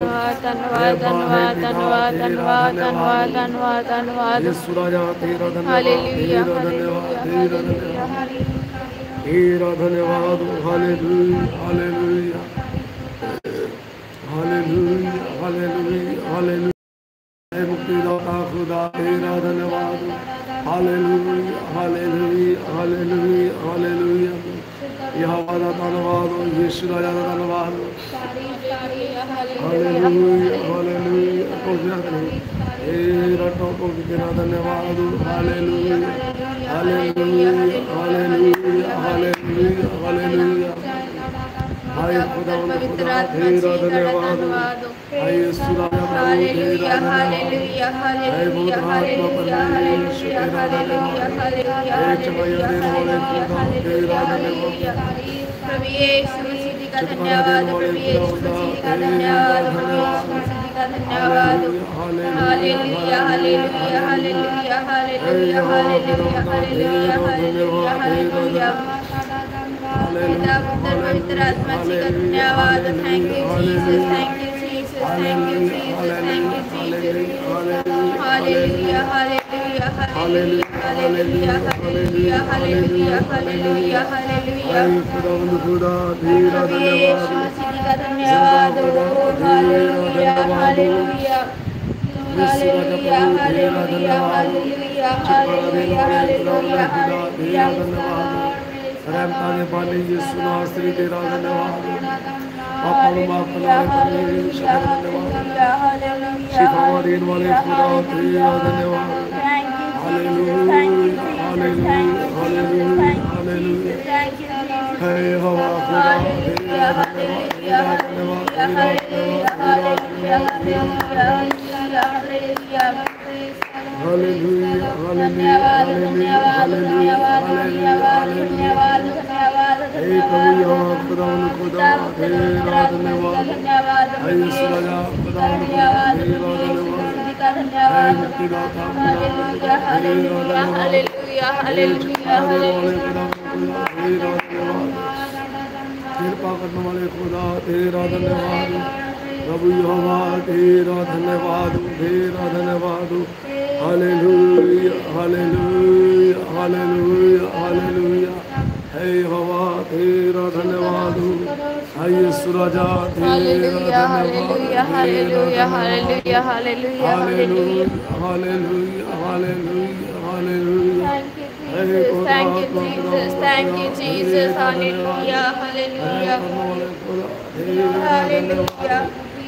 धन्यवाद धन्यवाद धन्यवाद धन्यवाद धन्यवाद धन्यवाद धन्यवाद सुराजा तेरा धन्यवाद धन्यवाद तेरा धन्यवाद तेरा धन्यवाद hallelujah hallelujah hallelujah hallelujah hallelujah मुक्तिदाता खुदा तेरा धन्यवाद hallelujah hallelujah hallelujah hallelujah Yahowa ਦਾ ਧੰਨਵਾਦ ਯਿਸੂ ਦਾ ਧੰਨਵਾਦ ਹਾਲੇਲੂਇਆ ਹਾਲੇਲੂਇਆ ਕੋਸ਼ਿਸ਼ ਕਰੀ ਏ ਰਟੋ ਕੋ ਤੇਰਾ ਧੰਨਵਾਦ hallelujah hallelujah hallelujah hallelujah hallelujah ਹਾਏ ਖੁਦਾਵੰਦ ਖੁਦਾ ਤੇਰਾ ਧੰਨਵਾਦ ਹਾਏ ਯਿਸੂ ਦਾ hallelujah hallelujah hallelujah hallelujah hallelujah hallelujah hallelujah ਚਮਾਇਆ ਦੇ ਹੋਲੇ ਖੁਦਾ ਤੇਰਾ ਧੰਨਵਾਦ ਪ੍ਰਭੂ ਯਿਸੂ ਮਸੀਹ ਜੀ ਦਾ ਧੰਨਵਾਦ ਪ੍ਰਭੂ ਯਿਸੂ ਮਸੀਹ ਜੀ ਦਾ ਧੰਨਵਾਦ ਪ੍ਰਭੂ ਯਿਸੂ ਮਸੀਹ ਦਾ ਧੰਨਵਾਦ hallelujah hallelujah hallelujah hallelujah hallelujah hallelujah hallelujah Pitta, Putra, Pavitra Atma, Chikarunyavada. Thank you, Jesus. Thank you, Jesus. Thank you, Jesus. Thank you, Jesus. Hallelujah, hallelujah, hallelujah. Hallelujah, hallelujah, hallelujah, hallelujah, hallelujah. धन्यवाद hallelujah hallelujah hallelujah hallelujah hallelujah hallelujah hallelujah ਰਹਿਮਤਾਂ ਦੇ ਬਾਨੀ ਯਿਸੂ ਨਾਸਰੀ ਤੇਰਾ ਧੰਨਵਾਦ ਪਾਪਾ ਨੂੰ ਮਾਫ ਕਰਨ ਵਾਲੇ ਪਰਮੇਸ਼ਰ ਧੰਨਵਾਦ ਸ਼ਿਫਾਵਾਂ ਦੇਣ ਵਾਲੇ ਖੁਦਾ ਤੇਰਾ ਧੰਨਵਾਦ ਹਾਲੇਲੂਇਆ ਹਾਲੇਲੂਇਆ ਹਾਲੇਲੂਇਆ ਹਾਲੇਲੂਇਆ ਹੈ ਹਵਾ ਖੁਦਾ ਤੇਰਾ ਧੰਨਵਾਦ ਧੰਨਵਾਦ ਤੇਰਾ hallelujah hallelujah hallelujah Hallelujah, hallelujah, hallelujah, hallelujah, hallelujah, hallelujah. हे प्रभु यहोवा खुदावन खुदा हे राजा धन्यवाद हे यशराजा खुदावन खुदा हे राजा धन्यवाद हे मुक्तिदाता खुदा हे राजा हालेलुया हालेलुया हालेलुया हे राजा धन्यवाद कृपा करने वाले खुदा हे राजा धन्यवाद प्रभु तेरा धन्यवाद धीर धन्यवाद हाले लुया हाले लुया हाले लुया हाले लुया हे हवा धीर धन्यवाद हे सूरजा धीर Thank you, Jesus. Thank you, Jesus. Hallelujah. Hallelujah. Hallelujah.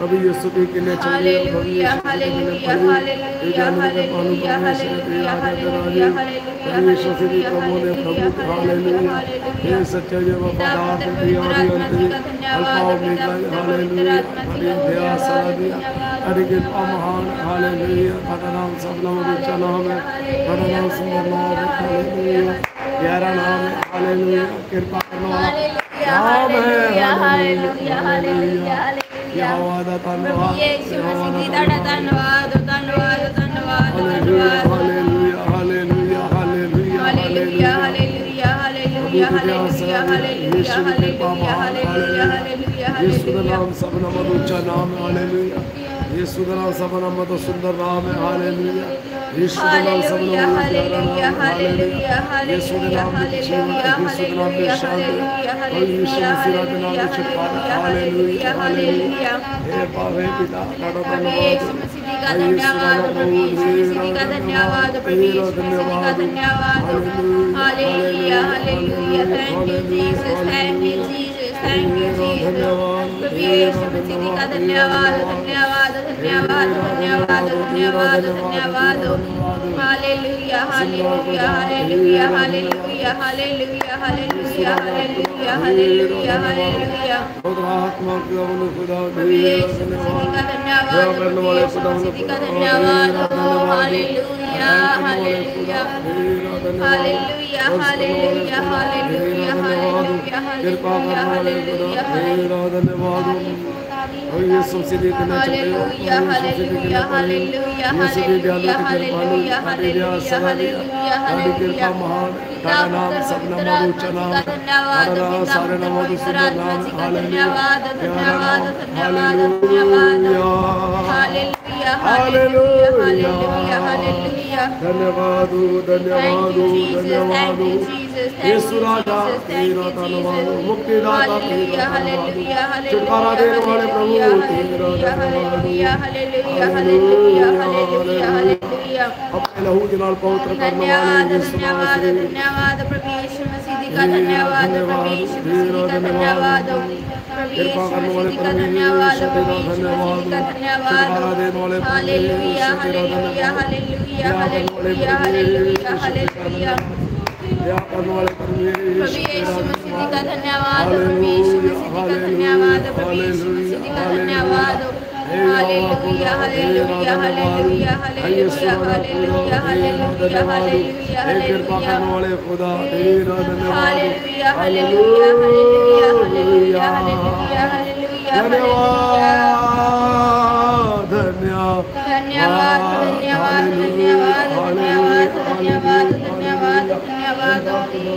अभी यीशु मसीह के लिए चलिए अभी यीशु मसीह के प्रभु ने प्रभु हालेलुया हे सच्चे ये वफादार दिया और अंतिम अल्फ़ा ओमेगा हालेलुया। हरि दया सादिया हरि के महान हालेलुया। हमारा नाम सब लोगों के चलो हमें। हमारा नाम सुंदर नाम हालेलुया प्यारा नाम हालेलुया। कृपा करो ਯਹੋਵਾ ਦਾ ਧੰਨਵਾਦ ਯੇਸ਼ੂ ਮਸੀਹ ਦਾ ਧੰਨਵਾਦ ਧੰਨਵਾਦ ਧੰਨਵਾਦ ਧੰਨਵਾਦ hallelujah hallelujah hallelujah hallelujah hallelujah hallelujah hallelujah hallelujah hallelujah hallelujah Yeshu ਦਾ ਨਾਮ ਸਭ ਨਾਲੋਂ ਉੱਚਾ ਨਾਮ ਹੈ ਹਾਲੇਲੂਇਆ ਯੇਸ਼ੂ ਦਾ ਨਾਮ ਸਭ ਨਾਲੋਂ ਸੁੰਦਰ ਨਾਮ ਹੈ ਹਾਲੇਲੂਇਆ हालेलुया यीशु का नाम सब नाम ਹਾਲੇਲੂਇਆ ਹਾਲੇਲੂਇਆ यीशु के नाम में जीवन है यीशु के नाम में शांति और यीशु मसीह के नाम में छुटकारा हालेलुया हालेलुया हे पावे पिता तेरा यीशु धन्यवाद मसीह जी का धन्यवाद प्रभु यीशु मसीह का धन्यवाद प्रभु यीशु मसीह का धन्यवाद hallelujah hallelujah thank you Jesus thank you Jesus thank you Jesus प्रभु यीशु मसीह जी का धन्यवाद धन्यवाद धन्यवाद धन्यवाद धन्यवाद धन्यवाद hallelujah hallelujah hallelujah hallelujah hallelujah hallelujah hallelujah hallelujah hallelujah आत्मा का खुदा प्रभु यीशु का धन्यवाद धन्यवाद hallelujah hallelujah hallelujah hallelujah hallelujah hallelujah कृपा धन्यवाद और ये सबसे देखना चाहिए hallelujah hallelujah hallelujah hallelujah hallelujah hallelujah hallelujah कृपा हालेलुया महान ਤੁਹਾਡਾ ਨਾਮ ਸਭ ਨਾਮਾਂ ਉੱਚਾ ਨਾਮ ਧੰਨਵਾਦ ਪਿਤਾ ਸਾਰੇ ਨਾਮਾਂ ਤੋਂ ਸੁੰਦਰ ਨਾਮ ਧੰਨਵਾਦ ਧੰਨਵਾਦ ਧੰਨਵਾਦ ਹਾਲੇਲੂਇਆ ਹਾਲੇਲੂਇਆ ਹਾਲੇਲੂਇਆ ਹਾਲੇਲੂਇਆ ਧੰਨਵਾਦ ਧੰਨਵਾਦ ਧੰਨਵਾਦ ਯਿਸੂ ਰਾਜਾ ਤੇਰਾ ਧੰਨਵਾਦ ਮੁਕਤੀ ਦਾਤਾ ਤੇਰਾ ਧੰਨਵਾਦ ਛੁਟਕਾਰਾ ਦੇਣ ਵਾਲੇ ਪ੍ਰਭੂ ਤੇਰਾ ਧੰਨਵਾਦ ਹਾਲੇਲੂਇਆ ਹਾਲੇਲੂਇਆ ਹਾਲੇਲੂਇਆ ਹਾਲੇਲੂਇਆ ਆਪਣੇ ਲਹੂ ਦੇ ਨਾਲ ਪਵਿੱਤਰ ਕਰਨ ਵਾਲੇ ਯਿਸੂ ਰਾਜਾ धन्यवाद प्रभु यीशु मसीह जी का धन्यवाद प्रभु यीशु मसीह का धन्यवाद प्रभु यीशु मसीह का धन्यवाद प्रभु यीशु मसीह का धन्यवाद hallelujah hallelujah hallelujah hallelujah hallelujah hallelujah प्रभु यीशु मसीह जी का धन्यवाद प्रभु यीशु मसीह जी का धन्यवाद प्रभु यीशु मसीह जी का धन्यवाद هللويا هللويا هللويا هللويا هللويا هللويا هللويا هللويا هللويا هللويا धन्यवाद धन्यवाद धन्यवाद धन्यवाद धन्यवाद धन्यवाद धन्यवाद धन्यवाद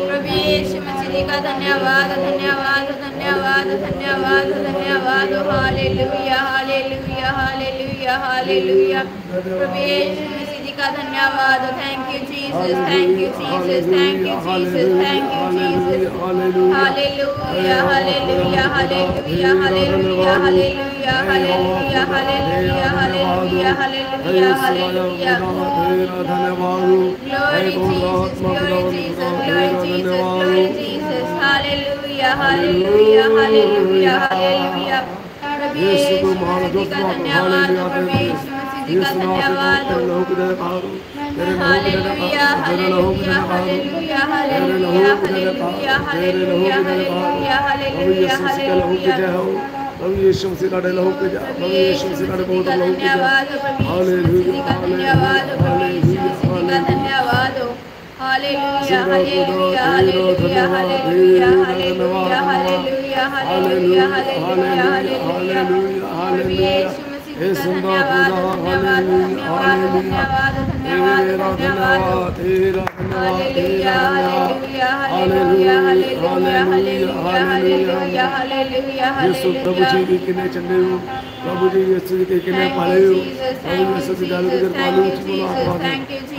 प्रभु यीशु जी का धन्यवाद धन्यवाद धन्यवाद धन्यवाद धन्यवाद हालेलुया हालेलुया हालेलुया हालेलुया प्रभु यीशु मसीह जी का धन्यवाद thank you Jesus thank you Jesus thank you Jesus thank you Jesus hallelujah hallelujah hallelujah hallelujah hallelujah hallelujah hallelujah hallelujah hallelujah hallelujah hallelujah धन्यवाद glory Jesus glory Jesus glory Jesus glory Jesus hallelujah hallelujah hallelujah hallelujah Yisu को महान जो धन्यवाद परमेश्वर जी का धन्यवाद लोग दे पारो तेरे लोग दे पारो तेरे लोग दे पारो तेरे लोग दे पारो तेरे लोग दे पारो अभी यीशु के लोग दे हो प्रभु यीशु मसीह का लहू के जा प्रभु यीशु मसीह का बहुत लहू के जा धन्यवाद प्रभु यीशु मसीह का धन्यवाद प्रभु यीशु मसीह का धन्यवाद hallelujah hallelujah hallelujah hallelujah hallelujah hallelujah hallelujah hallelujah hallelujah प्रभु यीशु मसीह हे सुंदर पूजा धन्यवाद तेरा धन्यवाद तेरा धन्यवाद तेरा धन्यवाद। यीशु प्रभु जी के किने चले हो प्रभु जी यीशु जी के किने पाले हो प्रभु यीशु जी दाल के दर पाले हो चलो आप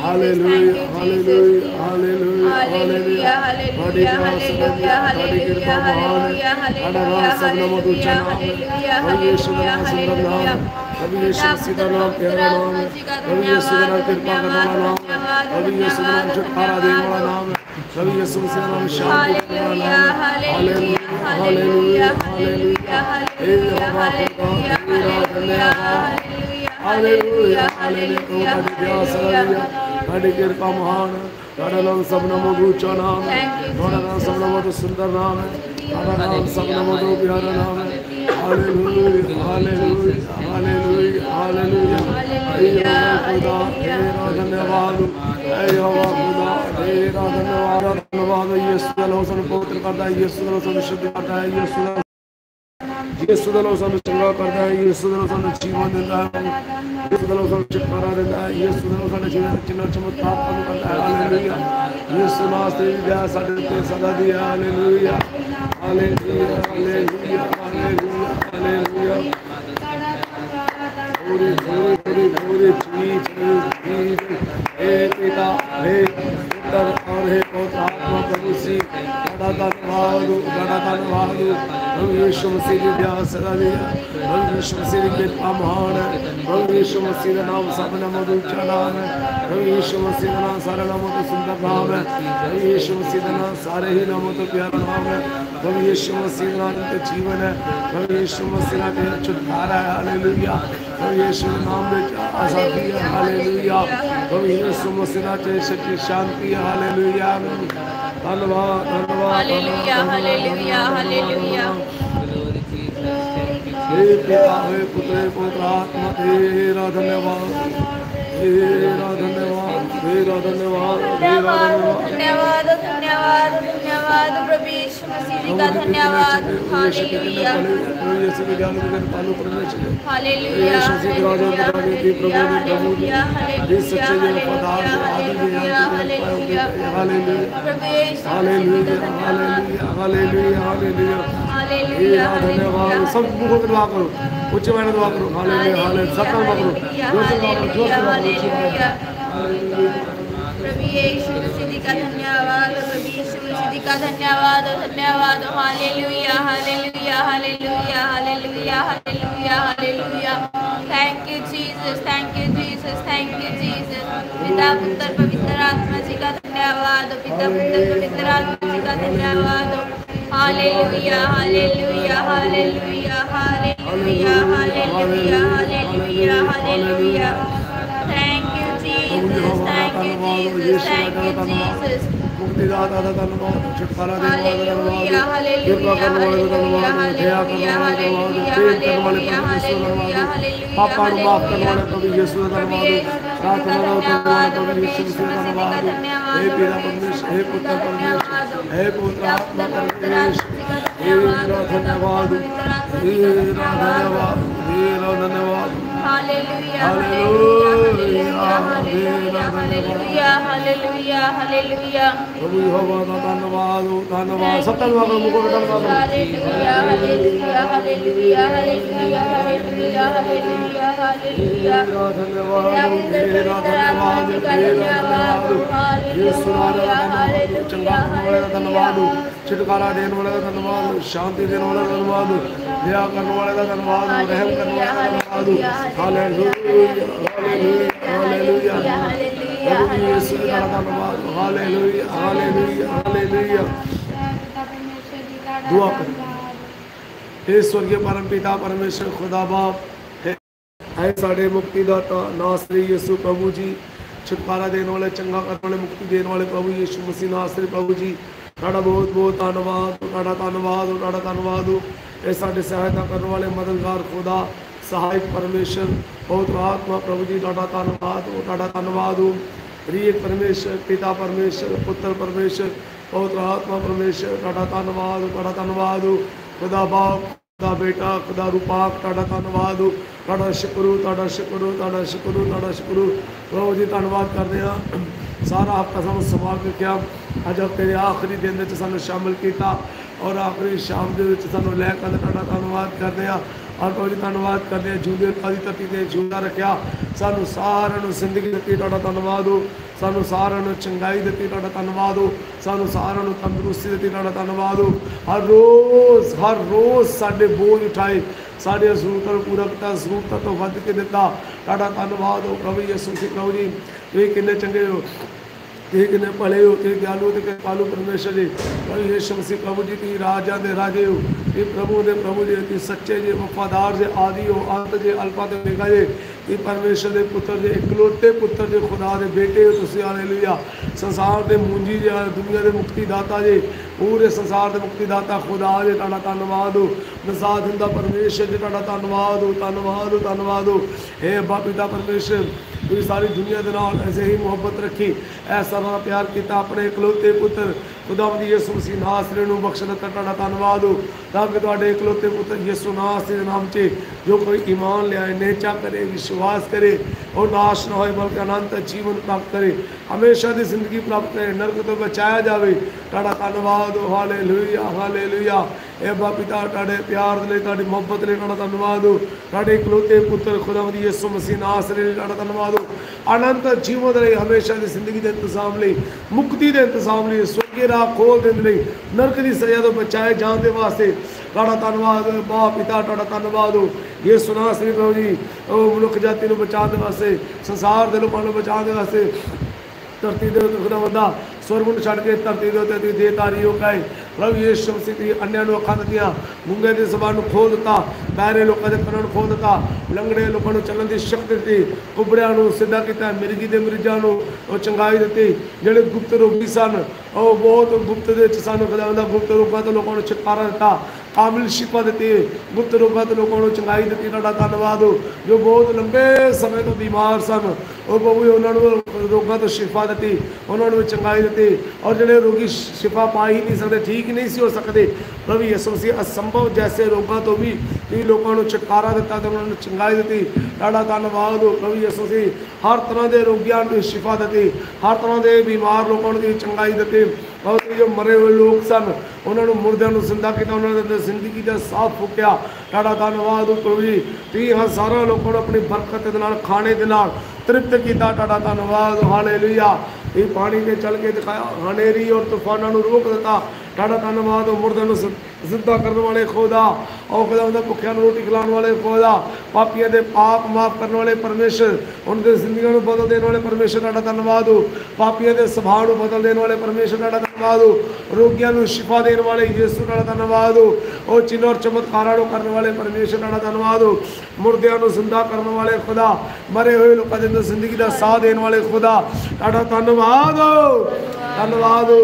हालेलुया हालेलुया हालेलुया हालेलुया बड़ी कृपा बड़ी कृपा महान अनवास नमो तुझे नाम। यीशु नाम सुंदर नाम। हालेलुया है प्रभु यीशु मसीह का नाम प्यारा नाम है प्रभु यीशु का नाम कृपा करने वाला नाम है प्रभु यीशु का नाम छुटकारा देने वाला नाम है प्रभु यीशु मसीह का नाम शांति देने वाला हालेलुया नाम है hallelujah hallelujah hallelujah hallelujah hallelujah hallelujah hallelujah ਤੁਹਾਡੀ ਦਇਆ ਸਲਾਹੀਆ ਤੁਹਾਡੀ ਕਿਰਪਾ ਮਹਾਨ ਹੈ ਤੁਹਾਡਾ ਨਾਮ ਸਭਨਾ ਤੋਂ ਉੱਚਾ ਨਾਮ ਹੈ ਤੁਹਾਡਾ ਨਾਮ ਸਭਨਾ ਤੋਂ ਸੁੰਦਰ ਨਾਮ ਹੈ ਤੁਹਾਡਾ ਨਾਮ ਸਭਨਾ ਤੋਂ ਪਿਆਰਾ ਨਾਮ ਹੈ Hallelujah, hallelujah, hallelujah, hallelujah. Ayyawa Buddha, Dera Dhanyavadu, Ayyawa Buddha, Dera Dhanyavadu, Dhanyavadu, Yesu Dalhosan, Potra Karta, Yesu Dalhosan, Vishwati ಯೇಸುದಲವು ಸ್ವಾಮಿ ಸಂಗ್ರಹ ಮಾಡ್ತಾ ಯೇಸುದಲವು ಸ್ವಾಮಿ ಜೀವನ ದೇತಾ ಯೇಸುದಲವು ಸ್ವಾಮಿ ಚಿತ್ಕಾರ ದೇತಾ ಯೇಸುದಲವು ಸ್ವಾಮಿ ಜೀವನ ಚಿನ್ನ ಚಮತ್ಕಾರ ಮಾಡ್ತಾ हालेलुया। यीशु नास्ते दिया साडे ते सदा दिया hallelujah. Hallelujah. Hallelujah. Hallelujah. Hallelujah. पूरी पूरी पूरी पूरी चीज़ चीज़। हे पिता, हे पुत्र, और हे पवित्र आत्मा प्रभु सी ਸਾਡਾ ਧੰਨਵਾਦ ਸਾਡਾ ਧੰਨਵਾਦ। ਪ੍ਰਭੂ ਯਿਸੂ ਮਸੀਹ ਦੀ ਪਿਆਸ ਰਾਣੀ ਪ੍ਰਭੂ ਯਿਸੂ ਮਸੀਹ ਦੀ ਕਿਰਪਾ ਮਹਾਨ ਪ੍ਰਭੂ ਯਿਸੂ ਮਸੀਹ ਦਾ ਨਾਮ ਸਭ ਨਾਮ ਤੋਂ ਉੱਚਾ ਨਾਮ ਹੈ। ਪ੍ਰਭੂ ਯਿਸੂ ਮਸੀਹ ਦਾ ਨਾਮ ਸਾਰਾ ਨਾਮ ਤੋਂ ਸੁੰਦਰ ਨਾਮ ਹੈ। ਪ੍ਰਭੂ ਯਿਸੂ ਮਸੀਹ ਦਾ ਨਾਮ ਸਾਰੇ ਹੀ ਨਾਮ ਤੋਂ ਪਿਆਰਾ ਨਾਮ ਹੈ। ਪ੍ਰਭੂ ਯਿਸੂ ਮਸੀਹ ਦਾ ਨਾਮ ਤੇ ਜੀਵਨ ਹੈ। ਪ੍ਰਭੂ ਯਿਸੂ ਮਸੀਹ ਦਾ ਨਾਮ ਛੁਟਕਾਰਾ ਹੈ। ਹਾਲੇਲੂਆ ਪ੍ਰਭੂ ਯਿਸੂ ਦੇ ਨਾਮ ਵਿੱਚ ਆਜ਼ਾਦੀ ਹੈ। ਹਾਲੇਲੂਆ ਪ੍ਰਭੂ ਯਿਸੂ ਮਸੀਹ ਦਾ ਤੇ ਸੱਚੀ ਸ਼ਾਂਤੀ ਹੈ। ਹਾਲੇਲੂਆ धन्यवाद धन्यवाद हालेलुया हालेलुया हालेलुया हे पिता हे पुत्र हे पवित्र आत्मा तेरा धन्यवाद तेरा धन्यवाद धन्यवाद धन्यवाद धन्यवाद धन्यवाद धन्यवाद यीशु मसीह का धन्यवाद हालेलुया के के हालेलुया यीशु से राजा के राजा की प्रभु ने प्रभु ने सच्चे जो वफादार आदि के hallelujah hallelujah hallelujah hallelujah hallelujah hallelujah धन्यवाद सब मुखों में दुआ करो उच्च में दुआ करो हालेलुया हालेलुया में करो ज़ोर से करो में प्रभु यीशु मसीह जी का धन्यवाद प्रभु यीशु मसीह जी का धन्यवाद धन्यवाद hallelujah hallelujah hallelujah hallelujah hallelujah hallelujah thank you Jesus thank you Jesus thank you Jesus पिता पुत्र पवित्र आत्मा जी का धन्यवाद पिता पुत्र पवित्र आत्मा जी का धन्यवाद hallelujah hallelujah hallelujah hallelujah hallelujah hallelujah hallelujah thank you Jesus thank you Jesus thank you Jesus मुक्तिदाता का धन्यवाद छुटकारा देने वाले का धन्यवाद कृपा करने वाले का धन्यवाद दया करने वाले का धन्यवाद प्रेम करने वाले का धन्यवाद पापा को माफ करने वाले का भी यीशु का धन्यवाद प्रार्थना करने वाले का भी यीशु का धन्यवाद हे पिता परमेश्वर हे पुत्र परमेश्वर हे पुत्र आत्मा परमेश्वर हे मेरा धन्यवाद हे मेरा धन्यवाद हे मेरा Hallelujah, hallelujah, hallelujah, hallelujah, hallelujah, hallelujah. प्रभु यहोवा का धन्यवाद हो धन्यवाद सब धन्यवाद प्रभु को धन्यवाद hallelujah, hallelujah, hallelujah, hallelujah, hallelujah, hallelujah, hallelujah. धन्यवाद तेरा धन्यवाद तेरा धन्यवाद यीशु हमारा धन्यवाद चंगा हमारा धन्यवाद छुटकारा देने वाले का धन्यवाद, शांति देने वाले का धन्यवाद, दया करने वाले का धन्यवाद, रहम करने वाले का धन्यवाद। हो hallelujah hallelujah hallelujah. Yisu hallelujah hallelujah hallelujah दुआ करो। हे स्वर्गीय परम पिता परमेश्वर, खुदा बाप है साढ़े मुक्तिदाता, नासरी यीशु प्रभु जी। छुटकारा देने वाले, चंगा करने वाले, मुक्ति देने वाले प्रभु यीशु मसीह, नासरी प्रभु जी। ਤੁਹਾਡਾ ਬਹੁਤ ਬਹੁਤ ਧੰਨਵਾਦ, ਤੁਹਾਡਾ ਧੰਨਵਾਦ ਤੁਹਾਡਾ ਧੰਨਵਾਦ। ਇਹ ਸਾਡੇ ਸਹਾਇਤਾ ਕਰਨ ਵਾਲੇ ਮਦਦਗਾਰ ਖੁਦਾ, ਸਹਾਇਕ ਪਰਮੇਸ਼ਰ, ਬਹੁਤ ਆਤਮਾ ਪ੍ਰਭੂ ਜੀ, ਤੁਹਾਡਾ ਧੰਨਵਾਦ ਹੋ ਤੁਹਾਡਾ ਧੰਨਵਾਦ। ਹੋ ਪ੍ਰੀਤ ਪਰਮੇਸ਼ਰ, ਪਿਤਾ ਪਰਮੇਸ਼ਰ, ਪੁੱਤਰ ਪਰਮੇਸ਼ਰ, ਬਹੁਤ ਆਤਮਾ ਪਰਮੇਸ਼ਰ, ਤੁਹਾਡਾ ਧੰਨਵਾਦ ਹੋ ਤੁਹਾਡਾ ਧੰਨਵਾਦ। ਹੋ ਖੁਦਾ ਬਾਪ ਦਾ ਬੇਟਾ, ਖੁਦਾ ਰੂਪਾਕ ਤੁਹਾਡਾ ਧੰਨਵਾਦ। ਹੋ ਤੁਹਾਡਾ ਸ਼ੁਕਰ ਹੋ ਤੁਹਾਡਾ ਸ਼ੁਕਰ ਹੋ ਤੁਹਾਡਾ ਸ਼ੁਕਰ ਹੋ ਤੁਹਾਡਾ ਸ਼ੁਕਰ। ਹੋ ਪ੍ਰਭੂ ਜੀ, ਧੰਨਵਾਦ ਕਰਦੇ ਹਾਂ। ਸਾਰਾ ਹਫਤਾ ਸਾਨੂੰ ਸਮਾਲ ਕੇ ਕਿਹਾ ਅੱਜ ਹਫ਼ਤੇ ਦੇ ਆਖਰੀ ਦਿਨ ਵਿੱਚ ਸਾਨੂੰ ਸ਼ਾਮਲ ਕੀਤਾ ਔਰ ਆਖਰੀ ਸ਼ਾਮ ਦੇ ਵਿੱਚ ਸਾਨੂੰ ਲੈ ਕੇ ਤੁਹਾਡਾ ਧੰਨਵਾਦ ਕਰਦੇ ਹਾਂ। ਔਰ ਪ੍ਰਭੂ ਜੀ ਧੰਨਵਾਦ ਕਰਦੇ ਹਾਂ। ਜੂਦੇ ਕਾਦੀ ਧਰਤੀ ਤੇ ਜਿਉਂਦਾ ਰੱਖਿਆ। ਸਾਨੂੰ ਸਾਰਿਆਂ ਨੂੰ ਜ਼ਿੰਦਗੀ ਦਿੱਤੀ ਤੁਹਾਡਾ ਧੰਨਵਾਦ ਹੋ। ਸਾਨੂੰ ਸਾਰਿਆਂ ਨੂੰ ਚੰਗਾਈ ਦਿੱਤੀ ਤੁਹਾਡਾ ਧੰਨਵਾਦ ਹੋ। ਸਾਨੂੰ ਸਾਰਿਆਂ ਨੂੰ ਤੰਦਰੁਸਤੀ ਦਿੱਤੀ ਤੁਹਾਡਾ ਧੰਨਵਾਦ ਹੋ। ਹਰ ਰੋਜ਼ ਹਰ ਰੋਜ਼ ਸਾਡੇ ਬੋਝ ਉਠਾਏ। ਸਾਡੇ ਜ਼ਰੂਰਤਾਂ ਨੂੰ ਪੂਰਾ ਕੀਤਾ। ਜ਼ਰੂਰਤਾਂ ਤੋਂ ਵੱਧ ਕੇ ਦਿੱਤਾ। ਤੁਹਾਡਾ ਧੰਨਵਾਦ ਹੋ। ਪ੍ਰਭੂ ਯਿਸੂ ਮਸੀਹ ਪ੍ਰਭੂ ਜੀ। ਤੁਸੀਂ ਕਿੰਨੇ ਚੰਗੇ ਹੋ। ਤੁਸੀਂ ਕਿੰਨੇ ਭਲੇ ਹੋ ਤੇ ਦਿਆਲੂ ਤੇ ਕਿਰਪਾਲੂ ਪਰਮੇਸ਼ਰ ਜੀ ਪ੍ਰਭੂ ਯਿਸੂ ਮਸੀਹ ਪ੍ਰਭੂ ਜੀ ਤੁਸੀਂ ਰਾਜਾਂ ਦੇ ਰਾਜੇ ਹੋ। ਇਹ ਪ੍ਰਭੂ ਦੇ ਪ੍ਰਭੂ ਜੀ, ਤੁਸੀਂ ਸੱਚੇ ਜੀ, ਵਫਾਦਾਰ ਜੇ, ਆਦੀ ਹੋ, ਅੰਤ ਜੇ ਦੇ ਪੁੱਤਰ ਦੇ ਇਕਲੌਤੇ ਪੁੱਤਰ ਦੇ ਖੁਦਾ ਦੇ ਬੇਟੇ ਹੋ ਤੁਸੀਂ, ਹਾਲੇਲੂਇਆ। ਸੰਸਾਰ ਦੇ ਮੂੰਜੀ ਜੇ, ਦੁਨੀਆ ਦੇ ਮੁਕਤੀ ਦਾਤਾ ਜੀ, ਪੂਰੇ ਸੰਸਾਰ ਦੇ ਮੁਕਤੀ ਦਾਤਾ ਖੁਦਾ ਜੀ, ਤੁਹਾਡਾ ਧੰਨਵਾਦ ਹੋ। ਨਜ਼ਾਦ ਹੁੰਦਾ ਪਰਮੇਸ਼ਰ ਜੀ, ਤੁਹਾਡਾ ਧੰਨਵਾਦ ਹੋ ਧੰਨਵਾਦ ਹੋ ਧੰਨਵਾਦ ਹੋ। हे ਅੱਬਾ ਪਿਤਾ ਪਰਮੇਸ਼ਰ ਤੁਸੀਂ ਸਾਰੀ ਦੁਨੀਆ ਦੇ ਨਾਲ ਐਸੇ ਹੀ ਮੁਹੱਬਤ ਰੱਖੀ। ਐਸਾ ਨਾਲ ਪਿਆਰ ਕੀਤਾ, ਆਪਣੇ ਇਕਲੌਤੇ ਪੁੱਤਰ ਖੁਦਾਵੰਦ ਯਿਸੂ ਮਸੀਹ ਨਾਸਰੇ ਨੂੰ ਬਖਸ਼ ਦਿੱਤਾ ਤੁਹਾਡਾ ਧੰਨਵਾਦ। ਹੋ ਤਾਂ ਕਿ ਤੁਹਾਡੇ ਇਕਲੌਤੇ ਪੁੱਤਰ ਯਿਸੂ ਨਾਸਰੇ ਦੇ ਨਾਮ 'ਚ ਜੋ ਕੋਈ ਈਮਾਨ ਲਿਆਏ, ਨੇਚਾ ਕਰੇ, ਵਿਸ਼ਵਾਸ ਕਰੇ, ਉਹ ਨਾਸ਼ ਨਾ ਹੋਏ, ਬਲਕਿ ਅਨੰਤ ਜੀਵਨ ਪ੍ਰਾਪਤ ਕਰੇ। ਹਮੇਸ਼ਾ ਦੀ ਜ਼ਿੰਦਗੀ ਪ੍ਰਾਪਤ ਕਰੇ, ਨਰਕ ਤੋਂ ਬਚਾਇਆ ਜਾਵੇ। ਤੁਹਾਡਾ ਧੰਨਵਾਦ। ਹੋ ਹਾਲੇਲੂਇਆ ਹਾਲੇਲੂਇਆ। ਇਹ ਅੱਬਾ ਪਿਤਾ, ਤੁਹਾਡੇ ਪਿਆਰ ਦੇ ਲਈ, ਤੁਹਾਡੀ ਮੁਹੱਬਤ ਲਈ ਤੁਹਾਡਾ ਧੰਨਵਾਦ। ਹੋ ਤੁਹਾਡੇ ਇਕਲੌਤੇ ਪੁੱਤਰ ਖੁਦਾਵੰਦ ਯਿਸੂ ਮਸੀਹ ਨਾਸਰੇ ਲਈ ਤੁਹਾਡਾ ਧੰਨਵਾਦ। ਹੋ ਅਨੰਤ ਜੀਵਨ ਦੇ ਲਈ, ਹਮੇਸ਼ਾ ਦੀ ਜ਼ਿੰਦਗੀ ਦੇ ਇੰਤਜ਼ਾਮ ਲਈ ਰਾਹ ਖੋਲ ਦਿੰਦੇ ਲਈ? ਨਰਕ ਦੀ ਸਜ਼ਾ ਤੋਂ ਬਚਾਏ ਜਾਣ ਦੇ ਵਾਸਤੇ ਤੁਹਾਡਾ ਧੰਨਵਾਦ ਬਾ ਪਿਤਾ ਤੁਹਾਡਾ ਧੰਨਵਾਦ ਹੋ। ਇਹ ਸੁਣਾ ਸ੍ਰੀ ਪ੍ਰਭੂ ਜੀ, ਉਹ ਮਨੁੱਖ ਜਾਤੀ ਨੂੰ ਬਚਾਉਣ ਦੇ ਵਾਸਤੇ, ਸੰਸਾਰ ਦੇ ਲੋਕਾਂ ਨੂੰ ਬਚਾਉਣ ਦੇ ਵਾਸਤੇ ਧਰਤੀ ਦੇ ਉੱਤੇ ਖੁਦਾ ਬੰਦਾ ਸਵਰਗ ਨੂੰ ਛੱਡ ਕੇ ਧਰਤੀ ਦੇ ਉੱਤੇ ਤੁਸੀਂ ਦੇ ਹੋ ਕਾਏ ਪ੍ਰਭੂ ਯਿਸੂ ਮਸੀਹ ਦੀ ਅੰਨਿਆਂ ਨੂੰ ਅੱਖਾਂ ਦਿੱਤੀਆਂ, ਮੂੰਗੇ ਦੀ ਜ਼ਬਾਨ ਨੂੰ ਖੋਲ ਦਿੱਤਾ, ਬਹਿਰੇ ਲੋਕਾਂ ਦੇ ਕੰਨਾਂ ਨੂੰ ਖੋਲ ਦਿੱਤਾ, ਲੰਗੜੇ ਲੋਕਾਂ ਨੂੰ ਚੱਲਣ ਦੀ ਸ਼ਕਤੀ ਦਿੱਤੀ, ਕੁਬੜਿਆਂ ਨੂੰ ਸਿੱਧਾ ਕੀਤਾ, ਮਿਰਗੀ ਦੇ ਮਰੀਜ਼ਾਂ ਨੂੰ ਉਹ ਚੰਗਾਈ ਦਿੱਤੀ। ਜਿਹੜੇ ਗੁਪਤ ਰੋਗੀ ਸਨ, ਉਹ ਬਹੁਤ ਗੁਪਤ ਦੇ ਵਿੱਚ ਸਾਨੂੰ, ਖੁਦਾ ਦਾ ਗੁਪਤ ਰੋਗਾਂ ਤੋਂ ਲੋਕਾਂ ਨੂੰ ਛੁਟਕਾਰਾ ਦਿੱਤਾ। ਕਾਮਿਲ ਸ਼ਿਫਾ ਦਿੱਤੀ। ਗੁਪਤ ਰੋਗਾਂ ਤੋਂ ਲੋਕਾਂ ਨੂੰ ਚੰਗਾਈ ਦਿੱਤੀ। ਤੁਹਾਡਾ ਧੰਨਵਾਦ। ਹੋ ਜੋ ਬਹੁਤ ਲੰਬੇ ਸਮੇਂ ਤੋਂ ਬਿਮਾਰ ਸਨ, ਉਹ ਪ੍ਰਭੂ ਉਹਨਾਂ ਨੂੰ ਰੋਗਾਂ ਤੋਂ ਸ਼ਿਫਾ ਦਿੱਤੀ, ਉਹਨਾਂ ਨੂੰ ਚੰਗਾਈ ਦਿੱਤੀ। ਔਰ ਜਿਹੜੇ ਰੋਗੀ ਸ਼ਿਫਾ ਪਾ ਹੀ ਨਹੀਂ ਸਕਦੇ, ਠੀਕ ਨਹੀਂ ਸੀ ਹੋ ਸਕਦੇ, ਪ੍ਰਭੂ ਯਿਸੂ ਮਸੀਹ, ਅਸੰਭਵ ਜੈਸੇ ਰੋਗਾਂ ਤੋਂ ਵੀ ਤੁਸੀਂ ਲੋਕਾਂ ਨੂੰ ਛੁਟਕਾਰਾ ਦਿੱਤਾ ਤੇ ਉਹਨਾਂ ਨੂੰ ਚੰਗਾਈ ਦਿੱਤੀ। ਤੁਹਾਡਾ ਧੰਨਵਾਦ। ਹੋ ਪ੍ਰਭੂ ਯਿਸੂ ਮਸੀਹ, ਹਰ ਤਰ੍ਹਾਂ ਦੇ ਰੋਗੀਆਂ ਨੂੰ ਸ਼ਿਫਾ ਦਿੱਤੀ। ਹਰ ਤਰ੍ਹਾਂ ਦੇ ਬਿਮਾਰ ਲੋਕਾਂ ਨੂੰ ਚੰਗਾਈ ਦਿੱਤੀ। ਬਹੁਤ ਜੋ ਮਰੇ ਹੋਏ ਲੋਕ ਸਨ, ਉਹਨਾਂ ਨੂੰ ਮੁਰਦਿਆਂ ਨੂੰ ਜ਼ਿੰਦਾ ਕੀਤਾ, ਉਹਨਾਂ ਦੇ ਜ਼ਿੰਦਗੀ ਦਾ ਸਾਹ ਫੁੱਕਿਆ। ਤੁਹਾਡਾ ਧੰਨਵਾਦ ਹੋ ਪ੍ਰਭੂ ਜੀ। ਤੁਸੀਂ ਹਜ਼ਾਰਾਂ ਲੋਕਾਂ ਨੂੰ ਆਪਣੀ ਬਰਕਤ ਦੇ ਨਾਲ, ਖਾਣੇ ਦੇ ਨਾਲ ਤ੍ਰਿਪਤ ਕੀਤਾ, ਤੁਹਾਡਾ ਧੰਨਵਾਦ। ਹਾਲੇਲੂਇਆ। ਇਹ ਪਾਣੀ ਤੇ ਚੱਲ ਕੇ ਦਿਖਾਇਆ ਹਨੇਰੀ ਔਰ ਤੂਫਾਨਾਂ ਨੂੰ ਰੋਕ ਦਿੱਤਾ ਤੁਹਾਡਾ ਧੰਨਵਾਦ ਹੋ ਮੁਰਦਿਆਂ ਨੂੰ ਜ਼ਿ- ਜ਼ਿੰਦਾ ਕਰਨ ਵਾਲੇ ਖੁਦਾ ਉਹ ਖੁਦਾ ਉਹਦਾ ਭੁੱਖਿਆਂ ਨੂੰ ਰੋਟੀ ਖਿਲਾਉਣ ਵਾਲੇ ਖੁਦਾ ਪਾਪੀਆਂ ਦੇ ਪਾਪ ਮਾਫ ਕਰਨ ਵਾਲੇ ਪਰਮੇਸ਼ਰ ਉਹਨਾਂ ਦੇ ਜ਼ਿੰਦਗੀਆਂ ਨੂੰ ਬਦਲ ਦੇਣ ਵਾਲੇ ਪਰਮੇਸ਼ਰ ਤੁਹਾਡਾ ਧੰਨਵਾਦ ਹੋ ਪਾਪੀਆਂ ਦੇ ਸੁਭਾਅ ਨੂੰ ਬਦਲ ਦੇਣ ਵਾਲੇ ਪਰਮੇਸ਼ਰ ਤੁਹਾਡਾ ਧੰਨਵਾਦ ਹੋ ਰੋਗੀਆਂ ਨੂੰ ਸ਼ਿਫਾ ਦੇਣ ਵਾਲੇ ਯਿਸੂ ਤੁਹਾਡਾ ਧੰਨਵਾਦ ਹੋ ਉਹ ਚਿੰਨ੍ਹ ਔਰ ਚਮਤਕਾਰਾਂ ਨੂੰ ਕਰਨ ਵਾਲੇ ਪਰਮੇਸ਼ਰ ਤੁਹਾਡਾ ਧੰਨਵਾਦ ਹੋ ਮੁਰਦਿਆਂ ਨੂੰ ਜ਼ਿੰਦਾ ਕਰਨ ਵਾਲੇ ਖੁਦਾ ਮਰੇ ਹੋਏ ਲੋਕਾਂ ਦੇ ਅੰਦਰ ਜ਼ਿੰਦਗੀ ਦਾ ਸਾਹ ਦੇਣ ਵਾਲੇ ਖੁਦਾ ਤੁਹਾਡਾ ਧੰਨਵਾਦ ਹੋ ਧੰਨਵਾਦ ਹੋ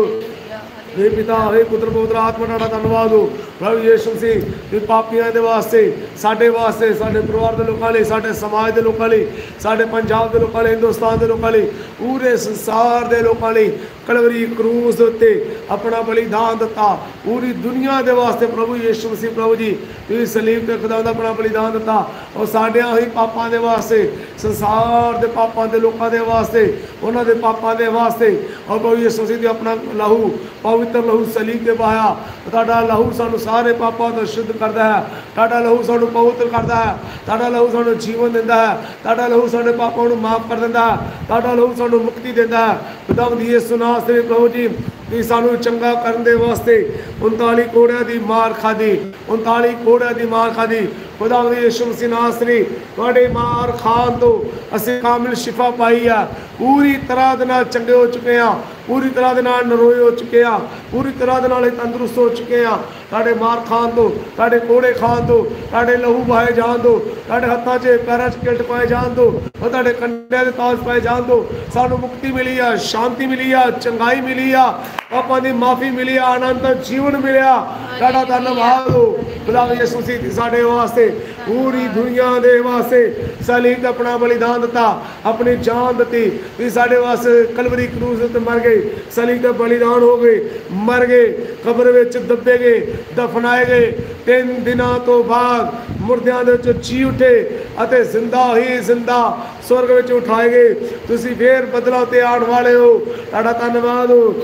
हे पिता हे पुत्र पवित्र आत्मा ਤੁਹਾਡਾ ਧੰਨਵਾਦ ਹੋ ਪ੍ਰਭੂ ਯੀਸ਼ੂ ਮਸੀਹ ਵੀ ਪਾਪੀਆਂ ਦੇ ਵਾਸਤੇ ਸਾਡੇ ਵਾਸਤੇ ਸਾਡੇ ਪਰਿਵਾਰ ਦੇ ਲੋਕਾਂ ਲਈ ਸਾਡੇ ਸਮਾਜ ਦੇ ਲੋਕਾਂ ਲਈ ਸਾਡੇ ਪੰਜਾਬ ਦੇ ਲੋਕਾਂ ਲਈ ਹਿੰਦੁਸਤਾਨ ਦੇ ਲੋਕਾਂ ਲਈ ਪੂਰੇ ਸੰਸਾਰ ਦੇ ਲੋਕਾਂ ਲਈ ਕਲਵਰੀ ਕਰੂਸ ਦੇ ਉੱਤੇ ਆਪਣਾ ਬਲੀਦਾਨ ਦਿੱਤਾ। ਪੂਰੀ ਦੁਨੀਆ ਦੇ ਵਾਸਤੇ ਪ੍ਰਭੂ ਯੀਸ਼ੂ ਮਸੀਹ, ਪ੍ਰਭੂ ਜੀ, ਤੁਸੀਂ ਸਲੀਬ ਤੇ ਖੁਦਾ ਦਾ ਆਪਣਾ ਬਲੀਦਾਨ ਦਿੱਤਾ। ਉਹ ਸਾਡਿਆਂ ਹੀ ਪਾਪਾਂ ਦੇ ਵਾਸਤੇ, ਸੰਸਾਰ ਦੇ ਪਾਪਾਂ ਦੇ ਲੋਕਾਂ ਦੇ ਵਾਸਤੇ, ਉਹਨਾਂ ਦੇ ਪਾਪਾਂ ਦੇ ਵਾਸਤੇ। ਔਰ ਪ੍ਰਭੂ ਯੀਸ਼ੂ ਮਸੀਹ ਦੀ ਆਪਣਾ ਲਹੂ, ਪਵਿੱਤਰ ਲਹੂ ਸਲੀਬ ਤੇ ਬਹਾਇਆ ਤੁਹਾਡਾ ਲਹੂ ਸਾਨੂੰ ਸਾਰੇ ਪਾਪਾਂ ਤੋਂ ਸ਼ੁੱਧ ਕਰਦਾ ਹੈ। ਤੁਹਾਡਾ ਲਹੂ ਸਾਨੂੰ ਪਵਿੱਤਰ ਕਰਦਾ ਹੈ। ਤੁਹਾਡਾ ਲਹੂ ਸਾਨੂੰ ਜੀਵਨ ਦਿੰਦਾ ਹੈ। ਤੁਹਾਡਾ ਲਹੂ ਸਾਡੇ ਪਾਪਾਂ ਨੂੰ ਮਾਫ ਕਰ ਦਿੰਦਾ ਹੈ। ਤੁਹਾਡਾ ਲਹੂ ਸਾਨੂੰ ਮੁਕਤੀ ਦਿੰਦਾ ਹੈ। ਖੁਦਾਵੰਦ ਦੀ ਯਿਸੂ ਨਾਮ ਸੇ ਪ੍ਰਭੂ ਜੀ ਕਿ ਸਾਨੂੰ ਚੰਗਾ ਕਰਨ ਦੇ ਵਾਸਤੇ 39 ਕੋੜਿਆਂ ਦੀ ਮਾਰ ਖਾਦੀ 39 ਕੋੜਿਆਂ ਦੀ ਮਾਰ ਖਾਦੀ ਖੁਦਾਵੰਦ ਯਿਸੂ ਮਸੀਹ ਨਾਸਰੀ, ਤੁਹਾਡੇ ਮਾਰ ਖਾਨ ਤੋਂ ਅਸੀਂ ਕਾਮਿਲ ਸ਼ਿਫਾ ਪਾਈ ਆ। ਪੂਰੀ ਤਰ੍ਹਾਂ ਦੇ ਨਾਲ ਚੰਗੇ ਹੋ ਚੁੱਕੇ ਆ, ਪੂਰੀ ਤਰ੍ਹਾਂ ਦੇ ਨਾਲ ਨਰੋਏ ਹੋ ਚੁੱਕੇ ਆ, ਪੂਰੀ ਤਰ੍ਹਾਂ ਦੇ ਨਾਲ ਅਸੀਂ ਤੰਦਰੁਸਤ ਹੋ ਚੁੱਕੇ ਆ। ਤੁਹਾਡੇ ਮਾਰ ਖਾਨ ਤੋਂ, ਤੁਹਾਡੇ ਕੋੜੇ ਖਾਨ ਤੋਂ, ਤੁਹਾਡੇ ਲਹੂ ਪਾਏ ਜਾਣ ਤੋਂ, ਤੁਹਾਡੇ ਹੱਥਾਂ 'ਚ ਪੈਰਾਂ 'ਚ ਕਿਲਟ ਪਾਏ ਜਾਣ ਤੋਂ ਉਹ ਤੁਹਾਡੇ ਕੰਡਿਆਂ ਦੇ ਤਾਜ ਪਾਏ ਜਾਣ ਤੋਂ, ਸਾਨੂੰ ਮੁਕਤੀ ਮਿਲੀ ਆ, ਸ਼ਾਂਤੀ ਮਿਲੀ ਆ, ਚੰਗਾਈ ਮਿਲੀ ਆ, ਪਾਪਾਂ ਦੀ ਮਾਫੀ ਮਿਲੀ ਆ ਅਨੰਤ ਜੀਵਨ ਮਿਲਿਆ। ਤੁਹਾਡਾ ਧੰਨਵਾਦ ਹੋ। ਖੁਦਾ ਯਿਸੂ ਮਸੀਹ, ਸਾਡੇ ਵਾਸਤੇ ਪੂਰੀ ਦੁਨੀਆ ਦੇ ਵਾਸਤੇ ਸਲੀਬ ਆਪਣਾ ਬਲੀਦਾਨ ਦਿੱਤਾ, ਆਪਣੀ ਜਾਨ ਦਿੱਤੀ ਵੀ ਸਾਡੇ ਵਾਸਤੇ ਕਲਵਰੀ ਕਰੂਸ ਉੱਤੇ ਮਰ ਗਏ। ਸਲੀਬ ਤੇ ਬਲੀਦਾਨ ਹੋ ਗਏ, ਮਰ ਗਏ, ਕਬਰ ਵਿੱਚ ਦੱਬੇ ਗਏ, ਦਫਨਾਏ ਗਏ। ਤਿੰਨ ਦਿਨਾਂ ਤੋਂ ਬਾਅਦ ਮੁਰਦਿਆਂ ਦੇ ਵਿੱਚੋਂ ਜੀ ਉਠੇ ਅਤੇ ਜ਼ਿੰਦਾ ਹੀ ਜ਼ਿੰਦਾ ਸਵਰਗ ਵਿੱਚ ਉਠਾਏ ਗਏ। ਤੁਸੀਂ ਫੇਰ ਬਦਲਾ ਤੇ ਆਉਣ ਵਾਲੇ ਹੋ। ਤੁਹਾਡਾ ਧੰਨਵਾਦ ਹੋ।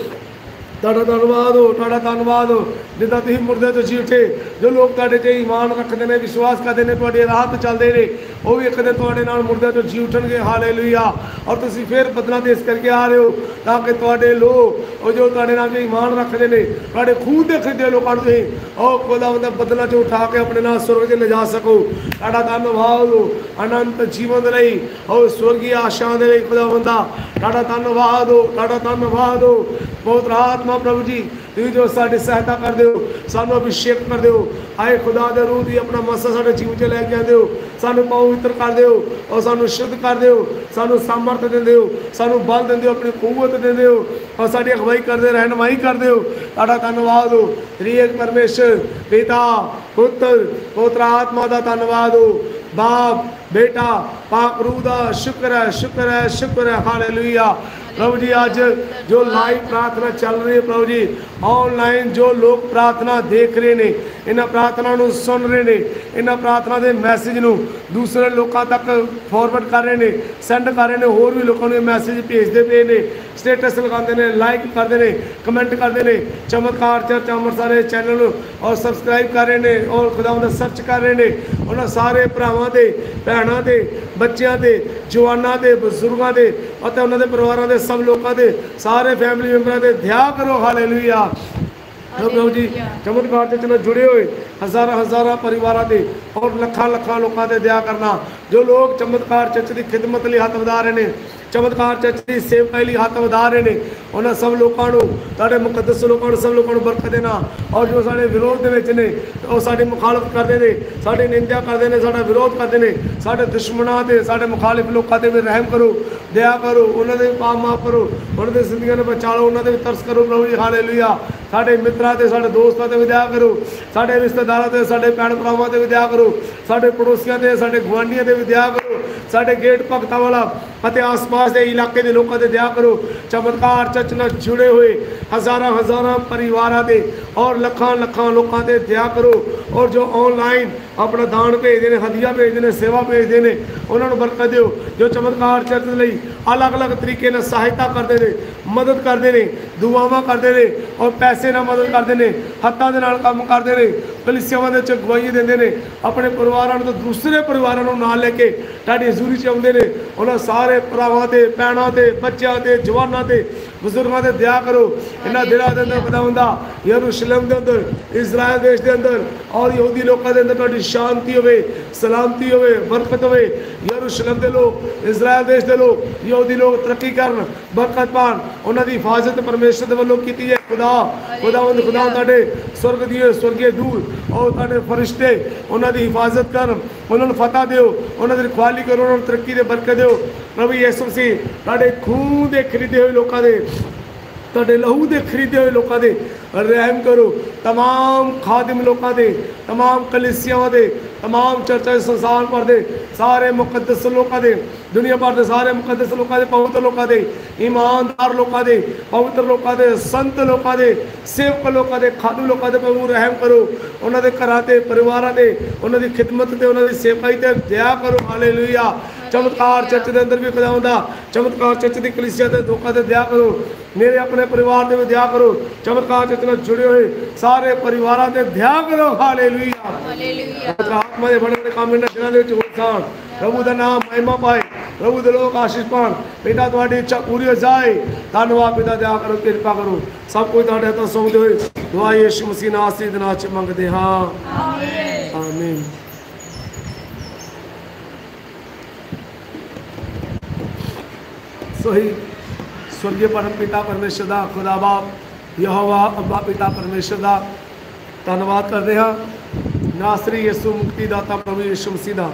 ਤੁਹਾਡਾ ਧੰਨਵਾਦ ਹੋ, ਤੁਹਾਡਾ ਧੰਨਵਾਦ ਹੋ। ਜਿੱਦਾਂ ਤੁਸੀਂ ਮੁਰਦੇ ਤੋਂ ਜੀ ਉੱਠੇ, ਜੋ ਲੋਕ ਤੁਹਾਡੇ ਤੇ ਈਮਾਨ ਰੱਖਦੇ ਨੇ, ਵਿਸ਼ਵਾਸ ਕਰਦੇ ਨੇ, ਤੁਹਾਡੇ ਰਾਹ ਤੇ ਚੱਲਦੇ ਨੇ, ਉਹ ਵੀ ਇੱਕ ਦਿਨ ਤੁਹਾਡੇ ਨਾਲ ਮੁਰਦੇ ਤੋਂ ਜੀ ਉੱਠਣਗੇ। ਹਾਲੇਲੂਇਆ। ਔਰ ਤੁਸੀਂ ਫਿਰ ਬਦਲਾ ਦੇ ਇਸ ਕਰਕੇ ਆ ਰਹੇ ਹੋ, ਤਾਂ ਕਿ ਤੁਹਾਡੇ ਲੋਕ, ਉਹ ਜੋ ਤੁਹਾਡੇ ਨਾਲ ਜੋ ਈਮਾਨ ਰੱਖਦੇ ਨੇ, ਤੁਹਾਡੇ ਖੂਹ ਦੇ ਖਰੀਦੇ ਲੋਕਾਂ ਨੂੰ ਤੁਸੀਂ, ਉਹ ਖੁਦਾਵੰਦ ਦਾ ਬਦਲਾ 'ਚੋਂ ਉਠਾ ਕੇ ਆਪਣੇ ਨਾਲ ਸਵਰਗ 'ਚ ਲਿਜਾ ਸਕੋ। ਤੁਹਾਡਾ ਧੰਨਵਾਦ ਹੋ, ਅਨੰਤ ਜੀਵਨ ਦੇ ਲਈ, ਉਹ ਸਵਰਗੀ ਆਸ਼ਾ ਦੇ ਲਈ ਖੁਦਾਵੰਦਾ ਤੁਹਾਡਾ ਧੰਨਵਾਦ ਹੋ, ਤੁਹਾਡਾ ਧੰਨਵਾਦ ਹੋ। ਬਹੁਤ ਆਤਮਾ ਪ੍ਰਭੂ ਜੀ, ਤੁਸੀਂ ਜੋ ਸਾਡੀ ਸਹਾਇਤਾ ਕਰਦੇ ਹੋ, ਸਾਨੂੰ ਅਭਿਸ਼ੇਕ ਕਰਦੇ ਹੋ ਆਏ ਖੁਦਾ ਦੇ ਰੂਹ ਦੀ ਆਪਣਾ ਮਸਾ ਸਾਡੇ ਜੀਵਨ 'ਚ ਲੈ ਕੇ ਆਉਂਦੇ ਹੋ, ਸਾਨੂੰ ਪਵਿੱਤਰ ਕਰਦੇ ਹੋ ਔਰ ਸਾਨੂੰ ਸ਼ੁੱਧ ਕਰਦੇ ਹੋ, ਸਾਨੂੰ ਸਮਰਥ ਦਿੰਦੇ ਹੋ, ਸਾਨੂੰ ਬਲ ਦਿੰਦੇ ਹੋ, ਆਪਣੀ ਕੂਵਤ ਦਿੰਦੇ ਹੋ, ਔਰ ਸਾਡੀ ਅਗਵਾਈ ਕਰਦੇ, ਰਹਿਨਮਾਈ ਕਰਦੇ ਹੋ, ਤੁਹਾਡਾ ਧੰਨਵਾਦ ਹੋ ਤ੍ਰਿਏਕ ਪਰਮੇਸ਼ਰ, ਪਿਤਾ, ਪੁੱਤਰ, ਪਵਿੱਤਰ ਆਤਮਾ ਦਾ ਧੰਨਵਾਦ ਹੋ, ਬਾਪ, ਬੇਟਾ ਪਾਕ ਰੂਹ ਦਾ ਸ਼ੁਕਰ ਹੈ ਸ਼ੁਕਰ ਹੈ ਸ਼ੁਕਰ ਹੈ, ਹਾਲੇਲੂਇਆ। ਪ੍ਰਭੂ ਜੀ, ਅੱਜ ਜੋ ਲਾਈਵ ਪ੍ਰਾਰਥਨਾ ਚੱਲ ਰਹੀ ਹੈ ਪ੍ਰਭੂ ਜੀ ਆਨਲਾਈਨ ਜੋ ਲੋਕ ਪ੍ਰਾਰਥਨਾ ਦੇਖ ਰਹੇ ਨੇ, ਇਹਨਾਂ ਪ੍ਰਾਰਥਨਾ ਨੂੰ ਸੁਣ ਰਹੇ ਨੇ, ਇਹਨਾਂ ਪ੍ਰਾਰਥਨਾ ਦੇ ਮੈਸੇਜ ਨੂੰ ਦੂਸਰੇ ਲੋਕਾਂ ਤੱਕ ਫਾਰਵਰਡ ਕਰ ਰਹੇ ਨੇ ਸੈਂਡ ਕਰ ਰਹੇ ਨੇ, ਹੋਰ ਵੀ ਲੋਕਾਂ ਨੂੰ ਇਹ ਮੈਸੇਜ ਭੇਜਦੇ ਪਏ ਨੇ ਸਟੇਟਸ ਲਗਾਉਂਦੇ ਨੇ ਲਾਈਕ ਕਰਦੇ ਨੇ ਕਮੈਂਟ ਕਰਦੇ ਨੇ, ਚਮਤਕਾਰ ਚਰਚ ਅੰਮ੍ਰਿਤਸਰ ਦੇ ਚੈਨਲ ਨੂੰ ਔਰ ਸਬਸਕ੍ਰਾਈਬ ਕਰ ਰਹੇ ਨੇ, ਔਰ ਖੁਦਾਵੰਦ ਦਾ ਸਰਚ ਕਰ ਰਹੇ ਨੇ, ਉਹਨਾਂ ਸਾਰੇ ਭਰਾਵਾਂ ਦੇ, ਭੈਣਾਂ ਦੇ, ਬੱਚਿਆਂ ਦੇ, ਜਵਾਨਾਂ ਦੇ, ਬਜ਼ੁਰਗਾਂ ਦੇ, ਅਤੇ ਉਹਨਾਂ ਦੇ ਪਰਿਵਾਰਾਂ ਦੇ ਸਭ ਲੋਕਾਂ ਦੇ ਸਾਰੇ ਫੈਮਿਲੀ ਮੈਂਬਰਾਂ ਦੇ ਧਿਆ ਕਰੋ ਹਾਲੇਲੂਇਆ ਪ੍ਰਭੂ ਜੀ ਚਮਤਕਾਰ ਦੇ ਨਾਲ ਜੁੜੇ ਹੋਏ ਹਜ਼ਾਰਾਂ ਹਜ਼ਾਰਾਂ ਪਰਿਵਾਰਾਂ ਦੇ ਔਰ ਲੱਖਾਂ ਲੱਖਾਂ ਲੋਕਾਂ ਦੇ ਦਇਆ ਕਰਨਾ। ਜੋ ਲੋਕ ਚਮਤਕਾਰ ਚਰਚ ਦੀ ਖਿਦਮਤ ਲਈ ਹੱਥ ਵਧਾ ਰਹੇ ਨੇ ਚਮਤਕਾਰ ਚਰਚ ਦੀ ਸੇਵਾ ਲਈ ਹੱਥ ਵਧਾ ਰਹੇ ਨੇ ਉਹਨਾਂ ਸਭ ਲੋਕਾਂ ਨੂੰ ਤੁਹਾਡੇ ਮੁਕੱਦਸ ਲੋਕਾਂ ਨੂੰ ਸਭ ਲੋਕਾਂ ਨੂੰ ਬਰਕਤ ਦੇਣਾ ਔਰ ਜੋ ਸਾਡੇ ਵਿਰੋਧ ਦੇ ਵਿੱਚ ਨੇ ਉਹ ਸਾਡੀ ਮੁਖਾਲਫ ਕਰਦੇ ਨੇ ਸਾਡੀ ਨਿੰਦਿਆ ਕਰਦੇ ਨੇ ਸਾਡਾ ਵਿਰੋਧ ਕਰਦੇ ਨੇ ਸਾਡੇ ਦੁਸ਼ਮਣਾਂ ਤੇ ਸਾਡੇ ਮੁਖਾਲਿਫ ਲੋਕਾਂ ਤੇ ਵੀ ਰਹਿਮ ਕਰੋ ਦਇਆ ਕਰੋ ਉਹਨਾਂ ਦੇ ਪਾਪ ਮਾਫ ਕਰੋ ਉਹਨਾਂ ਦੇ ਜ਼ਿੰਦਗੀਆਂ ਨੂੰ ਬਚਾ ਲਓ ਉਹਨਾਂ ਤੇ ਵੀ ਤਰਸ ਕਰੋ ਪ੍ਰਭੂ ਜੀ ਹਾਲੇਲੂਇਆ ਸਾਡੇ ਮਿੱਤਰਾਂ ਤੇ ਸਾਡੇ ਦੋਸਤਾਂ ਤੇ ਵੀ ਦਇਆ ਕਰੋ ਸਾਡੇ ਰਿਸ਼ਤੇਦਾਰਾਂ ਤੇ ਸਾਡੇ ਭੈਣ ਭਰਾਵਾਂ ਤੇ ਵੀ ਦਇਆ ਕਰੋ ਸਾਡੇ ਪੜੋਸੀਆਂ ਤੇ ਸਾਡੇ ਗੁਆਂਢੀਆਂ ਤੇ ਵੀ ਦਇਆ ਕਰੋ ਸਾਡੇ ਗੇਟ ਭਗਤਾਂ ਵਾਲਾ ਅਤੇ ਆਸ-ਪਾਸ ਦੇ ਇਲਾਕੇ ਦੇ ਲੋਕਾਂ ਤੇ ਦਇਆ ਕਰੋ। ਚਮਤਕਾਰ ਚਰਚ ਨਾਲ ਜੁੜੇ ਹੋਏ ਹਜ਼ਾਰਾਂ ਹਜ਼ਾਰਾਂ ਪਰਿਵਾਰਾਂ ਦੇ ਔਰ ਲੱਖਾਂ ਲੱਖਾਂ ਲੋਕਾਂ ਤੇ ਦਿਆ ਕਰੋ। ਔਰ ਜੋ ਆਨਲਾਈਨ ਆਪਣਾ ਦਾਨ ਭੇਜਦੇ ਨੇ ਹਦੀਆ ਭੇਜਦੇ ਨੇ, ਸੇਵਾ ਭੇਜਦੇ ਨੇ, ਉਹਨਾਂ ਨੂੰ ਬਰਕਤ ਦਿਓ। ਜੋ ਚਮਤਕਾਰ ਚਰਚ ਲਈ ਅਲੱਗ-ਅਲੱਗ ਤਰੀਕੇ ਨਾਲ ਸਹਾਇਤਾ ਕਰਦੇ ਨੇ, ਮਦਦ ਕਰਦੇ ਨੇ, ਦੁਆਵਾਂ ਕਰਦੇ ਨੇ ਔਰ ਪੈਸੇ ਨਾਲ ਮਦਦ ਕਰਦੇ ਨੇ, ਹੱਥਾਂ ਦੇ ਨਾਲ ਕੰਮ ਕਰਦੇ ਨੇ, ਕਲੀਸਿਆਵਾਂ ਦੇ ਵਿੱਚ ਗਵਾਹੀ ਦਿੰਦੇ ਨੇ, ਆਪਣੇ ਪਰਿਵਾਰਾਂ ਨੂੰ ਤੇ ਦੂਸਰੇ ਪਰਿਵਾਰਾਂ ਨੂੰ ਨਾਲ ਲੈ ਕੇ ਤੁਹਾਡੀ ਹਜ਼ੂਰੀ 'ਚ ਆਉਂਦੇ ਨੇ। ਉਹਨਾਂ ਸਾਰੇ ਭਰਾਵਾਂ ਦੇ ਭੈਣਾਂ ਦੇ ਬੱਚਿਆਂ ਦੇ ਜਵਾਨਾਂ ਦੇ ਬਜ਼ੁਰਗਾਂ ਤੇ ਦਇਆ ਕਰੋ। ਇਹਨਾਂ ਦਿਲਾਂ ਦੇ ਅੰਦਰ ਪਤਾ ਹੁੰਦਾ ਯਰੂਸ਼ਲਮ ਦੇ ਅੰਦਰ ਇਜ਼ਰਾਈਲ ਦੇਸ਼ ਦੇ ਅੰਦਰ ਔਰ ਯਹੂਦੀ ਲੋਕਾਂ ਦੇ ਅੰਦਰ ਤੁਹਾਡੀ ਸ਼ਾਂਤੀ ਹੋਵੇ ਸਲਾਮਤੀ ਹੋਵੇ ਬਰਕਤ ਹੋਵੇ। ਯਰੂਸ਼ਲਮ ਦੇ ਲੋਕ ਇਜ਼ਰਾਈਲ ਦੇਸ਼ ਦੇ ਲੋਕ ਯਹੂਦੀ ਲੋਕ ਤਰੱਕੀ ਕਰਨ ਬਰਕਤ ਪਾਣ ਉਹਨਾਂ ਦੀ ਹਿਫਾਜ਼ਤ ਪਰਮੇਸ਼ਰ ਦੇ ਵੱਲੋਂ ਕੀਤੀ ਹੈ। ਖੁਦਾ ਖੁਦਾਵੰਦ ਖੁਦਾ ਤੁਹਾਡੇ ਸਵਰਗ ਦੀ ਸਵਰਗੀ ਦੂਤ ਔਰ ਤੁਹਾਡੇ ਫਰਿਸ਼ਤੇ ਉਹਨਾਂ ਦੀ ਹਿਫਾਜ਼ਤ ਕਰਨ ਉਹਨਾਂ ਨੂੰ ਫਤਹ ਦਿਓ ਉਹਨਾਂ ਦੀ ਰਖਵਾਲੀ ਕਰੋ ਉਹਨਾਂ ਨੂੰ ਤਰੱਕੀ ਦੇ ਬਰਕਤ ਦਿਓ। ਪ੍ਰਭੂ ਯਿਸੂ ਮਸੀਹ ਤੁਹਾਡੇ ਖੂਨ ਦੇ ਖਰੀਦੇ ਹੋਏ ਲੋਕਾਂ ਦੇ ਤੁਹਾਡੇ ਲਹੂ ਦੇ ਖਰੀਦੇ ਹੋਏ ਲੋਕਾਂ ਦੇ ਰਹਿਮ ਕਰੋ तमाम ਖਾਦਮ ਲੋਕਾਂ ਦੇ तमाम ਕਲੀਸਿਆਵਾਂ ਦੇ तमाम ਚਰਚਾ ਦੇ ਸੰਸਾਰ ਭਰ ਦੇ ਸਾਰੇ ਮੁਕੱਦਸ ਲੋਕਾਂ ਦੇ ਦੁਨੀਆ ਭਰ ਦੇ ਸਾਰੇ ਮੁਕੱਦਸ ਲੋਕਾਂ ਦੇ ਪਵਿੱਤਰ ਲੋਕਾਂ ਦੇ ਇਮਾਨਦਾਰ ਲੋਕਾਂ ਦੇ ਪਵਿੱਤਰ ਲੋਕਾਂ ਦੇ ਸੰਤ ਲੋਕਾਂ ਦੇ ਸੇਵਕ ਲੋਕਾਂ ਦੇ ਖਾਦਮ ਲੋਕਾਂ ਦੇ ਪ੍ਰਭੂ ਰਹਿਮ ਕਰੋ ਉਹਨਾਂ ਦੇ ਘਰਾਂ ਤੇ ਪਰਿਵਾਰਾਂ ਦੇ ਉਹਨਾਂ ਦੀ ਖਿਦਮਤ ਤੇ ਉਹਨਾਂ ਦੀ ਸੇਵਾਈ ਤੇ ਦਇਆ ਕਰੋ ਹਾਲੇਲੂਇਆ ਚਮਤਕਾਰ ਚਰਚ ਦੇ ਅੰਦਰ ਵੀ ਖੁਦਾ ਹੁੰਦਾ। ਚਮਤਕਾਰ ਚਰਚ ਦੀ ਕਲੀਸਿਆ ਤੇ ਲੋਕਾਂ ਤੇ ਦਇਆ ਕਰੋ। ਮੇਰੇ ਆਪਣੇ ਪਰਿਵਾਰ ਤੇ ਵੀ ਦਇਆ ਕਰੋ। ਚਮਤਕਾਰ ਚਰਚ ਨਾਲ ਜੁੜੇ ਹੋਏ ਸਾਰੇ ਪਰਿਵਾਰਾਂ ਤੇ ਦਇਆ ਕਰੋ। ਹਾਲੇਲੂਇਆ। ਹਾਲੇਲੂਇਆ। ਆਤਮਾ ਦੇ ਬੜੇ ਬੜੇ ਕੰਮ ਇਹਨਾਂ ਦਿਨਾਂ ਦੇ ਵਿੱਚ ਸਨ ਪ੍ਰਭੂ ਦਾ ਨਾਮ ਮਹਿਮਾ ਪਾਏ। ਪ੍ਰਭੂ ਦੇ ਲੋਕ ਆਸ਼ੀਸ਼ ਪਾਣ। ਪਿਤਾ ਤੁਹਾਡੀ ਇੱਛਾ ਪੂਰੀ ਹੋ ਜਾਏ। ਧੰਨਵਾਦ ਪਿਤਾ ਦਇਆ ਕਰੋ ਕਿਰਪਾ ਕਰੋ। ਸਭ ਕੁਝ ਤੁਹਾਡੇ ਹੱਥੋਂ ਸੌਂਪਦੇ ਹੋਏ ਦੁਆ ਯਿਸੂ ਮਸੀਹ ਨਾਮ ਦੇ ਨਾਮ ਚ ਮੰਗਦੇ ਹਾਂ। ਆਮੀਨ। ਆਮੀਨ। ਸੋਹੀ ਸਵਰਗੀ ਪਰਮ ਪਿਤਾ ਪਰਮੇਸ਼ਰ ਦਾ ਖੁਦਾ ਬਾਪ ਯਹੋਵਾ ਅੱਬਾ ਪਿਤਾ ਪਰਮੇਸ਼ਰ ਦਾ ਧੰਨਵਾਦ ਕਰਦੇ ਹਾਂ ਨਾਸਰੀ ਯਿਸੂ ਮੁਕਤੀ ਦਾਤਾ ਪ੍ਰਭੂ ਯਿਸੂ ਮਸੀਹ ਦਾ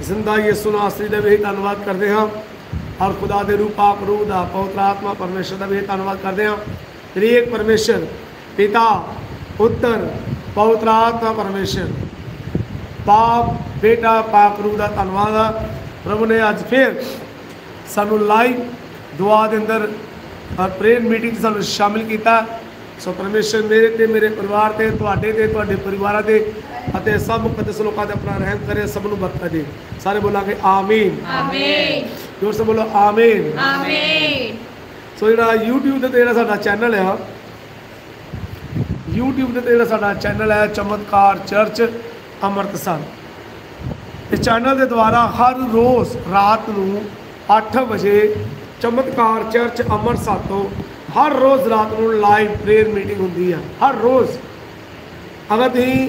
ਜ਼ਿੰਦਾ ਯਿਸੂ ਨਾਸਰੀ ਦਾ ਵੀ ਧੰਨਵਾਦ ਕਰਦੇ ਹਾਂ ਔਰ ਖੁਦਾ ਦੇ ਰੂਪ ਆਪ ਰੂਹ ਦਾ ਪਵਿੱਤਰ ਆਤਮਾ ਪਰਮੇਸ਼ਰ ਦਾ ਵੀ ਧੰਨਵਾਦ ਕਰਦੇ ਹਾਂ ਤ੍ਰਿਏਕ ਪਰਮੇਸ਼ਰ ਪਿਤਾ ਪੁੱਤਰ ਪਵਿੱਤਰ ਆਤਮਾ ਪਰਮੇਸ਼ਰ ਬਾਪ ਬੇਟਾ ਪਾਕ ਰੂਹ ਦਾ ਧੰਨਵਾਦ ਆ ਪ੍ਰਭੂ ਨੇ ਅੱਜ ਫਿਰ ਸਾਨੂੰ ਲਾਈਵ ਦੁਆ ਦੇ ਅੰਦਰ ਪ੍ਰੇਅਰ ਮੀਟਿੰਗ 'ਚ ਸਾਨੂੰ ਸ਼ਾਮਿਲ ਕੀਤਾ। ਸੋ ਪਰਮੇਸ਼ਰ ਮੇਰੇ ਤੇ ਮੇਰੇ ਪਰਿਵਾਰ ਤੇ ਤੁਹਾਡੇ ਤੇ ਤੁਹਾਡੇ ਪਰਿਵਾਰਾਂ ਤੇ ਅਤੇ ਸਭ ਮੁਕੱਦਸ ਲੋਕਾਂ ਤੇ ਆਪਣਾ ਰਹਿਮ ਕਰੇ ਸਭ ਨੂੰ ਬਰਕਤ ਦੇ ਸਾਰੇ ਬੋਲਾਂਗੇ ਆਮੀਨ। ਆਮੀਨ। ਜੋਰ ਸੇ ਬੋਲੋ ਆਮੀਨ। ਆਮੀਨ। ਸੋ ਜਿਹੜਾ YouTube ਤੇ ਜਿਹੜਾ ਸਾਡਾ ਚੈਨਲ ਆ YouTube ਤੇ ਜਿਹੜਾ ਸਾਡਾ ਚੈਨਲ ਹੈ ਚਮਤਕਾਰ ਚਰਚ ਅੰਮ੍ਰਿਤਸਰ। ਇਸ ਚੈਨਲ ਦੇ ਦੁਆਰਾ ਹਰ ਰੋਜ਼ ਰਾਤ ਨੂੰ 8 ਵਜੇ ਚਮਤਕਾਰ ਚਰਚ ਅੰਮ੍ਰਿਤਸਰ ਤੋਂ ਹਰ ਰੋਜ਼ ਰਾਤ ਨੂੰ ਲਾਈਵ ਪ੍ਰੇਅਰ ਮੀਟਿੰਗ ਹੁੰਦੀ ਆ, ਹਰ ਰੋਜ਼। ਅਗਰ ਤੁਸੀਂ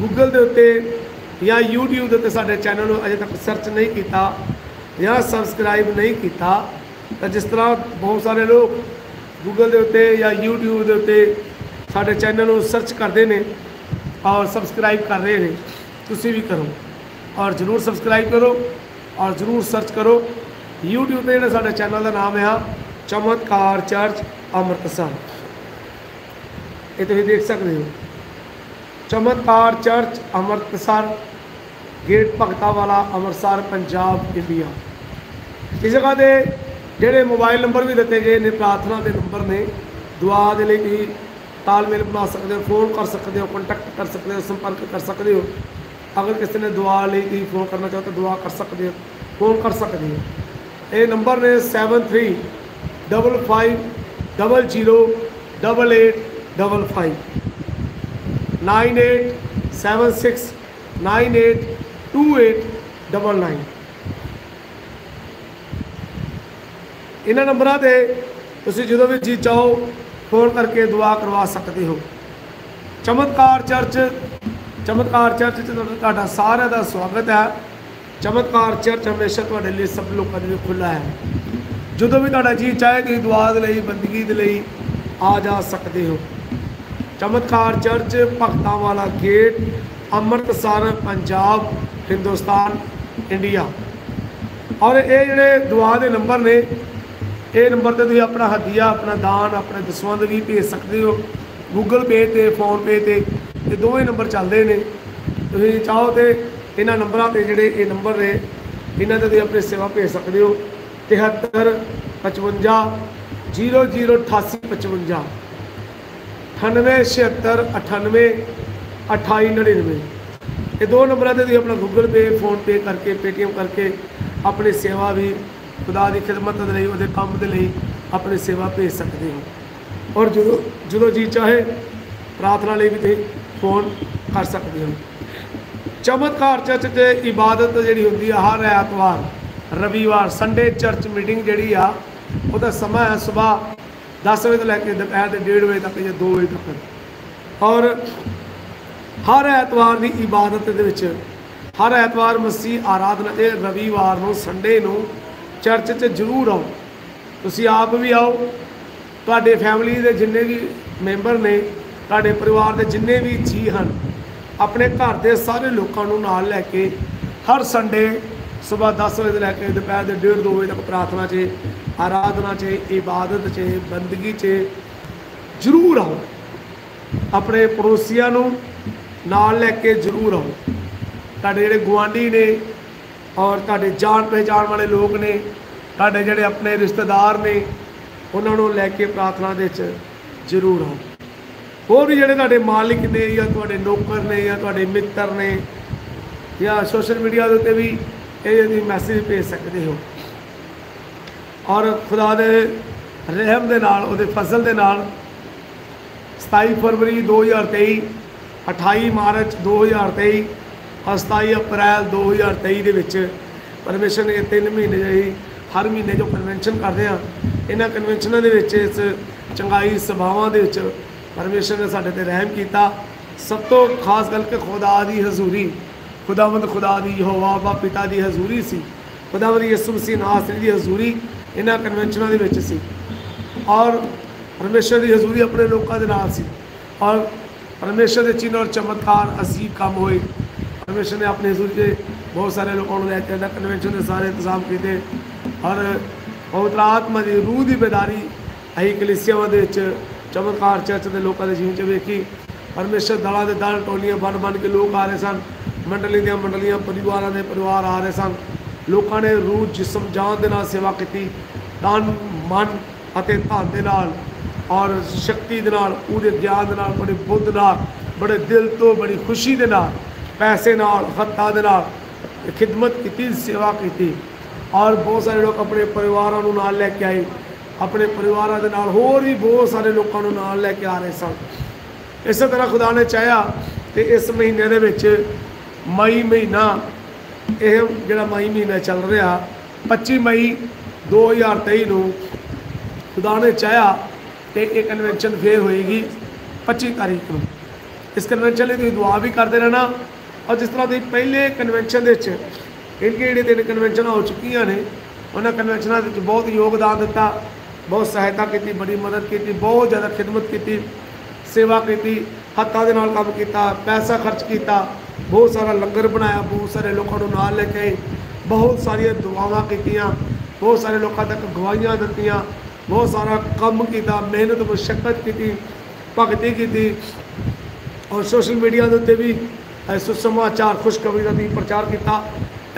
ਗੂਗਲ ਦੇ ਉੱਤੇ ਜਾਂ YouTube ਦੇ ਉੱਤੇ ਸਾਡੇ ਚੈਨਲ ਨੂੰ ਅਜੇ ਤੱਕ ਸਰਚ ਨਹੀਂ ਕੀਤਾ ਜਾਂ ਸਬਸਕ੍ਰਾਈਬ ਨਹੀਂ ਕੀਤਾ, ਤਾਂ ਜਿਸ ਤਰ੍ਹਾਂ ਬਹੁਤ ਸਾਰੇ ਲੋਕ ਗੂਗਲ ਦੇ ਉੱਤੇ ਜਾਂ YouTube ਦੇ ਉੱਤੇ ਸਾਡੇ ਚੈਨਲ ਨੂੰ ਸਰਚ ਕਰਦੇ ਨੇ ਔਰ ਸਬਸਕ੍ਰਾਈਬ ਕਰ ਰਹੇ ਨੇ, ਤੁਸੀਂ ਵੀ ਕਰੋ। ਔਰ ਜਰੂਰ ਸਬਸਕ੍ਰਾਈਬ ਕਰੋ ਔਰ ਜਰੂਰ ਸਰਚ ਕਰੋ। YouTube ਤੇ ਜਿਹੜਾ ਸਾਡਾ ਚੈਨਲ ਦਾ ਨਾਮ ਆ, ਚਮਤਕਾਰ ਚਰਚ, ਅੰਮ੍ਰਿਤਸਰ। ਇਹ ਤੁਸੀਂ ਦੇਖ ਸਕਦੇ ਹੋ। ਚਮਤਕਾਰ ਚਰਚ, ਅੰਮ੍ਰਿਤਸਰ, ਗੇਟ ਭਗਤਾ ਵਾਲਾ ਅੰਮ੍ਰਿਤਸਰ, ਪੰਜਾਬ, ਇੰਡੀਆ। ਇਸ ਜਗ੍ਹਾ ਦੇ ਜਿਹੜੇ ਮੋਬਾਈਲ ਨੰਬਰ ਵੀ ਦਿੱਤੇ ਗਏ ਨੇ, ਪ੍ਰਾਰਥਨਾ ਦੇ ਨੰਬਰ ਨੇ, ਦੁਆ ਦੇ ਲਈ ਤੁਸੀਂ ਤਾਲਮੇਲ ਬਣਾ ਸਕਦੇ ਹੋ ਫੋਨ ਕਰ ਸਕਦੇ ਹੋ ਕੰਟੈਕਟ ਕਰ ਸਕਦੇ ਹੋ, ਸੰਪਰਕ ਕਰ ਸਕਦੇ ਹੋ। ਅਗਰ ਕਿਸੇ ਨੇ ਦੁਆ ਲਈ ਤੁਸੀਂ ਫੋਨ ਕਰਨਾ ਚਾਹੋ ਤਾਂ ਦੁਆ ਕਰ ਸਕਦੇ ਹੋ ਫੋਨ ਕਰ ਸਕਦੇ ਹੋ। ਇਹ ਨੰਬਰ ਨੇ 73 ਡਬਲ 5 ਡਬਲ 0 ਡਬਲ 8 ਡਬਲ 5 9876 982899 ਇਹਨਾਂ ਨੰਬਰਾਂ ਤੇ ਤੁਸੀਂ ਜਦੋਂ ਵੀ ਜੀ ਚਾਹੋ, ਫੋਨ ਕਰਕੇ ਦੁਆ ਕਰਵਾ ਸਕਦੇ ਹੋ। ਚਮਤਕਾਰ ਚਰਚ ਚਮਤਕਾਰ ਚਰਚ ਚ ਤੁਹਾਡਾ- ਤੁਹਾਡਾ ਸਾਰਿਆਂ ਦਾ ਸਵਾਗਤ ਹੈ। ਚਮਤਕਾਰ ਚਰਚ ਹਮੇਸ਼ਾ ਤੁਹਾਡੇ ਲਈ ਸਭ ਲੋਕਾਂ ਦੇ ਲਈ ਖੁੱਲਾ ਹੈ। ਜਦੋਂ ਵੀ ਤੁਹਾਡਾ ਜੀ ਚਾਹੇ ਤੁਸੀਂ ਦੁਆ ਦੇ ਲਈ, ਬੰਦਗੀ ਦੇ ਲਈ ਆ ਜਾ ਸਕਦੇ ਹੋ। ਚਮਤਕਾਰ ਚਰਚ ਭਗਤਾਂ ਵਾਲਾ ਗੇਟ ਅੰਮ੍ਰਿਤਸਰ, ਪੰਜਾਬ, ਹਿੰਦੁਸਤਾਨ, ਇੰਡੀਆ। ਔਰ ਇਹ ਜਿਹੜੇ ਦੁਆ ਦੇ ਨੰਬਰ ਨੇ, ਇਹ ਨੰਬਰ ਤੇ ਤੁਸੀਂ ਆਪਣਾ ਹਦੀਆ ਆਪਣਾ ਦਾਨ, ਆਪਣੇ ਦਸਵੰਦ ਵੀ ਭੇਜ ਸਕਦੇ ਹੋ। ਗੂਗਲ ਪੇ ਤੇ ਫੋਨ ਪੇ ਤੇ ਇਹ ਦੋਵੇਂ ਨੰਬਰ ਚੱਲਦੇ ਨੇ। ਤੁਸੀਂ ਚਾਹੋ ਤੇ ਇਹਨਾਂ ਨੰਬਰਾਂ ਤੇ ਜਿਹੜੇ ਇਹ ਨੰਬਰ ਨੇ, ਇਹਨਾਂ ਤੇ ਤੁਸੀਂ ਆਪਣੀ ਸੇਵਾ ਭੇਜ ਸਕਦੇ ਹੋ। 73 55 008855 9876 98 2899 ਇਹ ਦੋ ਨੰਬਰਾਂ ਤੇ ਤੁਸੀਂ ਆਪਣਾ ਗੂਗਲ ਪੇ ਫੋਨ ਪੇ ਕਰਕੇ ਪੇਟੀਐਮ ਕਰਕੇ ਆਪਣੀ ਸੇਵਾ ਵੀ ਖੁਦਾ ਦੀ ਖਿਦਮਤ ਦੇ ਲਈ, ਉਹਦੇ ਕੰਮ ਦੇ ਲਈ ਆਪਣੀ ਸੇਵਾ ਭੇਜ ਸਕਦੇ ਹੋ। ਔਰ ਜਦੋਂ ਜਦੋਂ ਜੀ ਚਾਹੇ, ਪ੍ਰਾਰਥਨਾ ਲਈ ਵੀ ਤੁਸੀਂ ਫੋਨ ਕਰ ਸਕਦੇ ਹੋ। ਚਮਤਕਾਰ ਚਰਚ ਤੇ ਇਬਾਦਤ ਜਿਹੜੀ ਹੁੰਦੀ ਆ ਹਰ ਐਤਵਾਰ, ਰਵੀਵਾਰ ਸੰਡੇ ਚਰਚ ਮੀਟਿੰਗ ਜਿਹੜੀ ਆ, ਉਹਦਾ ਸਮਾਂ ਹੈ ਸਵੇਰ 10 ਵਜੇ ਤੋਂ ਲੈ ਕੇ ਦੁਪਹਿਰ ਦੇ 1:30 ਵਜੇ ਤੱਕ ਜਾਂ 2 ਵਜੇ ਤੱਕ। ਔਰ ਹਰ ਐਤਵਾਰ ਦੀ ਇਬਾਦਤ ਦੇ ਵਿੱਚ ਹਰ ਐਤਵਾਰ ਮਸੀਹ ਆਰਾਧਨਾ ਤੇ ਰਵੀਵਾਰ ਨੂੰ ਸੰਡੇ ਨੂੰ ਚਰਚ 'ਚ ਜ਼ਰੂਰ ਆਓ। ਤੁਸੀਂ ਆਪ ਵੀ ਆਓ। ਤੁਹਾਡੇ ਫੈਮਿਲੀ ਦੇ ਜਿੰਨੇ ਵੀ ਮੈਂਬਰ ਨੇ, ਤੁਹਾਡੇ ਪਰਿਵਾਰ ਦੇ ਜਿੰਨੇ ਵੀ ਜੀ ਹਨ ਆਪਣੇ ਘਰ ਦੇ ਸਾਰੇ ਲੋਕਾਂ ਨੂੰ ਨਾਲ ਲੈ ਕੇ ਹਰ ਸੰਡੇ ਸਵੇਰ 10 ਵਜੇ ਤੋਂ ਲੈ ਕੇ ਦੁਪਹਿਰ ਦੇ 1:30 2 ਵਜੇ ਤੱਕ ਪ੍ਰਾਰਥਨਾ 'ਚ, ਆਰਾਧਨਾ 'ਚ, ਇਬਾਦਤ 'ਚ, ਬੰਦਗੀ 'ਚ ਜ਼ਰੂਰ ਆਓ। ਆਪਣੇ ਪੜੋਸੀਆਂ ਨੂੰ ਨਾਲ ਲੈ ਕੇ ਜ਼ਰੂਰ ਆਓ। ਤੁਹਾਡੇ ਜਿਹੜੇ ਗੁਆਂਢੀ ਨੇ ਔਰ ਤੁਹਾਡੇ ਜਾਣ ਪਹਿਚਾਣ ਵਾਲੇ ਲੋਕ ਨੇ, ਤੁਹਾਡੇ ਜਿਹੜੇ ਆਪਣੇ ਰਿਸ਼ਤੇਦਾਰ ਨੇ, ਉਹਨਾਂ ਨੂੰ ਲੈ ਕੇ ਪ੍ਰਾਰਥਨਾ ਦੇ ਵਿੱਚ ਜ਼ਰੂਰ ਆਓ। ਹੋਰ ਵੀ ਜਿਹੜੇ ਤੁਹਾਡੇ ਮਾਲਿਕ ਨੇ ਜਾਂ ਤੁਹਾਡੇ ਨੌਕਰ ਨੇ ਜਾਂ ਤੁਹਾਡੇ ਮਿੱਤਰ ਨੇ ਜਾਂ ਸੋਸ਼ਲ ਮੀਡੀਆ ਦੇ ਉੱਤੇ ਵੀ ਇਹ ਜਿਹੀ ਮੈਸੇਜ ਭੇਜ ਸਕਦੇ ਹੋ। ਔਰ ਖੁਦਾ ਦੇ ਰਹਿਮ ਦੇ ਨਾਲ, ਉਹਦੇ ਫਜ਼ਲ ਦੇ ਨਾਲ 27 ਫਰਵਰੀ 2023 28 ਮਾਰਚ 2023 ਔਰ 27 ਅਪ੍ਰੈਲ 2023 ਦੇ ਵਿੱਚ ਪਰਮੇਸ਼ਰ ਨੇ ਤਿੰਨ ਮਹੀਨੇ ਜਿਹੜੀ ਹਰ ਮਹੀਨੇ ਜੋ ਕਨਵੈਨਸ਼ਨ ਕਰਦੇ ਆ, ਇਹਨਾਂ ਕਨਵੈਨਸ਼ਨਾਂ ਦੇ ਵਿੱਚ ਇਸ ਚੰਗਾਈ ਸਭਾਵਾਂ ਦੇ ਵਿੱਚ ਪਰਮੇਸ਼ਰ ਨੇ ਸਾਡੇ ਤੇ ਰਹਿਮ ਕੀਤਾ। ਸਭ ਤੋਂ ਖਾਸ ਗੱਲ ਕਿ ਖੁਦਾ ਦੀ ਹਜ਼ੂਰੀ, ਖੁਦਾਵੰਦ ਖੁਦਾ ਦੀ ਯਹੋਵਾ ਬਾ ਪਿਤਾ ਦੀ ਹਜ਼ੂਰੀ ਸੀ। ਖੁਦਾਵੰਦ ਯਿਸੂ ਮਸੀਹ ਨਾਸਰੀ ਦੀ ਹਜ਼ੂਰੀ ਇਹਨਾਂ ਕਨਵੈਨਸ਼ਨਾਂ ਦੇ ਵਿੱਚ ਸੀ। ਔਰ ਪਰਮੇਸ਼ਰ ਦੀ ਹਜ਼ੂਰੀ ਆਪਣੇ ਲੋਕਾਂ ਦੇ ਨਾਲ ਸੀ। ਔਰ ਪਰਮੇਸ਼ਰ ਦੇ ਚਿੰਨ੍ਹ ਔਰ ਚਮਤਕਾਰ ਅਸੀਬ ਕੰਮ ਹੋਏ। ਪਰਮੇਸ਼ਰ ਨੇ ਆਪਣੀ ਹਜ਼ੂਰੀ ਦੇ ਬਹੁਤ ਸਾਰੇ ਲੋਕਾਂ ਨੂੰ ਲੈ ਕੇ ਆਂਦਾ ਕਨਵੈਨਸ਼ਨ ਦੇ ਸਾਰੇ ਇੰਤਜ਼ਾਮ ਕੀਤੇ। ਔਰ ਪਵਿੱਤਰ ਆਤਮਾ ਦੀ ਰੂਹ ਦੀ ਬੇਦਾਰੀ ਅਸੀਂ ਕਲੀਸਿਆਵਾਂ ਦੇ ਵਿੱਚ ਚਮਤਕਾਰ ਚਰਚ ਦੇ ਲੋਕਾਂ ਦੇ ਜੀਵਨ 'ਚ ਵੇਖੀ। ਪਰਮੇਸ਼ਰ ਦਲਾਂ ਦੇ ਦਲ, ਟੋਲੀਆਂ ਬਣ ਬਣ ਕੇ ਲੋਕ ਆ ਰਹੇ ਸਨ। ਮੰਡਲੀ ਦੀਆਂ ਮੰਡਲੀਆਂ, ਪਰਿਵਾਰਾਂ ਦੇ ਪਰਿਵਾਰ ਆ ਰਹੇ ਸਨ। ਲੋਕਾਂ ਨੇ ਰੂਹ ਜਿਸਮ ਜਾਨ ਦੇ ਨਾਲ ਸੇਵਾ ਕੀਤੀ। ਤਨ, ਮਨ ਅਤੇ ਧਨ ਦੇ ਨਾਲ ਔਰ ਸ਼ਕਤੀ ਦੇ ਨਾਲ ਪੂਰੇ ਗਿਆਨ ਦੇ ਨਾਲ, ਬੜੇ ਬੁੱਧ ਨਾਲ, ਬੜੇ ਦਿਲ ਤੋਂ ਬੜੀ ਖੁਸ਼ੀ ਦੇ ਨਾਲ, ਪੈਸੇ ਨਾਲ, ਹੱਥਾਂ ਦੇ ਨਾਲ ਖਿਦਮਤ ਕੀਤੀ, ਸੇਵਾ ਕੀਤੀ। ਔਰ ਬਹੁਤ ਸਾਰੇ ਲੋਕ ਆਪਣੇ ਪਰਿਵਾਰਾਂ ਨੂੰ ਨਾਲ ਲੈ ਕੇ ਆਏ। ਆਪਣੇ ਪਰਿਵਾਰਾਂ ਦੇ ਨਾਲ, ਹੋਰ ਵੀ ਬਹੁਤ ਸਾਰੇ ਲੋਕਾਂ ਨੂੰ ਨਾਲ ਲੈ ਕੇ ਆ ਰਹੇ ਸਨ। ਇਸੇ ਤਰ੍ਹਾਂ ਖੁਦਾ ਨੇ ਚਾਹਿਆ ਤੇ ਇਸ ਮਹੀਨੇ ਦੇ ਵਿੱਚ ਮਈ ਮਹੀਨਾ, ਇਹ ਜਿਹੜਾ ਮਈ ਮਹੀਨਾ ਚੱਲ ਰਿਹਾ 25 ਮਈ 2023 ਨੂੰ ਖੁਦਾ ਨੇ ਚਾਹਿਆ ਤੇ ਇਹ ਕਨਵੈਨਸ਼ਨ ਫੇਰ ਹੋਏਗੀ 25 ਤਾਰੀਖ ਨੂੰ। ਇਸ ਕਨਵੈਨਸ਼ਨ ਲਈ ਤੁਸੀਂ ਦੁਆ ਵੀ ਕਰਦੇ ਰਹਿਣਾ। ਔਰ ਜਿਸ ਤਰ੍ਹਾਂ ਦੀ ਪਹਿਲੇ ਕਨਵੈਨਸ਼ਨ ਦੇ ਵਿੱਚ ਇਨਕੇ ਜਿਹੜੇ ਤਿੰਨ ਕਨਵੈਨਸ਼ਨਾਂ ਹੋ ਚੁੱਕੀਆਂ ਨੇ, ਉਹਨਾਂ ਕਨਵੈਨਸ਼ਨਾਂ ਦੇ ਵਿੱਚ ਬਹੁਤ ਯੋਗਦਾਨ ਦਿੱਤਾ। ਬਹੁਤ ਸਹਾਇਤਾ ਕੀਤੀ, ਬੜੀ ਮਦਦ ਕੀਤੀ, ਬਹੁਤ ਜ਼ਿਆਦਾ ਖਿਦਮਤ ਕੀਤੀ, ਸੇਵਾ ਕੀਤੀ, ਹੱਥਾਂ ਦੇ ਨਾਲ ਕੰਮ ਕੀਤਾ, ਪੈਸਾ ਖਰਚ ਕੀਤਾ, ਬਹੁਤ ਸਾਰਾ ਲੰਗਰ ਬਣਾਇਆ, ਬਹੁਤ ਸਾਰੇ ਲੋਕਾਂ ਨੂੰ ਨਾਲ ਲੈ ਕੇ ਬਹੁਤ ਸਾਰੀਆਂ ਦੁਆਵਾਂ ਕੀਤੀਆਂ, ਬਹੁਤ ਸਾਰੇ ਲੋਕਾਂ ਤੱਕ ਗਵਾਹੀਆਂ ਦਿੱਤੀਆਂ, ਬਹੁਤ ਸਾਰਾ ਕੰਮ ਕੀਤਾ, ਮਿਹਨਤ ਮੁਸ਼ਕਲ ਕੀਤੀ, ਭਗਤੀ ਕੀਤੀ ਔਰ ਸੋਸ਼ਲ ਮੀਡੀਆ ਦੇ ਉੱਤੇ ਵੀ ਇਹ ਸੁਸਮਾਚਾਰ, ਖੁਸ਼ਖਬਰੀ ਦਾ ਵੀ ਪ੍ਰਚਾਰ ਕੀਤਾ।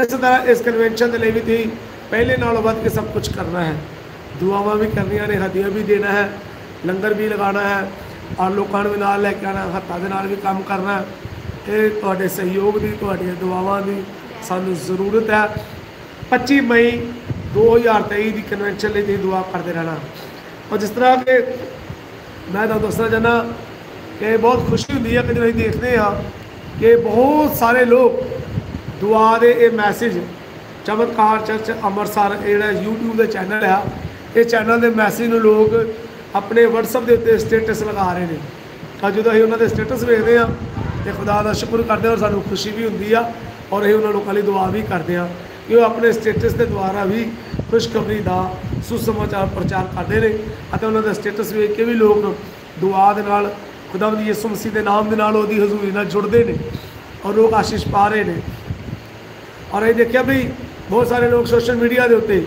ਇਸ ਤਰ੍ਹਾਂ ਇਸ ਕਨਵੈਨਸ਼ਨ ਦੇ ਲਈ ਵੀ ਤੁਸੀਂ ਪਹਿਲੇ ਨਾਲੋਂ ਵੱਧ ਕੇ ਸਭ ਕੁਝ ਕਰਨਾ ਹੈ। ਦੁਆਵਾਂ ਵੀ ਕਰਨੀਆਂ ਨੇ ਹੱਦੀਆਂ ਵੀ ਦੇਣਾ ਹੈ, ਲੰਗਰ ਵੀ ਲਗਾਉਣਾ ਹੈ ਔਰ ਲੋਕਾਂ ਨੂੰ ਵੀ ਨਾਲ ਲੈ ਕੇ ਆਉਣਾ, ਹੱਥਾਂ ਦੇ ਨਾਲ ਵੀ ਕੰਮ ਕਰਨਾ ਇਹ ਤੁਹਾਡੇ ਸਹਿਯੋਗ ਦੀ, ਤੁਹਾਡੀਆਂ ਦੁਆਵਾਂ ਦੀ ਸਾਨੂੰ ਜ਼ਰੂਰਤ ਹੈ। 25 ਮਈ 2023 ਦੀ ਕਨਵੈਨਸ਼ਨ ਲਈ ਤੁਸੀਂ ਦੁਆ ਕਰਦੇ ਰਹਿਣਾ। ਔਰ ਜਿਸ ਤਰ੍ਹਾਂ ਕਿ ਮੈਂ ਤੁਹਾਨੂੰ ਦੱਸਣਾ ਚਾਹੁੰਦਾ ਕਿ ਬਹੁਤ ਖੁਸ਼ੀ ਹੁੰਦੀ ਹੈ ਕਿ ਜਦੋਂ ਅਸੀਂ ਦੇਖਦੇ ਹਾਂ ਕਿ ਬਹੁਤ ਸਾਰੇ ਲੋਕ ਦੁਆ ਦੇ ਇਹ ਮੈਸੇਜ ਚਮਤਕਾਰ ਚਰਚ ਅੰਮ੍ਰਿਤਸਰ ਜਿਹੜਾ YouTube ਦਾ ਚੈਨਲ ਆ ਇਹ ਚੈਨਲ ਦੇ ਮੈਸੇਜ ਨੂੰ ਲੋਕ ਆਪਣੇ WhatsApp ਦੇ ਉੱਤੇ ਸਟੇਟਸ ਲਗਾ ਰਹੇ ਨੇ। ਤਾਂ ਜਦੋਂ ਅਸੀਂ ਉਹਨਾਂ ਦੇ ਸਟੇਟਸ ਵੇਖਦੇ ਆ ਤੇ ਖੁਦਾ ਦਾ ਸ਼ੁਕਰ ਕਰਦੇ ਹਾਂ ਔਰ ਸਾਨੂੰ ਖੁਸ਼ੀ ਵੀ ਹੁੰਦੀ ਆ ਔਰ ਅਸੀਂ ਉਹਨਾਂ ਲੋਕਾਂ ਲਈ ਦੁਆ ਵੀ ਕਰਦੇ ਆ ਕਿ ਉਹ ਆਪਣੇ ਸਟੇਟਸ ਦੇ ਦੁਆਰਾ ਵੀ ਖੁਸ਼ਖਬਰੀ ਦਾ ਸੁਸਮਾਚਾਰ ਪ੍ਰਚਾਰ ਕਰਦੇ ਨੇ ਅਤੇ ਉਹਨਾਂ ਦਾ ਸਟੇਟਸ ਵੇਖ ਕੇ ਵੀ ਲੋਕ ਦੁਆ ਦੇ ਨਾਲ ਖੁਦਾਵੰਦ ਯਿਸੂ ਮਸੀਹ ਦੇ ਨਾਮ ਦੇ ਨਾਲ ਉਹਦੀ ਹਜ਼ੂਰੀ ਨਾਲ ਜੁੜਦੇ ਨੇ ਔਰ ਲੋਕ ਆਸ਼ੀਸ਼ ਪਾ ਰਹੇ ਨੇ। ਔਰ ਇਹ ਦੇਖਿਆ ਵੀ ਬਹੁਤ ਸਾਰੇ ਲੋਕ ਸੋਸ਼ਲ ਮੀਡੀਆ ਦੇ ਉੱਤੇ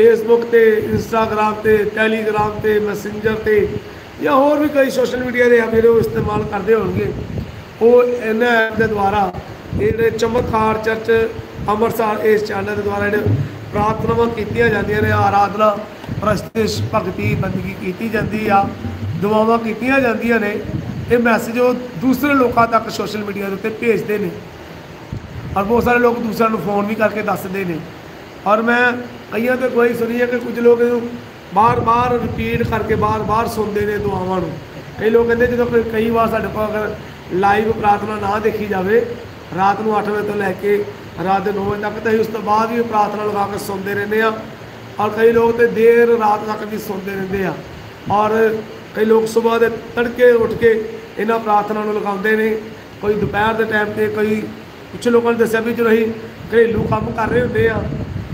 ਫੇਸਬੁੱਕ ਤੇ ਇੰਸਟਾਗ੍ਰam ਤੇ ਟੈਲੀਗ੍ਰਾਮ ਤੇ ਮੈਸੇਂਜਰ ਤੇ ਜਾਂ ਹੋਰ ਵੀ ਕਈ ਸੋਸ਼ਲ ਮੀਡੀਆ ਦੇ ਆ ਉਹ ਇਸਤੇਮਾਲ ਕਰਦੇ ਹੋਣਗੇ। ਉਹ ਇਹਨਾਂ ਐਪ ਦੇ ਦੁਆਰਾ ਇਹ ਜਿਹੜੇ ਚਮਤਕਾਰ ਚਰਚ ਅੰਮ੍ਰਿਤਸਰ ਇਸ ਚੈਨਲ ਦੇ ਦੁਆਰਾ ਜਿਹੜੇ ਪ੍ਰਾਰਥਨਾਵਾਂ ਕੀਤੀਆਂ ਜਾਂਦੀਆਂ ਨੇ, ਆਰਾਧਨਾ ਪ੍ਰਸਤਿਸ਼ ਭਗਤੀ, ਬੰਦਗੀ ਕੀਤੀ ਜਾਂਦੀ ਆ, ਦੁਆਵਾਂ ਕੀਤੀਆਂ ਜਾਂਦੀਆਂ ਨੇ ਇਹ ਮੈਸੇਜ ਉਹ ਦੂਸਰੇ ਲੋਕਾਂ ਤੱਕ ਸੋਸ਼ਲ ਮੀਡੀਆ ਦੇ ਉੱਤੇ ਭੇਜਦੇ ਨੇ। ਔਰ ਬਹੁਤ ਸਾਰੇ ਲੋਕ ਦੂਸਰਿਆਂ ਨੂੰ ਫੋਨ ਵੀ ਕਰਕੇ ਦੱਸਦੇ ਨੇ। ਔਰ ਮੈਂ ਕਈਆਂ ਤੇ ਕੋਈ ਸੁਣੀ ਹੈ ਕਿ ਕੁਝ ਲੋਕ ਇਹਨੂੰ ਬਾਰ-ਬਾਰ ਰਿਪੀਟ ਕਰਕੇ ਬਾਰ-ਬਾਰ ਸੁਣਦੇ ਨੇ ਦੁਆਵਾਂ ਨੂੰ। ਕਈ ਲੋਕ ਕਹਿੰਦੇ ਜਦੋਂ ਕੋਈ ਕਈ ਵਾਰ ਸਾਡੇ ਕੋਲ ਅਗਰ ਲਾਈਵ ਪ੍ਰਾਰਥਨਾ ਨਾ ਦੇਖੀ ਜਾਵੇ, ਰਾਤ ਨੂੰ 8 ਵਜੇ ਤੋਂ ਲੈ ਕੇ ਰਾਤ ਦੇ 9 ਵਜੇ ਤੱਕ ਤਾਂ ਅਸੀਂ ਉਸ ਤੋਂ ਬਾਅਦ ਵੀ ਪ੍ਰਾਰਥਨਾ ਲਗਾ ਕੇ ਸੁਣਦੇ ਰਹਿੰਦੇ ਆ ਔਰ ਕਈ ਲੋਕ ਤੇ ਦੇਰ ਰਾਤ ਤੱਕ ਵੀ ਸੁਣਦੇ ਰਹਿੰਦੇ ਆ। ਔਰ ਕਈ ਲੋਕ ਸਵੇਰ ਦੇ ਤੜਕੇ ਉੱਠ ਕੇ ਇਹਨਾਂ ਪ੍ਰਾਰਥਨਾ ਨੂੰ ਲਗਾਉਂਦੇ ਨੇ। ਕੋਈ ਦੁਪਹਿਰ ਦੇ ਟਾਈਮ ਤੇ ਕੋਈ ਕੁਛ ਲੋਕਾਂ ਨੇ ਦੱਸਿਆ ਵੀ ਜਦੋਂ ਅਸੀਂ ਘਰੇਲੂ ਕੰਮ ਕਰ ਰਹੇ ਹੁੰਦੇ ਆ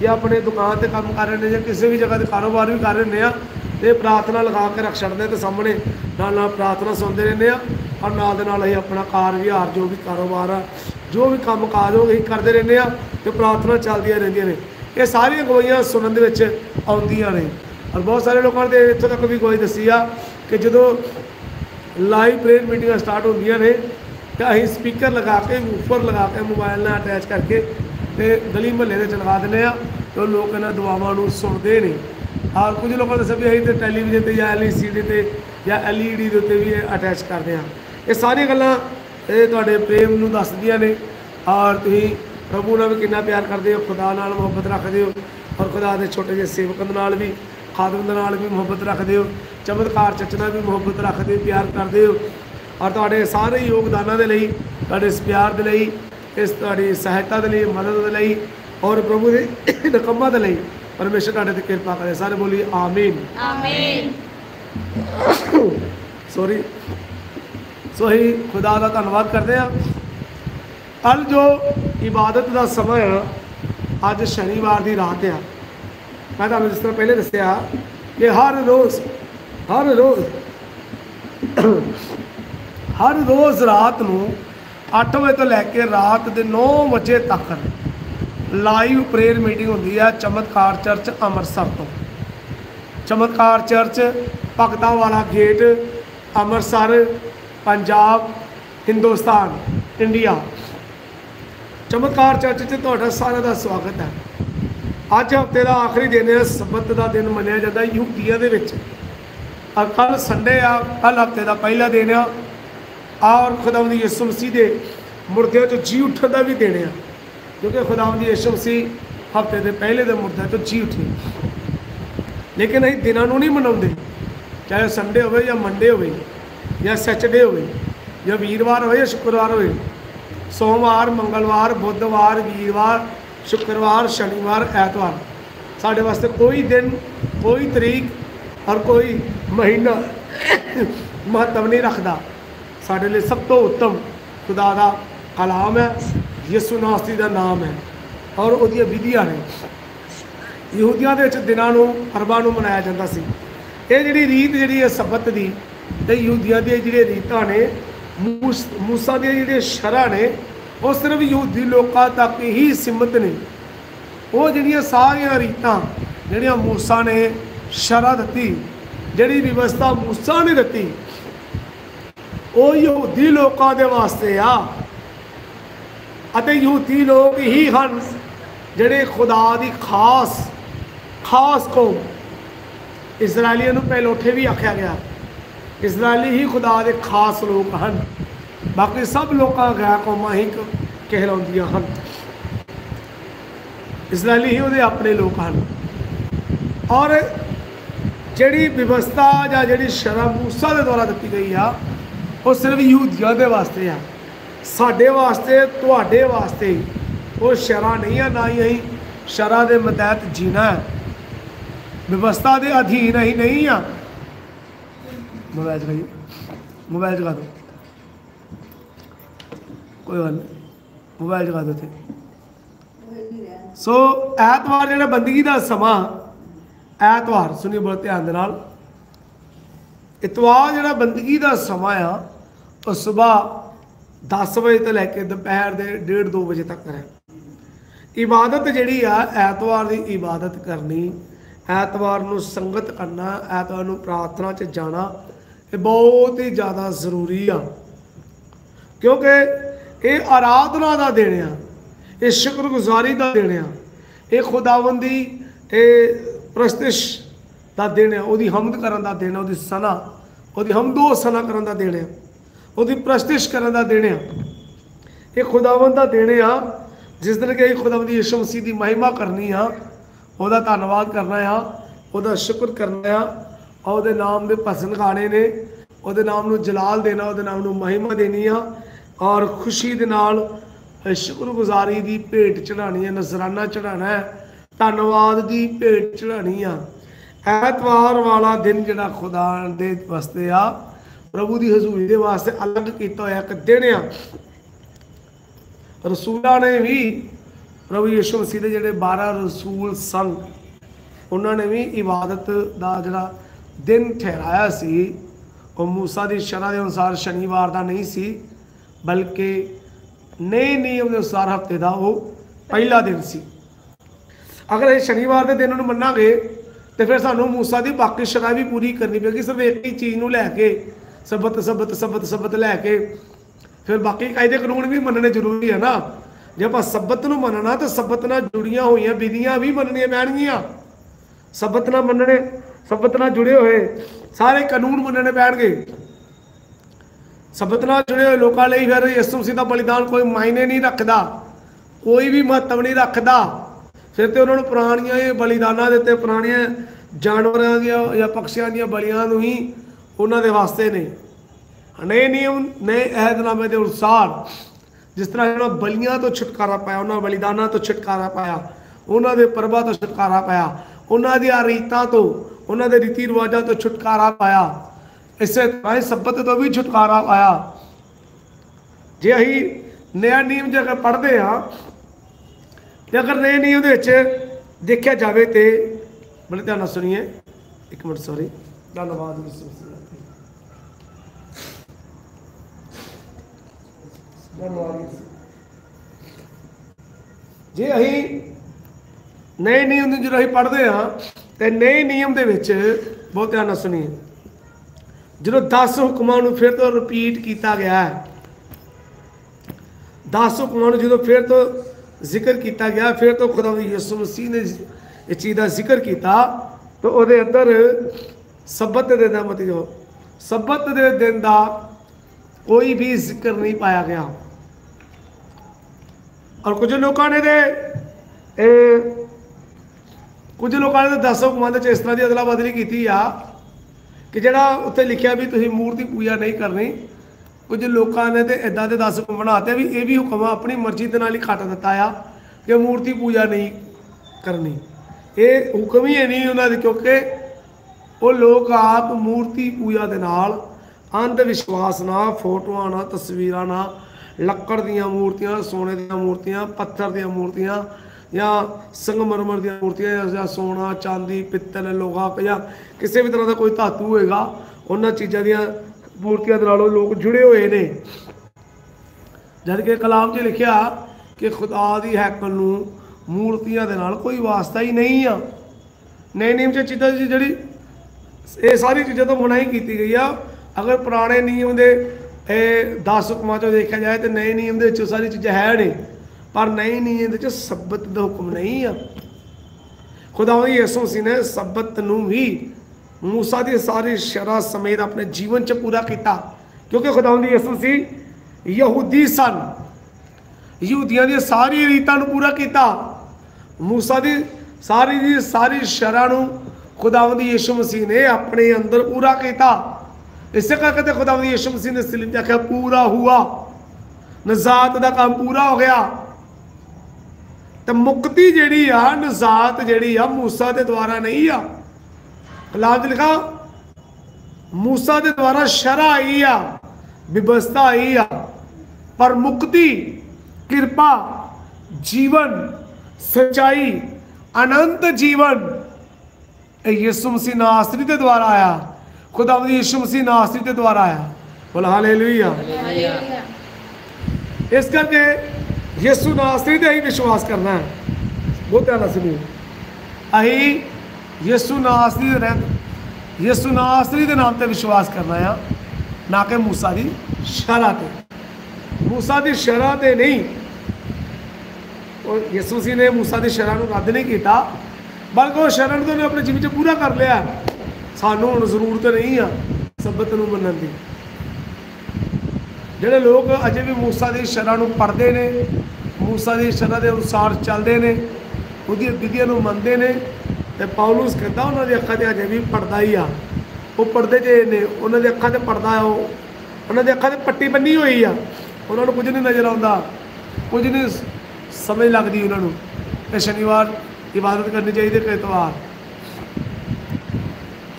ਜਾਂ ਆਪਣੇ ਦੁਕਾਨ ਤੇ ਕੰਮ ਕਰ ਰਹੇ ਨੇ ਜਾਂ ਕਿਸੇ ਵੀ ਜਗ੍ਹਾ ਤੇ ਕਾਰੋਬਾਰ ਵੀ ਕਰ ਰਹੇ ਹੁੰਦੇ ਆ, ਤੇ ਪ੍ਰਾਰਥਨਾ ਲਗਾ ਕੇ ਰੱਖ ਛੱਡਦੇ ਤੇ ਸਾਹਮਣੇ ਨਾਲ ਨਾਲ ਪ੍ਰਾਰਥਨਾ ਸੁਣਦੇ ਰਹਿੰਦੇ ਆ ਔਰ ਨਾਲ ਦੇ ਨਾਲ ਅਸੀਂ ਆਪਣਾ ਕਾਰ ਵਿਹਾਰ ਜੋ ਵੀ ਕਾਰੋਬਾਰ ਆ, ਜੋ ਵੀ ਕੰਮ ਕਾਜ ਹੋ ਅਸੀਂ ਕਰਦੇ ਰਹਿੰਦੇ ਆ ਤੇ ਪ੍ਰਾਰਥਨਾ ਚੱਲਦੀਆਂ ਰਹਿੰਦੀਆਂ ਨੇ। ਇਹ ਸਾਰੀਆਂ ਗਵਾਹੀਆਂ ਸੁਣਨ ਦੇ ਵਿੱਚ ਆਉਂਦੀਆਂ ਨੇ। ਔਰ ਬਹੁਤ ਸਾਰੇ ਲੋਕਾਂ ਨੇ ਇੱਥੋਂ ਤੱਕ ਵੀ ਗਵਾਹੀ ਦੱਸੀ ਆ ਕਿ ਜਦੋਂ ਲਾਈਵ ਪ੍ਰੇਅਰ ਮੀਟਿੰਗਾਂ ਸਟਾਰਟ ਹੁੰਦੀਆਂ ਨੇ, ਤਾਂ ਅਸੀਂ ਸਪੀਕਰ ਲਗਾ ਕੇ ਉੱਪਰ ਲਗਾ ਕੇ, ਮੋਬਾਈਲ ਨਾਲ ਅਟੈਚ ਕਰਕੇ ਤੇ ਗਲੀ ਮਹੱਲੇ ਦੇ ਚਲਵਾ ਦਿੰਦੇ ਆ ਤੇ ਉਹ ਲੋਕ ਇਹਨਾਂ ਦੁਆਵਾਂ ਨੂੰ ਸੁਣਦੇ ਨੇ ਔਰ ਕੁਝ ਲੋਕਾਂ ਨੇ ਦੱਸਿਆ ਵੀ ਅਸੀਂ ਤੇ ਟੈਲੀਵਿਜ਼ਨ ਤੇ ਜਾਂ ਐਲਈਸੀਡੀ ਤੇ ਜਾਂ ਐਲਈਡੀ ਦੇ ਉੱਤੇ ਵੀ ਇਹ ਅਟੈਚ ਕਰਦੇ ਆ। ਇਹ ਸਾਰੀਆਂ ਗੱਲਾਂ ਇਹ ਤੁਹਾਡੇ ਪ੍ਰੇਮ ਨੂੰ ਦੱਸਦੀਆਂ ਨੇ। ਔਰ ਤੁਸੀਂ ਪ੍ਰਭੂ ਨਾਲ ਵੀ ਕਿੰਨਾ ਪਿਆਰ ਕਰਦੇ ਹੋ, ਖੁਦਾ ਨਾਲ ਮੁਹੱਬਤ ਰੱਖਦੇ ਹੋ ਔਰ ਖੁਦਾ ਦੇ ਛੋਟੇ ਜਿਹੇ ਸੇਵਕ ਨਾਲ ਵੀ, ਖਾਦਮ ਨਾਲ ਵੀ ਮੁਹੱਬਤ ਰੱਖਦੇ ਹੋ। ਚਮਤਕਾਰ ਚਚਨਾ ਵੀ ਮੁਹੱਬਤ ਰੱਖਦੇ, ਪਿਆਰ ਕਰਦੇ ਹੋ। ਔਰ ਤੁਹਾਡੇ ਸਾਰੇ ਯੋਗਦਾਨਾਂ ਦੇ ਲਈ, ਤੁਹਾਡੇ ਇਸ ਪਿਆਰ ਦੇ ਲਈ ਇਸ ਤੁਹਾਡੀ ਸਹਾਇਤਾ ਦੇ ਲਈ ਮਦਦ ਦੇ ਲਈ ਔਰ ਪ੍ਰਭੂ ਦੇ ਨਕਮਾਂ ਦੇ ਲਈ ਪਰਮੇਸ਼ਰ ਤੁਹਾਡੇ ਤੇ ਕਿਰਪਾ ਕਰੇ। ਸਾਰੇ ਬੋਲੀ ਆਮੀਨ। ਆਮੀਨ। ਸੋਰੀ ਸੋ ਹੀ ਖੁਦਾ ਦਾ ਧੰਨਵਾਦ ਕਰਦੇ ਆ ਕੱਲ ਜੋ ਇਬਾਦਤ ਦਾ ਸਮਾਂ ਆ ਅੱਜ ਸ਼ਨੀਵਾਰ ਦੀ ਰਾਤ ਆ। ਮੈਂ ਤੁਹਾਨੂੰ ਜਿਸ ਤਰ੍ਹਾਂ ਪਹਿਲੇ ਦੱਸਿਆ ਕਿ ਹਰ ਰੋਜ਼ ਹਰ ਰੋਜ਼ ਹਰ ਰੋਜ਼ ਰਾਤ ਨੂੰ 8 ਵਜੇ ਤੋਂ ਲੈ ਕੇ ਰਾਤ ਦੇ 9 ਵਜੇ ਤੱਕ ਲਾਈਵ ਪ੍ਰੇਅਰ ਮੀਟਿੰਗ ਹੁੰਦੀ ਹੈ ਚਮਤਕਾਰ ਚਰਚ ਅੰਮ੍ਰਿਤਸਰ ਤੋਂ। ਚਮਤਕਾਰ ਚਰਚ, ਭਗਤਾਂ ਵਾਲਾ ਗੇਟ ਅੰਮ੍ਰਿਤਸਰ, ਪੰਜਾਬ, ਹਿੰਦੁਸਤਾਨ, ਇੰਡੀਆ। ਚਮਤਕਾਰ ਚਰਚ 'ਚ ਤੁਹਾਡਾ ਸਾਰਿਆਂ ਦਾ ਸਵਾਗਤ ਹੈ। ਅੱਜ ਹਫ਼ਤੇ ਦਾ ਆਖਰੀ ਦਿਨ ਹੈ, ਸਬਤ ਦਾ ਦਿਨ ਮੰਨਿਆ ਜਾਂਦਾ ਯਹੂਦੀਆਂ ਦੇ ਵਿੱਚ। ਔਰ ਕੱਲ ਸੰਡੇ ਆ ਕੱਲ ਹਫ਼ਤੇ ਦਾ ਪਹਿਲਾ ਦਿਨ ਆ। ਔਰ ਖੁਦਾਵੰਦ ਯਿਸੂ ਮਸੀਹ ਦੇ ਮੁਰਦਿਆਂ 'ਚੋਂ ਜੀ ਉੱਠਣ ਦਾ ਵੀ ਦਿਨ ਆ। ਕਿਉਂਕਿ ਖੁਦਾਵੰਦ ਯਿਸੂ ਮਸੀਹ ਹਫ਼ਤੇ ਦੇ ਪਹਿਲੇ ਦੇ ਮੁਰਦਿਆਂ 'ਚੋਂ ਜੀ ਉੱਠੇ। ਲੇਕਿਨ ਅਸੀਂ ਦਿਨਾਂ ਨੂੰ ਨਹੀਂ ਮਨਾਉਂਦੇ। ਚਾਹੇ ਸੰਡੇ ਹੋਵੇ ਜਾਂ ਮੰਡੇ ਹੋਵੇ ਜਾਂ ਸੈਚਰਡੇ ਹੋਵੇ ਜਾਂ ਵੀਰਵਾਰ ਹੋਵੇ ਜਾਂ ਸ਼ੁੱਕਰਵਾਰ ਹੋਵੇ, ਸੋਮਵਾਰ, ਮੰਗਲਵਾਰ, ਬੁੱਧਵਾਰ, ਵੀਰਵਾਰ, ਸ਼ੁੱਕਰਵਾਰ, ਸ਼ਨੀਵਾਰ, ਐਤਵਾਰ ਸਾਡੇ ਵਾਸਤੇ ਕੋਈ ਦਿਨ, ਕੋਈ ਤਰੀਕ ਔਰ ਕੋਈ ਮਹੀਨਾ ਮਹੱਤਵ ਨਹੀਂ ਰੱਖਦਾ। ਸਾਡੇ ਲਈ ਸਭ ਤੋਂ ਉੱਤਮ ਖੁਦਾ ਦਾ ਕਲਾਮ ਹੈ, ਯਿਸੂ ਨਾਸਤੀ ਦਾ ਨਾਮ ਹੈ ਔਰ ਉਹਦੀਆਂ ਵਿਧੀਆਂ ਨੇ। ਯਹੂਦੀਆਂ ਦੇ ਵਿੱਚ ਦਿਨਾਂ ਨੂੰ ਅਰਬਾਂ ਨੂੰ ਮਨਾਇਆ ਜਾਂਦਾ ਸੀ। ਇਹ ਜਿਹੜੀ ਰੀਤ ਜਿਹੜੀ ਹੈ ਸਬਤ ਦੀ ਤੇ ਯਹੂਦੀਆਂ ਦੀਆਂ ਜਿਹੜੀਆਂ ਰੀਤਾਂ ਨੇ, ਮੂਸ- ਮੂਸਾ ਦੀਆਂ ਜਿਹੜੀਆਂ ਸ਼ਰਾਂ ਨੇ, ਉਹ ਸਿਰਫ ਯਹੂਦੀ ਲੋਕਾਂ ਤੱਕ ਹੀ ਸੀਮਤ ਨੇ। ਉਹ ਜਿਹੜੀਆਂ ਸਾਰੀਆਂ ਰੀਤਾਂ, ਜਿਹੜੀਆਂ ਮੂਸਾ ਨੇ ਸ਼ਰਾਂ ਦਿੱਤੀ, ਜਿਹੜੀ ਵਿਵਸਥਾ ਮੂਸਾ ਨੇ ਦਿੱਤੀ ਉਹ ਯਹੂਦੀ ਲੋਕਾਂ ਦੇ ਵਾਸਤੇ ਆ। ਅਤੇ ਯਹੂਦੀ ਲੋਕ ਹੀ ਹਨ ਜਿਹੜੇ ਖੁਦਾ ਦੀ ਖਾਸ ਖਾਸ ਕੌਮ। ਇਜ਼ਰਾਈਲੀਆਂ ਨੂੰ ਪਹਿਲੋਠੇ ਵੀ ਆਖਿਆ ਗਿਆ। ਇਜ਼ਰਾਈਲੀ ਹੀ ਖੁਦਾ ਦੇ ਖਾਸ ਲੋਕ ਹਨ। ਬਾਕੀ ਸਭ ਲੋਕਾਂ ਗੈਰ ਕੌਮਾਂ ਹੀ ਕ- ਕਹਿਲਾਉਂਦੀਆਂ ਹਨ। ਇਜ਼ਰਾਈਲੀ ਹੀ ਉਹਦੇ ਆਪਣੇ ਲੋਕ ਹਨ। ਔਰ ਜਿਹੜੀ ਵਿਵਸਥਾ ਜਾਂ ਜਿਹੜੀ ਸ਼ਰਮ ਮੂਸਾ ਦੇ ਦੁਆਰਾ ਦਿੱਤੀ ਗਈ ਆ ਉਹ ਸਿਰਫ ਯਹੂਦੀਆਂ ਦੇ ਵਾਸਤੇ ਆ। ਸਾਡੇ ਵਾਸਤੇ, ਤੁਹਾਡੇ ਵਾਸਤੇ ਉਹ ਸ਼ਰਾਂ ਨਹੀਂ ਆ, ਨਾ ਹੀ ਅਸੀਂ ਸ਼ਰਾਂ ਦੇ ਮਤਹਿਤ ਜੀਣਾ। ਵਿਵਸਥਾ ਦੇ ਅਧੀਨ ਅਸੀਂ ਨਹੀਂ ਆ। ਮੋਬਾਈਲ ਚਲਾਈ। ਮੋਬਾਈਲ ਚਲਾ ਦਿਓ ਕੋਈ ਗੱਲ ਨਹੀਂ। ਮੋਬਾਈਲ ਚਲਾ ਦਿਓ ਤੇ ਸੋ ਐਤਵਾਰ ਜਿਹੜਾ ਬੰਦਗੀ ਦਾ ਸਮਾਂ, ਐਤਵਾਰ ਸੁਣੀ ਬਹੁਤ ਧਿਆਨ ਦੇ ਨਾਲ। ਇਤਵਾਰ ਜਿਹੜਾ ਬੰਦਗੀ ਦਾ ਸਮਾਂ ਆ ਸਵੇਰ 10 ਵਜੇ ਤੋਂ ਲੈ ਕੇ ਦੁਪਹਿਰ ਦੇ 1:30 2 ਵਜੇ ਤੱਕ ਹੈ ਇਬਾਦਤ ਜਿਹੜੀ ਆ, ਐਤਵਾਰ ਦੀ ਇਬਾਦਤ ਕਰਨੀ, ਐਤਵਾਰ ਨੂੰ ਸੰਗਤ ਕਰਨਾ, ਐਤਵਾਰ ਨੂੰ ਪ੍ਰਾਰਥਨਾ 'ਚ ਜਾਣਾ, ਇਹ ਬਹੁਤ ਹੀ ਜ਼ਿਆਦਾ ਜ਼ਰੂਰੀ ਆ। ਕਿਉਂਕਿ ਇਹ ਆਰਾਧਨਾ ਦਾ ਦਿਨ ਆ, ਇਹ ਸ਼ੁਕਰਗੁਜ਼ਾਰੀ ਦਾ ਦਿਨ ਆ, ਇਹ ਖੁਦਾਵੰਦ ਦੀ ਇਹ ਪ੍ਰਸਤਿਸ਼ ਦਾ ਦਿਨ ਆ, ਉਹਦੀ ਹਮਦ ਕਰਨ ਦਾ ਦਿਨ ਆ, ਉਹਦੀ ਸਨਾ, ਉਹਦੀ ਹਮਦੋ ਸਨਾ ਕਰਨ ਦਾ ਦਿਨ ਆ। ਉਹਦੀ ਪ੍ਰਸਤਿਸ਼ ਕਰਨ ਦਾ ਦਿਨ ਆ। ਇਹ ਖੁਦਾਵੰਦ ਦਾ ਦਿਨ ਆ। ਜਿਸ ਦਿਨ ਕਿ ਇਹ ਖੁਦਾਵੰਦ ਦੀ ਯਿਸੂ ਮਸੀਹ ਦੀ ਮਹਿਮਾ ਕਰਨੀ ਆ, ਉਹਦਾ ਧੰਨਵਾਦ ਕਰਨਾ ਆ, ਉਹਦਾ ਸ਼ੁਕਰ ਕਰਨਾ ਆ। ਉਹਦੇ ਨਾਮ ਦੇ ਭਜਨ ਗਾਣੇ ਨੇ, ਉਹਦੇ ਨਾਮ ਨੂੰ ਜਲਾਲ ਦੇਣਾ, ਉਹਦੇ ਨਾਮ ਨੂੰ ਮਹਿਮਾ ਦੇਣੀ ਆ। ਔਰ ਖੁਸ਼ੀ ਦੇ ਨਾਲ ਸ਼ੁਕਰਗੁਜ਼ਾਰੀ ਦੀ ਭੇਟ ਚੜਾਣੀ ਹੈ ਨਜ਼ਰਾਨਾ ਚੜਾਣਾ ਹੈ ਧੰਨਵਾਦ ਦੀ ਭੇਟ ਚੜਾਣੀ ਆ। ਐਤਵਾਰ ਵਾਲਾ ਦਿਨ ਜਿਹੜਾ ਖੁਦਾ ਦੇ ਵਾਸਤੇ ਆ ਪ੍ਰਭੂ ਦੀ ਹਜ਼ੂਰੀ ਦੇ ਵਾਸਤੇ ਅਲੱਗ ਕੀਤਾ ਹੋਇਆ ਇੱਕ ਦਿਨ ਆ। ਰਸੂਲਾਂ ਨੇ ਵੀ ਪ੍ਰਭੂ ਯਿਸੂ ਮਸੀਹ ਦੇ ਜਿਹੜੇ 12 ਰਸੂਲ ਸਨ, ਉਹਨਾਂ ਨੇ ਵੀ ਇਬਾਦਤ ਦਾ ਜਿਹੜਾ ਦਿਨ ਠਹਿਰਾਇਆ ਸੀ। ਉਹ ਮੂਸਾ ਦੀ ਸ਼ਰ੍ਹਾ ਦੇ ਅਨੁਸਾਰ ਸ਼ਨੀਵਾਰ ਦਾ ਨਹੀਂ ਸੀ, ਬਲਕਿ ਨਵੇਂ ਨਿਯਮ ਦੇ ਅਨੁਸਾਰ ਹਫ਼ਤੇ ਦਾ ਉਹ ਪਹਿਲਾ ਦਿਨ ਸੀ। ਅਗਰ ਇਹ ਸ਼ਨੀਵਾਰ ਦੇ ਦਿਨ ਨੂੰ ਮੰਨਾਂਗੇ, ਤੇ ਫਿਰ ਸਾਨੂੰ ਮੂਸਾ ਦੀ ਬਾਕੀ ਸ਼ਰ੍ਹਾਂ ਵੀ ਪੂਰੀ ਕਰਨੀ ਪਏਗੀ। ਸਿਰਫ ਇੱਕ ਹੀ ਚੀਜ਼ ਨੂੰ ਲੈ ਕੇ ਸਬਤ ਸਬਤ ਸਬਤ ਸਬਤ ਲੈ ਕੇ ਫਿਰ ਬਾਕੀ ਕਾਇਦੇ ਕਾਨੂੰਨ ਵੀ ਮੰਨਣੇ ਜ਼ਰੂਰੀ ਹੈ ਨਾ। ਜੇ ਆਪਾਂ ਸਬਤ ਨੂੰ ਮੰਨਣਾ ਤਾਂ ਸਬਤ ਨਾਲ ਜੁੜੀਆਂ ਹੋਈਆਂ, ਵਿਧੀਆਂ ਵੀ ਮੰਨਣੀਆਂ ਪੈਣਗੀਆਂ। ਸਬਤ ਨਾਲ ਮੰਨਣੇ, ਸਬਤ ਨਾਲ ਜੁੜੇ ਹੋਏ, ਸਾਰੇ ਕਾਨੂੰਨ ਮੰਨਣੇ ਪੈਣਗੇ। ਸਬਤ ਨਾਲ ਜੁੜੇ ਹੋਏ ਲੋਕਾਂ ਲਈ ਫਿਰ ਯਿਸੂ ਮਸੀਹ ਦਾ ਬਲੀਦਾਨ ਕੋਈ ਮਾਇਨੇ ਨਹੀਂ ਰੱਖਦਾ, ਕੋਈ ਵੀ ਮਹੱਤਵ ਨਹੀਂ ਰੱਖਦਾ। ਫਿਰ ਤੇ ਉਹਨਾਂ ਨੂੰ ਪੁਰਾਣੀਆਂ ਇਹ ਬਲੀਦਾਨਾਂ ਦੇ ਤੇ ਪੁਰਾਣੀਆਂ ਜਾਨਵਰਾਂ ਦੀਆਂ ਜਾਂ ਪੰਛੀਆਂ ਦੀਆਂ ਬਲੀਆਂ ਨੂੰ ਹੀ ਉਹਨਾਂ ਦੇ ਵਾਸਤੇ ਨੇ ਨਏ ਨਿਯਮ ਨਏ ਅਹਿਦਨਾਮੇ ਦੇ ਅਨੁਸਾਰ ਜਿਸ ਤਰ੍ਹਾਂ ਇਹਨਾਂ ਬਲੀਆਂ ਤੋਂ ਛੁਟਕਾਰਾ ਪਾਇਆ, ਉਹਨਾਂ ਬਲੀਦਾਨਾਂ ਤੋਂ ਛੁਟਕਾਰਾ ਪਾਇਆ, ਉਹਨਾਂ ਦੇ ਪਰਬਾਂ ਤੋਂ ਛੁਟਕਾਰਾ ਪਾਇਆ, ਉਹਨਾਂ ਦੀਆਂ ਰੀਤਾਂ ਤੋਂ, ਉਹਨਾਂ ਦੇ ਰੀਤੀ ਰਿਵਾਜਾਂ ਤੋਂ ਛੁਟਕਾਰਾ ਪਾਇਆ, ਇਸੇ ਤਰ੍ਹਾਂ ਹੀ ਸਬਤ ਤੋਂ ਵੀ ਛੁਟਕਾਰਾ ਪਾਇਆ। ਜੇ ਅਸੀਂ ਨया ਨਿਯਮ ਜੇ ਅਗਰ ਪੜ੍ਹਦੇ ਆ ਤੇ ਅਗਰ ਨਏ ਨਿਯਮ ਦੇ ਵਿੱਚ ਦੇਖਿਆ ਜਾਵੇ ਤੇ ਬੜੇ ਧਿਆਨ ਨਾਲ ਸੁਣੀਏ। ਇੱਕ ਮਿੰਟ ਸੌਰੀ ਧੰਨਵਾਦ ਯਿਸੂ ਮਸੀਹ ਧੰਨਵਾਦ ਜੇ ਅਸੀਂ ਨਵੇਂ ਨਿਯਮ ਨੂੰ ਜਦੋਂ ਅਸੀਂ ਪੜ੍ਹਦੇ ਹਾਂ, ਤੇ ਨਵੇਂ ਨਿਯਮ ਦੇ ਵਿੱਚ ਬਹੁਤ ਧਿਆਨ ਨਾਲ ਸੁਣੀਏ। ਜਦੋਂ 10 ਹੁਕਮਾਂ ਨੂੰ ਫਿਰ ਤੋਂ ਰਿਪੀਟ ਕੀਤਾ ਗਿਆ ਹੈ 10 ਹੁਕਮਾਂ ਨੂੰ ਜਦੋਂ ਫਿਰ ਤੋਂ ਜ਼ਿਕਰ ਕੀਤਾ ਗਿਆ, ਫਿਰ ਤੋਂ ਖੁਦਾਵੰਦ ਯਿਸੂ ਮਸੀਹ ਨੇ ਇਹ ਚੀਜ਼ ਦਾ ਜ਼ਿਕਰ ਕੀਤਾ, ਤਾਂ ਉਹਦੇ ਅੰਦਰ ਸਬਤ ਦੇ ਦਿਨ ਦਾ ਮਤਲਬ ਸਬਤ ਦੇ ਦਿਨ ਦਾ ਕੋਈ ਵੀ ਜ਼ਿਕਰ ਨਹੀਂ ਪਾਇਆ ਗਿਆ। ਔਰ ਕੁਝ ਲੋਕਾਂ ਨੇ ਦੇ ਇਹ, ਕੁਝ ਲੋਕਾਂ ਨੇ ਤਾਂ ਦਸ ਹੁਕਮਾਂ ਦੇ ਚ ਇਸ ਤਰ੍ਹਾਂ ਦੀ ਅਦਲਾ ਬਦਲੀ ਕੀਤੀ ਆ ਕਿ ਜਿਹੜਾ ਉੱਤੇ ਲਿਖਿਆ ਵੀ ਤੁਸੀਂ ਮੂਰਤੀ ਪੂਜਾ ਨਹੀਂ ਕਰਨੀ, ਕੁਝ ਲੋਕਾਂ ਨੇ ਤੇ ਇਦਾਂ ਦੇ 10 ਹੁਕਮ ਬਣਾਤੇ ਵੀ ਇਹ ਵੀ ਹੁਕਮ ਆਪਣੀ ਮਰਜ਼ੀ ਦੇ ਨਾਲ ਹੀ ਖੱਟ ਦਿੱਤਾ ਆ ਕਿ ਮੂਰਤੀ ਪੂਜਾ ਨਹੀਂ ਕਰਨੀ। ਇਹ ਹੁਕਮ ਹੀ ਹੈ ਨਹੀਂ ਉਹਨਾਂ ਦੇ ਕਿਉਂਕਿ ਉਹ ਲੋਕ ਆਪ ਮੂਰਤੀ ਪੂਜਾ ਦੇ ਨਾਲ ਅੰਧ ਵਿਸ਼ਵਾਸ ਨਾਲ ਫੋਟੋਆਂ ਨਾਲ ਤਸਵੀਰਾਂ ਨਾਲ ਲੱਕੜ ਦੀਆਂ ਮੂਰਤੀਆਂ, ਸੋਨੇ ਦੀਆਂ ਮੂਰਤੀਆਂ, ਪੱਥਰ ਦੀਆਂ ਮੂਰਤੀਆਂ ਜਾਂ ਸੰਗਮਰਮਰ ਦੀਆਂ ਮੂਰਤੀਆਂ ਜਾਂ ਸੋਨਾ, ਚਾਂਦੀ, ਪਿੱਤਲ, ਲੋਹਾ, ਜਾਂ ਕਿਸੇ ਵੀ ਤਰ੍ਹਾਂ ਦਾ ਕੋਈ ਧਾਤੂ ਹੋਏਗਾ, ਉਹਨਾਂ ਚੀਜ਼ਾਂ ਦੀਆਂ ਮੂਰਤੀਆਂ ਦੇ ਨਾਲ ਉਹ ਲੋਕ ਜੁੜੇ ਹੋਏ ਨੇ। ਜਦ ਕਿ ਕਲਾਮ 'ਚ ਲਿਖਿਆ ਕਿ ਖੁਦਾ ਦੀ ਹੈਕਲ ਨੂੰ ਮੂਰਤੀਆਂ ਦੇ ਨਾਲ ਕੋਈ ਵਾਸਤਾ ਹੀ ਨਹੀਂ ਆ। ਨਏ ਨਿਯਮ 'ਚ ਚੀਜ਼ਾਂ ਦੀ ਜਿਹੜੀ ਇਹ ਸਾਰੀ ਚੀਜ਼ਾਂ ਤੋਂ ਮਨਾਹੀ ਕੀਤੀ ਗਈ ਆ। ਅਗਰ ਪੁਰਾਣੇ ਨਿਯਮ ਦੇ ਇਹ 10 ਹੁਕਮਾਂ ਚੋਂ ਦੇਖਿਆ ਜਾਏ ਤੇ ਨਏ ਨਿਯਮ ਦੇ ਵਿੱਚ ਉਹ ਸਾਰੀ ਚੀਜ਼ਾਂ ਹੈ ਨੇ ਪਰ ਨਏ ਨਿਯਮ ਦੇ ਵਿੱਚ ਸਬਤ ਦਾ ਹੁਕਮ ਨਹੀਂ ਆ। ਖੁਦਾਵੰਦ ਯਿਸੂ ਮਸੀਹ ਨੇ ਸਬਤ ਨੂੰ ਵੀ ਮੂਸਾ ਦੀ ਸਾਰੀ ਸ਼ਰਾ ਸਮੇਤ ਆਪਣੇ ਜੀਵਨ 'ਚ ਪੂਰਾ ਕੀਤਾ। ਕਿਉਂਕਿ ਖੁਦਾਵੰਦ ਯਿਸੂ ਮਸੀਹ ਯਹੂਦੀ ਸਨ। ਯਹੂਦੀਆਂ ਦੀਆਂ ਸਾਰੀ ਰੀਤਾਂ ਨੂੰ ਪੂਰਾ ਕੀਤਾ। ਮੂਸਾ ਦੀ ਸਾਰੀ ਦੀ ਸਾਰੀ ਸ਼ਰਾ ਨੂੰ ਖੁਦਾਵੰਦ ਯਿਸੂ ਮਸੀਹ ਨੇ ਆਪਣੇ ਅੰਦਰ ਪੂਰਾ ਕੀਤਾ। ਇਸੇ ਕਰਕੇ ਤੇ ਖੁਦਾਵੰਦ ਯਿਸੂ ਮਸੀਹ ਨੇ ਸਿਲਮ ਤੇ ਆਖਿਆ, ਪੂਰਾ ਹੁਆ। ਨਜ਼ਾਤ ਦਾ ਕੰਮ ਪੂਰਾ ਹੋ ਗਿਆ। ਤੇ ਮੁਕਤੀ ਜਿਹੜੀ ਆ, ਨਜ਼ਾਤ ਜਿਹੜੀ ਆ, ਮੂਸਾ ਦੇ ਦੁਆਰਾ ਨਹੀਂ ਆ। ਕਲਾਮ ਲਿਖਾ, ਮੂਸਾ ਦੇ ਦੁਆਰਾ ਸ਼ਰਾ ਆਈ ਆ, ਵਿਵਸਥਾ ਆਈ ਆ। ਪਰ ਮੁਕਤੀ, ਕਿਰਪਾ, ਜੀਵਨ, ਸਚਾਈ, ਅਨੰਤ ਜੀਵਨ, ਇਹ ਯਿਸੂ ਮਸੀਹ ਨਾਸਰੀ ਦੇ ਦੁਆਰਾ ਆਇਆ। ਖੁਦਾਵੰਦ ਯਿਸੂ ਮਸੀਹ ਨਾਸਰੀ ਦੇ ਦੁਆਰਾ ਆਇਆ। ਬੋਲ ਹਾਲੇਲੂਇਆ। ਇਸ ਕਰਕੇ ਯਿਸੂ ਨਾਸਰੀ ਤੇ ਹੀ ਵਿਸ਼ਵਾਸ ਕਰਨਾ ਹੈ। ਬਹੁਤ ਧਿਆਨ ਸੁਣਿਓ। ਅਸੀਂ ਯਿਸੂ ਨਾਸਰੀ ਦੇ ਰਹਿਤ ਯਿਸੂ ਨਾਸਰੀ ਦੇ ਨਾਮ ਤੇ ਵਿਸ਼ਵਾਸ ਕਰਨਾ ਆ। ਨਾ ਕਿ ਮੂਸਾ ਦੀ ਸ਼ਰ੍ਹਾ ਤੇ। ਮੂਸਾ ਦੀ ਸ਼ਰ੍ਹਾ ਤੇ ਨਹੀਂ। ਉਹ ਯਿਸੂ ਸੀ ਨੇ ਮੂਸਾ ਦੀ ਸ਼ਰ੍ਹਾ ਨੂੰ ਰੱਦ ਨਹੀਂ ਕੀਤਾ। ਬਲਕਿ ਉਹ ਸ਼ਰ੍ਹਾ ਨੂੰ ਤਾਂ ਉਹਨੇ ਆਪਣੇ ਜੀਵਨ 'ਚ ਪੂਰਾ ਕਰ ਲਿਆ। ਸਾਨੂੰ ਹੁਣ ਜ਼ਰੂਰਤ ਨਹੀਂ ਆ ਸਬਤ ਨੂੰ ਮੰਨਣ ਦੀ। ਜਿਹੜੇ ਲੋਕ ਅਜੇ ਵੀ ਮੂਸਾ ਦੀ ਸ਼ਰ੍ਹਾ ਨੂੰ ਪੜ੍ਹਦੇ ਨੇ, ਮੂਸਾ ਦੀ ਸ਼ਰ੍ਹਾ ਦੇ ਅਨੁਸਾਰ ਚੱਲਦੇ ਨੇ, ਉਹਦੀਆਂ ਵਿਧੀਆਂ ਨੂੰ ਮੰਨਦੇ ਨੇ ਤੇ ਪੌਲਸ ਕਹਿੰਦਾ ਉਹਨਾਂ ਦੀ ਅੱਖਾਂ 'ਤੇ ਅਜੇ ਵੀ ਪਰਦਾ ਹੀ ਆ। ਉਹ ਪਰਦੇ 'ਚ ਨੇ, ਉਹਨਾਂ ਦੀ ਅੱਖਾਂ 'ਤੇ ਪਰਦਾ ਆ ਉਹ। ਉਹਨਾਂ ਦੀ ਅੱਖਾਂ 'ਤੇ ਪੱਟੀ ਬੰਨੀ ਹੋਈ ਆ। ਉਹਨਾਂ ਨੂੰ ਕੁਝ ਨਹੀਂ ਨਜ਼ਰ ਆਉਂਦਾ, ਕੁਝ ਨਹੀਂ ਸਮਝ ਲੱਗਦੀ ਉਹਨਾਂ ਨੂੰ। ਕਿ ਸ਼ਨੀਵਾਰ ਇਬਾਦਤ ਕਰਨੀ ਚਾਹੀਦੀ ਕਿ ਇਤਵਾਰ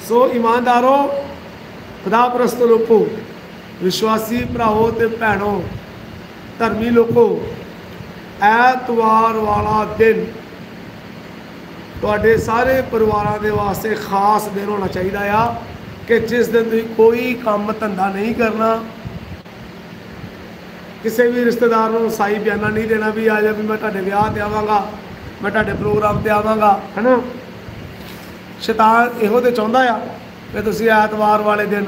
ਸੋ ਇਮਾਨਦਾਰੋ ਖੁਦਾ ਪ੍ਰਸਤ ਲੋਕੋ, ਵਿਸ਼ਵਾਸੀ ਭਰਾਓ ਤੇ ਭੈਣੋ, ਧਰਮੀ ਲੋਕੋ, ਐਤਵਾਰ ਵਾਲਾ ਦਿਨ ਤੁਹਾਡੇ ਸਾਰੇ ਪਰਿਵਾਰਾਂ ਦੇ ਵਾਸਤੇ ਖਾਸ ਦਿਨ ਹੋਣਾ ਚਾਹੀਦਾ ਆ ਕਿ ਜਿਸ ਦਿਨ ਤੁਸੀਂ ਕੋਈ ਕੰਮ ਧੰਦਾ ਨਹੀਂ ਕਰਨਾ, ਕਿਸੇ ਵੀ ਰਿਸ਼ਤੇਦਾਰ ਨੂੰ ਸਾਈ ਬਿਆਨਾ ਨਹੀਂ ਦੇਣਾ ਵੀ ਆ ਜਾ ਵੀ ਮੈਂ ਤੁਹਾਡੇ ਵਿਆਹ ਤੇ ਆਵਾਂਗਾ, ਮੈਂ ਤੁਹਾਡੇ ਪ੍ਰੋਗਰਾਮ ਤੇ ਆਵਾਂਗਾ, ਹੈਨਾ? ਸ਼ੈਤਾਨ ਇਹੋ ਤੇ ਚਾਹੁੰਦਾ ਆ ਕਿ ਤੁਸੀਂ ਐਤਵਾਰ ਵਾਲੇ ਦਿਨ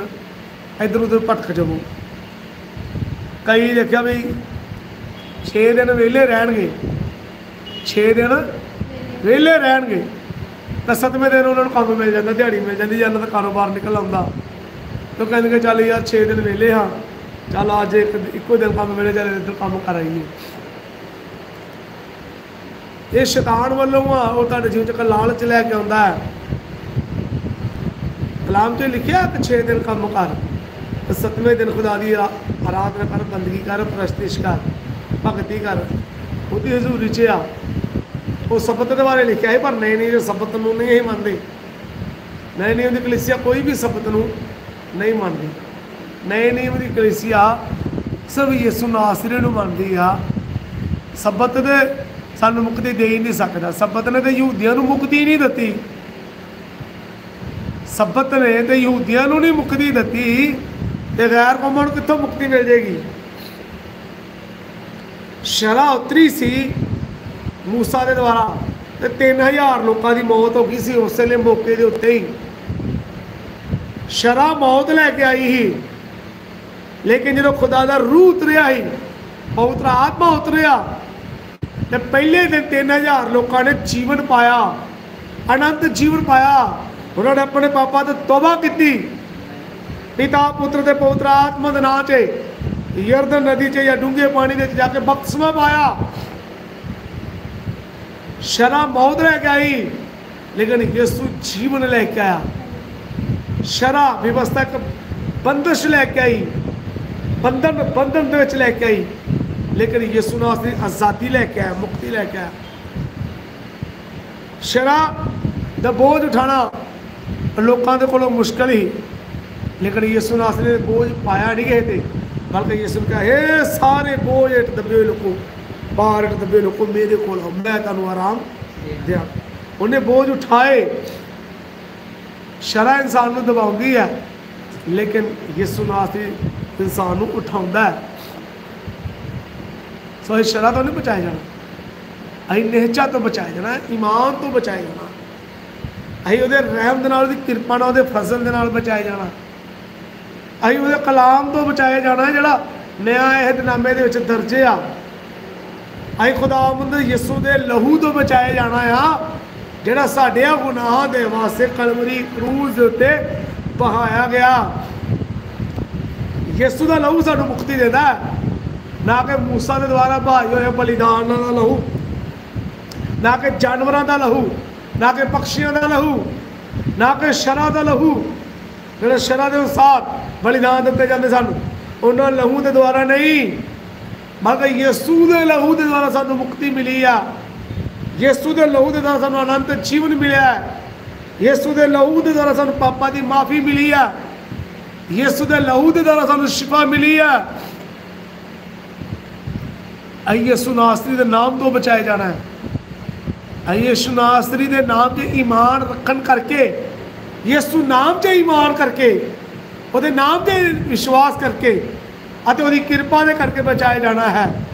ਇੱਧਰ ਉੱਧਰ ਭਟਕ ਜਾਵੋ। ਕਈ ਦੇਖਿਆ ਵੀ 6 ਦਿਨ ਵਿਹਲੇ ਰਹਿਣਗੇ। 6 ਦਿਨ ਵਿਹਲੇ ਰਹਿਣਗੇ। ਤਾਂ ਸੱਤਵੇਂ ਦਿਨ ਉਹਨਾਂ ਨੂੰ ਕੰਮ ਮਿਲ ਜਾਂਦਾ, ਦਿਹਾੜੀ ਮਿਲ ਜਾਂਦੀ, ਜਾਂ ਇਹਨਾਂ ਦਾ ਕਾਰੋਬਾਰ ਨਿਕਲ ਆਉਂਦਾ। ਤਾਂ ਕਹਿੰਦੇ ਕਿ ਚੱਲ ਯਾਰ 6 ਦਿਨ ਵਿਹਲੇ ਹਾਂ, ਚੱਲ ਅੱਜ ਇੱਕ, ਇੱਕੋ ਦਿਨ ਕੰਮ ਮਿਲੇ, ਚੱਲ ਇੱਧਰ ਕੰਮ ਕਰ ਇਹ ਸ਼ੈਤਾਨ ਵੱਲੋਂ ਆ, ਉਹ ਤੁਹਾਡੇ ਜੀਵਨ ਚ ਇੱਕ ਲਾਲਚ ਲੈ ਕੇ ਆਉਂਦਾ ਹੈ। ਕਲਾਮ 'ਚ ਲਿਖਿਆ ਕਿ 6 ਦਿਨ ਕੰਮ ਕਰ, ਤੇ ਸੱਤਵੇਂ ਦਿਨ ਖੁਦਾ ਦੀ ਆਰਾਧਨਾ ਕਰ, ਬੰਦਗੀ ਕਰ ਪ੍ਰਸਤਿਸ਼ ਕਰ, ਭਗਤੀ ਕਰ। ਉਹਦੀ ਹਜ਼ੂਰੀ ਚ ਆ। ਉਹ ਸਬਤ ਦੇ ਬਾਰੇ ਲਿਖਿਆ ਹੈ ਪਰ ਨਹੀਂ ਨਹੀਂ ਜੋ ਸਬਤ ਨੂੰ ਨਹੀਂ ਇਹ ਮੰਨਦੇ। ਨਹੀਂ ਨਹੀਂ, ਉਹਦੀ ਕਲੀਸਿਆ ਕੋਈ ਵੀ ਸਬਤ ਨੂੰ ਨਹੀਂ ਮੰਨਦੀ। ਨਹੀਂ ਨਹੀਂ, ਉਹਦੀ ਕਲੀਸਿਆ ਸਿਰਫ ਯਿਸੂ ਨਾਸਰੀ ਨੂੰ ਮੰਨਦੀ ਆ। ਸਬਤ ਦੇ ਸਾਨੂੰ ਮੁਕਤੀ ਦੇ ਹੀ ਨਹੀਂ ਸਕਦਾ। ਸਬਤ ਨੇ ਤੇ ਯਹੂਦੀਆਂ ਨੂੰ ਮੁਕਤੀ ਨਹੀਂ ਦਿੱਤੀ। ਸਬਤ ਨੇ ਤੇ ਯਹੂਦੀਆਂ ਨੂੰ ਨਹੀਂ ਮੁਕਤੀ ਦਿੱਤੀ ਤੇ ਗੈਰ ਕੌਮਾਂ ਨੂੰ ਕਿੱਥੋਂ ਮੁਕਤੀ ਮਿਲ ਜੇਗੀ ਸ਼ਰਾ ਉਤਰੀ ਸੀ ਮੂਸਾ ਦੇ ਦੁਆਰਾ ਤੇ 3000 ਲੋਕਾਂ ਦੀ ਮੌਤ ਹੋ ਗਈ ਸੀ ਉਸੇ ਵੇਲੇ ਮੌਕੇ ਦੇ ਉੱਤੇ ਹੀ। ਸ਼ਰਾ ਮੌਤ ਲੈ ਕੇ ਆਈ ਸੀ, ਲੇਕਿਨ ਜਦੋਂ ਖੁਦਾ ਦਾ ਰੂਹ ਉਤਰਿਆ ਸੀ, ਪਵਿੱਤਰ ਆਤਮਾ ਉਤਰਿਆ, ਤੇ ਪਹਿਲੇ ਦਿਨ 3000 ਲੋਕਾਂ ਨੇ ਜੀਵਨ ਪਾਇਆ, ਅਨੰਤ ਜੀਵਨ ਪਾਇਆ ਉਹਨਾਂ ਨੇ ਆਪਣੇ ਪਾਪਾਂ ਤੇ ਤੋਬਾ ਕੀਤੀ। ਪਿਤਾ, ਪੁੱਤਰ ਤੇ ਪਵਿੱਤਰ ਆਤਮਾ ਦੇ ਨਾਂ 'ਤੇ ਯਰਦਨ ਨਦੀ 'ਚ ਜਾਂ ਡੂੰਘੇ ਪਾਣੀ ਦੇ ਵਿੱਚ ਜਾ ਕੇ ਬਪਤਿਸਮਾ ਪਾਇਆ। ਸ਼ਰਾ ਮੌਤ ਲੈ ਕੇ ਆਈ, ਲੇਕਿਨ ਯਿਸੂ ਜੀਵਨ ਲੈ ਕੇ ਆਇਆ। ਸ਼ਰਾ ਵਿਵਸਥਾ ਇੱਕ ਬੰਦਸ਼ ਲੈ ਕੇ ਆਈ, ਬੰਧਨ ਬੰਧਨ ਦੇ ਵਿੱਚ ਲੈ ਕੇ ਆਈ। ਲੇਕਿਨ ਯਿਸੂ ਨੇ ਉਸਦੀ ਆਜ਼ਾਦੀ ਲੈ ਕੇ ਆਇਆ, ਮੁਕਤੀ ਲੈ ਕੇ ਆਇਆ। ਸ਼ਰਾ ਦਾ ਬੋਝ ਉਠਾਣਾ ਲੋਕਾਂ ਦੇ ਕੋਲੋਂ ਮੁਸ਼ਕਲ ਹੀ। ਲੇਕਿਨ ਯਿਸੂ ਨੇ ਬੋਝ ਪਾਇਆ ਨਹੀਂ ਕਿਸੇ ਤੇ। ਬਲਕਿ ਯਿਸੂ ਨੇ ਇਹ ਸਾਰੇ ਬੋਝ ਹੇਠ ਦੱਬੇ ਹੋਏ ਲੋਕੋ, ਬਾਹਰ ਹੇਠ ਦੱਬੇ ਲੋਕੋ, ਮੇਰੇ ਕੋਲ ਆਓ, ਮੈਂ ਤੁਹਾਨੂੰ ਆਰਾਮ ਦਿਆਂ। ਉਹਨੇ ਬੋਝ ਉਠਾਏ। ਸ਼ਰਾ ਇਨਸਾਨ ਨੂੰ ਦਬਾਉਂਦੀ ਹੈ, ਲੇਕਿਨ ਯਿਸੂ ਨਾਸਤੀ ਇਨਸਾਨ ਨੂੰ ਉਠਾਉਂਦਾ ਹੈ। ਸੋ ਇਹ ਸ਼ਰਾ ਤੋਂ ਨਹੀਂ ਬਚਾਇਆ ਜਾਣਾ। ਅਸੀਂ ਨਿਹਚਾ ਤੋਂ ਬਚਾਇਆ ਜਾਣਾ ਈਮਾਨ ਤੋਂ ਬਚਾਇਆ ਜਾਣਾ। ਅਸੀਂ ਉਹਦੇ ਰਹਿਮ ਦੇ ਨਾਲ ਉਹਦੀ ਕਿਰਪਾ ਨਾਲ ਉਹਦੇ ਫਜ਼ਲ ਦੇ ਨਾਲ ਬਚਾਏ ਜਾਣਾ। ਅਸੀਂ ਉਹਦੇ ਕਲਾਮ ਤੋਂ ਬਚਾਏ ਜਾਣਾ ਜਿਹੜਾ ਨਿਆ ਇਹਦਨਾਮੇ ਦੇ ਵਿੱਚ ਦਰਜ ਆ। ਅਸੀਂ ਖੁਦਾਵੰਦ ਯਿਸੂ ਦੇ ਲਹੂ ਤੋਂ ਬਚਾਏ ਜਾਣਾ ਆ, ਜਿਹੜਾ ਸਾਡੇ ਗੁਨਾਹਾਂ ਦੇ ਵਾਸਤੇ ਕਲਵਰੀ ਕਰੂਜ਼ ਦੇ ਉੱਤੇ ਬਹਾਇਆ ਗਿਆ। ਯਿਸੂ ਦਾ ਲਹੂ ਸਾਨੂੰ ਮੁਕਤੀ ਦਿੰਦਾ ਨਾ ਕਿ ਮੂਸਾ ਦੇ ਦੁਆਰਾ ਬਹਾਏ ਹੋਏ ਬਲੀਦਾਨਾਂ ਦਾ ਲਹੂ, ਨਾ ਕਿ ਜਾਨਵਰਾਂ ਦਾ ਲਹੂ। ਨਾ ਕਿ ਪੰਛੀਆਂ ਦਾ ਲਹੂ ਨਾ ਕਿ ਸ਼ਰਾਂ ਦਾ ਲਹੂ ਜਿਹੜੇ ਸ਼ਰਾਂ ਦੇ ਅਨੁਸਾਰ ਬਲੀਦਾਨ ਦਿੱਤੇ ਜਾਂਦੇ ਸਨ ਉਹਨਾਂ ਲਹੂ ਦੇ ਦੁਆਰਾ ਨਹੀਂ ਬਲਕਿ ਯਿਸੂ ਦੇ ਲਹੂ ਦੇ ਦੁਆਰਾ ਸਾਨੂੰ ਮੁਕਤੀ ਮਿਲੀ ਆ ਯਿਸੂ ਦੇ ਲਹੂ ਦੇ ਦੁਆਰਾ ਸਾਨੂੰ ਅਨੰਤ ਜੀਵਨ ਮਿਲਿਆ ਹੈ। ਯਿਸੂ ਦੇ ਲਹੂ ਦੇ ਦੁਆਰਾ ਸਾਨੂੰ ਪਾਪਾਂ ਦੀ ਮਾਫੀ ਮਿਲੀ ਆ ਯਿਸੂ ਦੇ ਲਹੂ ਦੇ ਦੁਆਰਾ ਸਾਨੂੰ ਸ਼ਿਫਾ ਮਿਲੀ ਆ ਅਸੀਂ ਯਿਸੂ ਨਾਸਰੀ ਦੇ ਨਾਮ ਤੋਂ ਬਚਾਏ ਜਾਣਾ ਹੈ ਅਸੀਂ ਯਿਸੂ ਨਾਸਰੀ ਦੇ ਨਾਮ 'ਤੇ ਈਮਾਨ ਰੱਖਣ ਕਰਕੇ ਯਿਸੂ ਨਾਮ 'ਤੇ ਈਮਾਨ ਕਰਕੇ ਉਹਦੇ ਨਾਮ 'ਤੇ ਵਿਸ਼ਵਾਸ ਕਰਕੇ ਅਤੇ ਉਹਦੀ ਕਿਰਪਾ ਦੇ ਕਰਕੇ ਬਚਾਏ ਜਾਣਾ ਹੈ।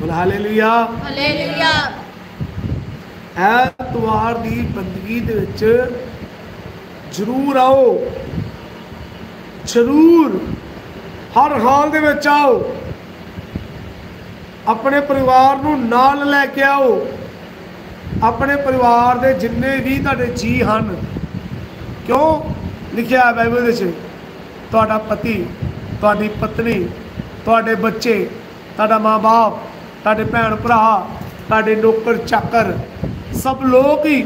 ਬੋਲ ਹਾਲੇਲੂਇਆ। ਹਾਲੇਲੂਇਆ। ਐਤਵਾਰ ਦੀ ਬੰਦਗੀ ਦੇ ਵਿੱਚ ਜ਼ਰੂਰ ਆਓ। ਜ਼ਰੂਰ। ਹਰ ਹਾਲ ਦੇ ਵਿੱਚ ਆਓ। ਆਪਣੇ ਪਰਿਵਾਰ ਨੂੰ ਨਾਲ ਲੈ ਕੇ ਆਓ। ਆਪਣੇ ਪਰਿਵਾਰ ਦੇ ਜਿੰਨੇ ਵੀ ਤੁਹਾਡੇ ਜੀ ਹਨ, ਕਿਉਂ ਲਿਖਿਆ ਹੈ ਬਾਈਬਲ ਵਿੱਚ? ਤੁਹਾਡਾ ਪਤੀ, ਤੁਹਾਡੀ ਪਤਨੀ, ਤੁਹਾਡੇ ਬੱਚੇ, ਤੁਹਾਡਾ ਮਾਂ-ਬਾਪ, ਤੁਹਾਡੇ ਭੈਣ ਭਰਾ ਤੁਹਾਡੇ ਨੌਕਰ, ਚਾਕਰ, ਸਭ ਲੋਕ ਹੀ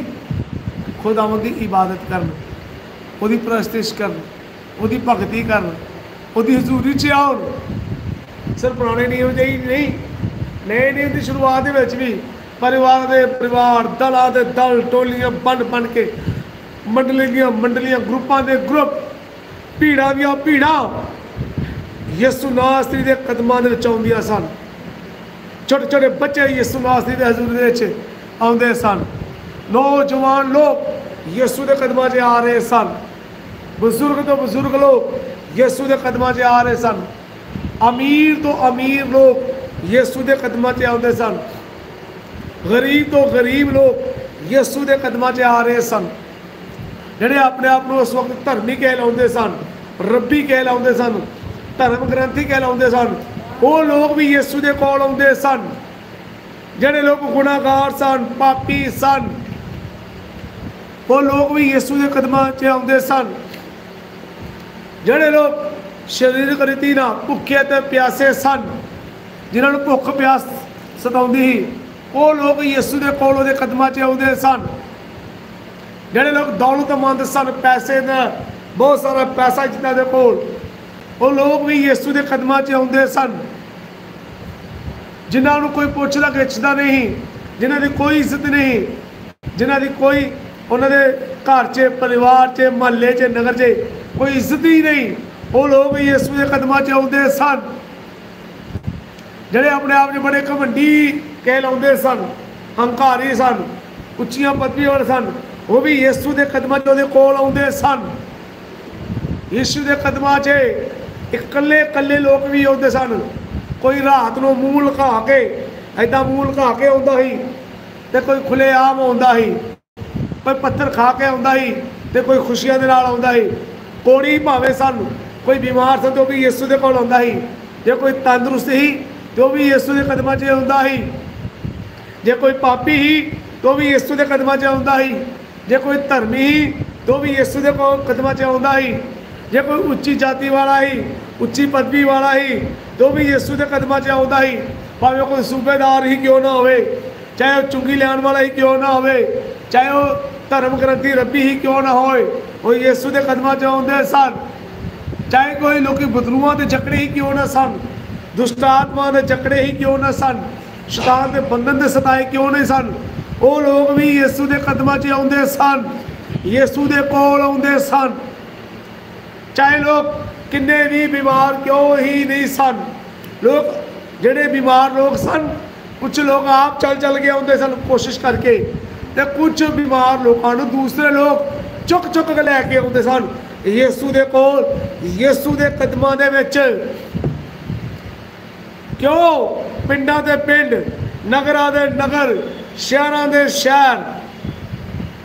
ਖੁਦਾਵੰਦ ਦੀ ਇਬਾਦਤ ਕਰਨ, ਉਹਦੀ ਪ੍ਰਸਤਿਸ਼ ਕਰਨ, ਉਹਦੀ ਭਗਤੀ ਕਰਨ, ਉਹਦੀ ਹਜ਼ੂਰੀ 'ਚ ਆਉਣ। ਸਿਰ ਪੁਰਾਣੇ ਨਿਯਮ ਜਿਹੀ ਨਹੀਂ, ਨਏ ਨਿਯਮ ਦੀ ਸ਼ੁਰੂਆਤ ਦੇ ਵਿੱਚ ਵੀ ਪਰਿਵਾਰ ਦੇ ਪਰਿਵਾਰ ਦਲਾਂ ਦੇ ਦਲ ਟੋਲੀਆਂ ਬਣ ਬਣ ਕੇ ਮੰਡਲੀਆਂ ਮੰਡਲੀਆਂ ਗਰੁੱਪਾਂ ਦੇ ਗਰੁੱਪ ਭੀੜਾਂ ਦੀਆਂ ਭੀੜਾਂ ਯਿਸੂ ਨਾਸਰੀ ਦੇ ਕਦਮਾਂ ਦੇ ਵਿੱਚ ਆਉਂਦੀਆਂ ਸਨ ਛੋਟੇ ਛੋਟੇ ਬੱਚੇ ਯਿਸੂ ਨਾਸਰੀ ਦੇ ਹਜ਼ੂਰ ਦੇ ਵਿੱਚ ਆਉਂਦੇ ਸਨ ਨੌਜਵਾਨ ਲੋਕ ਯਿਸੂ ਦੇ ਕਦਮਾਂ 'ਚ ਆ ਰਹੇ ਸਨ ਬਜ਼ੁਰਗ ਤੋਂ ਬਜ਼ੁਰਗ ਲੋਕ ਯਿਸੂ ਦੇ ਕਦਮਾਂ 'ਚ ਆ ਰਹੇ ਸਨ ਅਮੀਰ ਤੋਂ ਅਮੀਰ ਲੋਕ ਯਿਸੂ ਦੇ ਕਦਮਾਂ 'ਚ ਆਉਂਦੇ ਸਨ ਗਰੀਬ ਤੋਂ ਗਰੀਬ ਲੋਕ ਯਿਸੂ ਦੇ ਕਦਮਾਂ 'ਚ ਆ ਰਹੇ ਸਨ। ਜਿਹੜੇ ਆਪਣੇ ਆਪ ਨੂੰ ਉਸ ਵਕਤ ਧਰਮੀ ਕਹਿਲਾਉਂਦੇ ਸਨ, ਰੱਬੀ ਕਹਿਲਾਉਂਦੇ ਸਨ, ਧਰਮ ਗ੍ਰੰਥੀ ਕਹਿਲਾਉਂਦੇ ਸਨ, ਉਹ ਲੋਕ ਵੀ ਯਿਸੂ ਦੇ ਕੋਲ ਆਉਂਦੇ ਸਨ। ਜਿਹੜੇ ਲੋਕ ਗੁਨਾਹਗਾਰ ਸਨ, ਪਾਪੀ ਸਨ, ਉਹ ਲੋਕ ਵੀ ਯਿਸੂ ਦੇ ਕਦਮਾਂ 'ਚ ਆਉਂਦੇ ਸਨ। ਜਿਹੜੇ ਲੋਕ ਸਰੀਰਕ ਰੀਤੀ ਨਾਲ ਭੁੱਖੇ ਤੇ ਪਿਆਸੇ ਸਨ, ਜਿਨ੍ਹਾਂ ਨੂੰ ਭੁੱਖ ਪਿਆਸ ਸਤਾਉਂਦੀ ਸੀ ਉਹ ਲੋਕ ਯਿਸੂ ਦੇ ਕੋਲ ਉਹਦੇ ਕਦਮਾਂ 'ਚ ਆਉਂਦੇ ਸਨ। ਜਿਹੜੇ ਲੋਕ ਦੌਲਤਮੰਦ ਸਨ, ਪੈਸੇ ਦਾ ਬਹੁਤ ਸਾਰਾ ਪੈਸਾ ਜਿਨ੍ਹਾਂ ਦੇ ਕੋਲ, ਉਹ ਲੋਕ ਵੀ ਯਿਸੂ ਦੇ ਕਦਮਾਂ 'ਚ ਆਉਂਦੇ ਸਨ। ਜਿਨ੍ਹਾਂ ਨੂੰ ਕੋਈ ਪੁੱਛਦਾ ਗਿੱਛਦਾ ਨਹੀਂ, ਜਿਨ੍ਹਾਂ ਦੀ ਕੋਈ ਇੱਜ਼ਤ ਨਹੀਂ, ਜਿਨ੍ਹਾਂ ਦੀ ਕੋਈ ਉਹਨਾਂ ਦੇ ਘਰ 'ਚ, ਪਰਿਵਾਰ 'ਚ, ਮਹੱਲੇ 'ਚ, ਨਗਰ 'ਚ ਕੋਈ ਇੱਜ਼ਤ ਹੀ ਨਹੀਂ, ਉਹ ਲੋਕ ਵੀ ਯਿਸੂ ਦੇ ਕਦਮਾਂ 'ਚ ਆਉਂਦੇ ਸਨ। ਜਿਹੜੇ ਆਪਣੇ ਆਪ 'ਚ ਬੜੇ ਘਮੰਡੀ ਕਹਿਲਾਉਂਦੇ ਸਨ, ਹੰਕਾਰੀ ਸਨ, ਉੱਚੀਆਂ ਪਦਵੀਆਂ ਸਨ, ਉਹ ਵੀ ਯਿਸੂ ਦੇ ਕਦਮਾਂ 'ਚ ਉਹਦੇ ਕੋਲ ਆਉਂਦੇ ਸਨ। ਯਿਸੂ ਦੇ ਕਦਮਾਂ 'ਚ ਇਕੱਲੇ ਇਕੱਲੇ ਲੋਕ ਵੀ ਆਉਂਦੇ ਸਨ। ਕੋਈ ਰਾਤ ਨੂੰ ਮੂੰਹ ਲੁਕਾ ਕੇ ਐਦਾਂ ਮੂੰਹ ਲੁਕਾ ਕੇ ਆਉਂਦਾ ਸੀ ਤੇ ਕੋਈ ਖੁੱਲੇ ਆਮ ਆਉਂਦਾ ਸੀ, ਕੋਈ ਪੱਥਰ ਖਾ ਕੇ ਆਉਂਦਾ ਸੀ ਤੇ ਕੋਈ ਖੁਸ਼ੀਆਂ ਦੇ ਨਾਲ ਆਉਂਦਾ ਸੀ। ਕੋੜੀ ਭਾਵੇਂ ਸਨ, ਕੋਈ ਬਿਮਾਰ ਸੀ ਤੇ ਉਹ ਵੀ ਯਿਸੂ ਦੇ ਕੋਲ ਆਉਂਦਾ ਸੀ। ਜੇ ਕੋਈ ਤੰਦਰੁਸਤ ਸੀ ਤੇ ਉਹ ਵੀ ਯਿਸੂ ਦੇ ਕਦਮਾਂ 'ਚ ਆਉਂਦਾ ਸੀ। ਜੇ ਕੋਈ ਪਾਪੀ ਹੀ, ਤੇ ਵੀ ਯਿਸੂ ਦੇ ਕਦਮਾਂ 'ਚ ਆਉਂਦਾ ਸੀ ਜੇ ਕੋਈ ਧਰਮੀ ਹੀ, ਤੇ ਵੀ ਯਿਸੂ ਦੇ ਕਦਮਾਂ 'ਚ ਆਉਂਦਾ ਸੀ ਜੇ ਕੋਈ ਉੱਚੀ ਜਾਤੀ ਵਾਲਾ ਹੀ, ਉੱਚੀ ਪਦਵੀ ਵਾਲਾ ਹੀ, ਤੇ ਉਹ ਵੀ ਯਿਸੂ ਦੇ ਕਦਮਾਂ 'ਚ ਆਉਂਦਾ ਸੀ ਭਾਵੇਂ ਕੋਈ ਸੂਬੇਦਾਰ ਹੀ ਕਿਉਂ ਨਾ ਹੋਵੇ, ਚਾਹੇ ਉਹ ਚੁੰਗੀ ਲੈਣ ਵਾਲਾ ਹੀ ਕਿਉਂ ਨਾ ਹੋਵੇ, ਚਾਹੇ ਉਹ ਧਰਮ ਗ੍ਰੰਥੀ ਰੱਬੀ ਹੀ ਕਿਉਂ ਨਾ ਹੋਏ, ਉਹ ਯਿਸੂ ਦੇ ਕਦਮਾਂ 'ਚ ਆਉਂਦੇ ਸਨ। ਚਾਹੇ ਕੋਈ ਲੋਕੀ ਬਦਰੂਆਂ ਦੇ ਚੱਕੜੇ ਹੀ ਕਿਉਂ ਨਾ ਸਨ, ਦੁਸ਼ਟ ਆਤਮਾ ਦੇ ਚੱਕੜੇ ਹੀ ਕਿਉਂ ਨਾ ਸਨ ਸ਼ੈਤਾਨ ਦੇ ਬੰਧਨ ਦੇ ਸਤਾਏ ਕਿਉਂ ਨਹੀਂ ਸਨ? ਉਹ ਲੋਕ ਵੀ ਯਿਸੂ ਦੇ ਕਦਮਾਂ 'ਚ ਆਉਂਦੇ ਸਨ। ਯਿਸੂ ਦੇ ਕੋਲ ਆਉਂਦੇ ਸਨ। ਚਾਹੇ ਲੋਕ ਕਿੰਨੇ ਵੀ ਬਿਮਾਰ ਕਿਉਂ ਹੀ ਨਹੀਂ ਸਨ? ਲੋਕ ਜਿਹੜੇ ਬਿਮਾਰ ਲੋਕ ਸਨ ਕੁਝ ਲੋਕ ਆਪ ਚੱਲ ਚੱਲ ਕੇ ਆਉਂਦੇ ਸਨ ਕੋਸ਼ਿਸ਼ ਕਰਕੇ ਤੇ ਕੁਝ ਬਿਮਾਰ ਲੋਕਾਂ ਨੂੰ ਦੂਸਰੇ ਲੋਕ ਚੁੱਕ ਚੁੱਕ ਕੇ ਲੈ ਕੇ ਆਉਂਦੇ ਸਨ। ਯਿਸੂ ਦੇ ਕੋਲ, ਯਿਸੂ ਦੇ ਕਦਮਾਂ ਦੇ ਵਿੱਚ ਕਿਉਂ ਪਿੰਡਾਂ ਦੇ ਪਿੰਡ, ਨਗਰਾਂ ਦੇ ਨਗਰ, ਸ਼ਹਿਰਾਂ ਦੇ ਸ਼ਹਿਰ,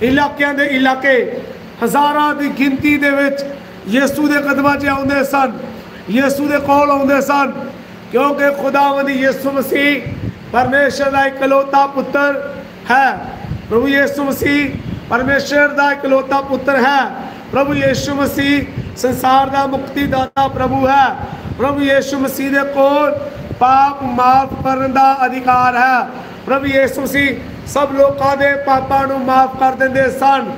ਇਲਾਕਿਆਂ ਦੇ ਇਲਾਕੇ ਹਜ਼ਾਰਾਂ ਦੀ ਗਿਣਤੀ ਦੇ ਵਿੱਚ ਯਿਸੂ ਦੇ ਕਦਮਾਂ 'ਚ ਆਉਂਦੇ ਸਨ, ਯਿਸੂ ਦੇ ਕੋਲ ਆਉਂਦੇ ਸਨ, ਕਿਉਂਕਿ ਖੁਦਾਵੰਦ ਯਿਸੂ ਮਸੀਹ ਪਰਮੇਸ਼ਰ ਦਾ ਇਕਲੌਤਾ ਪੁੱਤਰ ਹੈ। ਪ੍ਰਭੂ ਯਿਸੂ ਮਸੀਹ ਪਰਮੇਸ਼ਰ ਦਾ ਇਕਲੌਤਾ ਪੁੱਤਰ ਹੈ। ਪ੍ਰਭੂ ਯਿਸੂ ਮਸੀਹ ਸੰਸਾਰ ਦਾ ਮੁਕਤੀਦਾਤਾ ਪ੍ਰਭੂ ਹੈ। ਪ੍ਰਭੂ ਯਿਸੂ ਮਸੀਹ ਦੇ ਕੋਲ ਪਾਪ ਮਾਫ ਕਰਨ ਦਾ ਅਧਿਕਾਰ ਹੈ। ਪ੍ਰਭੂ ਯਿਸੂ ਮਸੀਹ ਸਭ ਲੋਕਾਂ ਦੇ ਪਾਪਾਂ ਨੂੰ ਮਾਫ ਕਰ ਦਿੰਦੇ ਸਨ।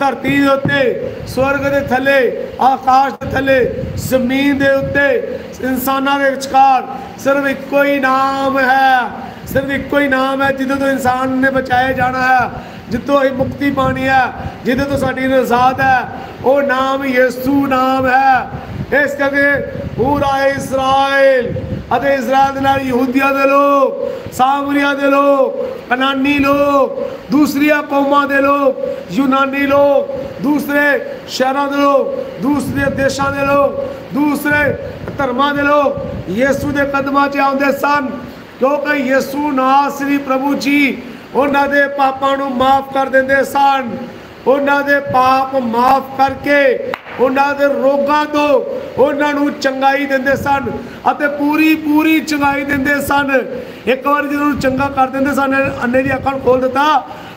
ਧਰਤੀ ਦੇ ਉੱਤੇ, ਸਵਰਗ ਦੇ ਥੱਲੇ, ਆਕਾਸ਼ ਦੇ ਥੱਲੇ, ਜ਼ਮੀਨ ਦੇ ਉੱਤੇ ਇਨਸਾਨਾਂ ਦੇ ਵਿਚਕਾਰ ਸਿਰਫ ਇੱਕੋ ਹੀ ਨਾਮ ਹੈ। ਸਿਰਫ ਇੱਕੋ ਹੀ ਨਾਮ ਹੈ ਜਿਹਦੇ ਤੋਂ ਇਨਸਾਨ ਨੇ ਬਚਾਇਆ ਜਾਣਾ ਹੈ। ਜਿੱਥੋਂ ਅਸੀਂ ਮੁਕਤੀ ਪਾਣੀ ਹੈ, ਜਿਹਦੇ ਤੋਂ ਸਾਡੀ ਨਜ਼ਾਦ ਹੈ, ਉਹ ਨਾਮ ਯਿਸੂ ਨਾਮ ਹੈ। ਇਸ ਕਰਕੇ ਪੂਰਾ ਇਸਰਾਇਲ ਅਤੇ ਇਸਰਾਇਲ ਦੇ ਨਾਲ ਯਹੂਦੀਆਂ ਦੇ ਲੋਕ, ਸਾਮਰੀਆ ਦੇ ਲੋਕ, ਕਨਾਨੀ ਲੋਕ, ਦੂਸਰੀਆਂ ਕੌਮਾਂ ਦੇ ਲੋਕ, ਯੂਨਾਨੀ ਲੋਕ, ਦੂਸਰੇ ਸ਼ਹਿਰਾਂ ਦੇ ਲੋਕ, ਦੂਸਰੇ ਦੇਸ਼ਾਂ ਦੇ ਲੋਕ, ਦੂਸਰੇ ਧਰਮਾਂ ਦੇ ਲੋਕ ਯੀਸ਼ੂ ਦੇ ਕਦਮਾਂ 'ਚ ਆਉਂਦੇ ਸਨ। ਕਿਉਂਕਿ ਯੀਸ਼ੂ ਨਾਸਰੀ ਪ੍ਰਭੂ ਜੀ, ਉਹਨਾਂ ਦੇ ਪਾਪਾਂ ਨੂੰ ਮਾਫ ਕਰ ਦਿੰਦੇ ਸਨ। ਉਹਨਾਂ ਦੇ ਪਾਪ ਮਾਫ ਕਰਕੇ ਉਹਨਾਂ ਦੇ ਰੋਗਾਂ ਤੋਂ ਉਹਨਾਂ ਨੂੰ ਚੰਗਾਈ ਦਿੰਦੇ ਸਨ ਅਤੇ ਪੂਰੀ ਪੂਰੀ ਚੰਗਾਈ ਦਿੰਦੇ ਸਨ। ਇੱਕ ਵਾਰ ਜਦੋਂ ਚੰਗਾ ਕਰ ਦਿੰਦੇ ਸਨ, ਅੰਨੇ ਦੀ ਅੱਖਾਂ ਨੂੰ ਖੋਲ ਦਿੱਤਾ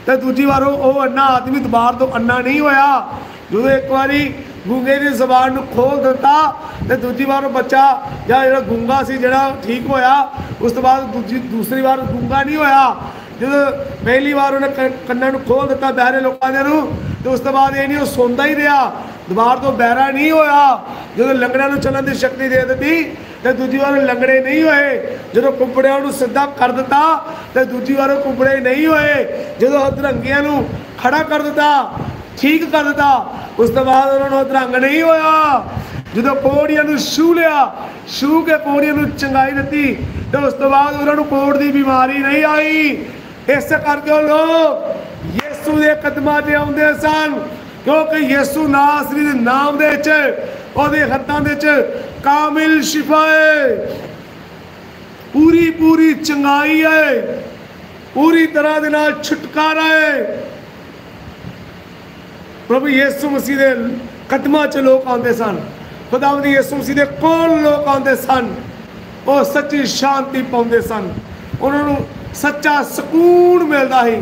ਤੇ ਦੂਜੀ ਵਾਰ ਉਹ ਅੰਨਾ ਆਦਮੀ ਦੁਬਾਰ ਤੋਂ ਅੰਨਾ ਨਹੀਂ ਹੋਇਆ। ਜਦੋਂ ਇੱਕ ਵਾਰੀ ਗੁੰਗੇ ਦੀ ਜ਼ਬਾਨ ਨੂੰ ਖੋਲ ਦਿੱਤਾ ਤੇ ਦੂਜੀ ਵਾਰ ਉਹ ਬੱਚਾ ਜਾਂ ਜਿਹੜਾ ਗੁੰਗਾ ਸੀ ਜਿਹੜਾ ਠੀਕ ਹੋਇਆ, ਉਸ ਤੋਂ ਬਾਅਦ ਦੂਜੀ ਦੂਸਰੀ ਵਾਰ ਗੁੰਗਾ ਨਹੀਂ ਹੋਇਆ। ਜਦੋਂ ਪਹਿਲੀ ਵਾਰ ਉਹਨੇ ਕੰਨਾਂ ਨੂੰ ਖੋਲ ਦਿੱਤਾ ਬਹਿਰੇ ਲੋਕਾਂ ਦੇ ਨੂੰ ਤੇ ਉਸ ਤੋਂ ਬਾਅਦ ਇਹ ਨਹੀਂ, ਉਹ ਸੌਂਦਾ ਹੀ ਰਿਹਾ। ਦੁਬਾਰ ਤੋਂ ਬਹਿਰਾ ਨਹੀਂ ਹੋਇਆ। ਜਦੋਂ ਲੰਗੜਿਆਂ ਨੂੰ ਚੱਲਣ ਦੀ ਸ਼ਕਤੀ ਦੇ ਦਿੱਤੀ, ਤੇ ਦੂਜੀ ਵਾਰ ਲੰਗੜੇ ਨਹੀਂ ਹੋਏ। ਜਦੋਂ ਕੁੰਬੜਿਆਂ ਨੂੰ ਸਿੱਧਾ ਕਰ ਦਿੱਤਾ, ਤੇ ਦੂਜੀ ਵਾਰ ਉਹ ਕੁੰਬੜੇ ਨਹੀਂ ਹੋਏ। ਜਦੋਂ ਅਧਰੰਗੀਆਂ ਨੂੰ ਖੜਾ ਕਰ ਦਿੱਤਾ, ਠੀਕ ਕਰ ਦਿੱਤਾ, ਉਸ ਤੋਂ ਬਾਅਦ ਉਹਨਾਂ ਨੂੰ ਅਧਰੰਗ ਨਹੀਂ ਹੋਇਆ। ਜਦੋਂ ਪੌੜੀਆਂ ਨੂੰ ਛੂ ਲਿਆ ਛੂ ਕੇ ਪੌੜੀਆਂ ਨੂੰ ਚੰਗਾਈ ਦਿੱਤੀ, ਤੇ ਉਸ ਤੋਂ ਬਾਅਦ ਉਹਨਾਂ ਨੂੰ ਕੋੜ ਦੀ ਬਿਮਾਰੀ ਨਹੀਂ ਆਈ। ਇਸ ਕਰਕੇ ਉਹ ਲੋਕ ਯਿਸੂ ਦੇ ਕਦਮਾਂ 'ਤੇ ਆਉਂਦੇ ਸਨ, ਕਿਉਂਕਿ ਯਿਸੂ ਨਾਸਰੀ ਦੇ ਨਾਮ ਦੇ ਵਿੱਚ, ਉਹਦੇ ਹੱਥਾਂ ਦੇ ਵਿੱਚ ਕਾਮਿਲ ਸ਼ਿਫਾ ਹੈ ਪੂਰੀ ਪੂਰੀ ਚੰਗਾਈ ਹੈ ਪੂਰੀ ਤਰ੍ਹਾਂ ਦੇ ਨਾਲ ਛੁਟਕਾਰਾ ਹੈ ਪ੍ਰਭੂ ਯਿਸੂ ਮਸੀਹ ਦੇ ਕਦਮਾਂ 'ਚ ਲੋਕ ਆਉਂਦੇ ਸਨ। ਖੁਦਾਵੰਦ ਯਿਸੂ ਮਸੀਹ ਦੇ ਕੋਲ ਲੋਕ ਆਉਂਦੇ ਸਨ। ਉਹ ਸੱਚੀ ਸ਼ਾਂਤੀ ਪਾਉਂਦੇ ਸਨ। ਉਹਨਾਂ ਨੂੰ ਸੱਚਾ ਸਕੂਨ ਮਿਲਦਾ ਸੀ।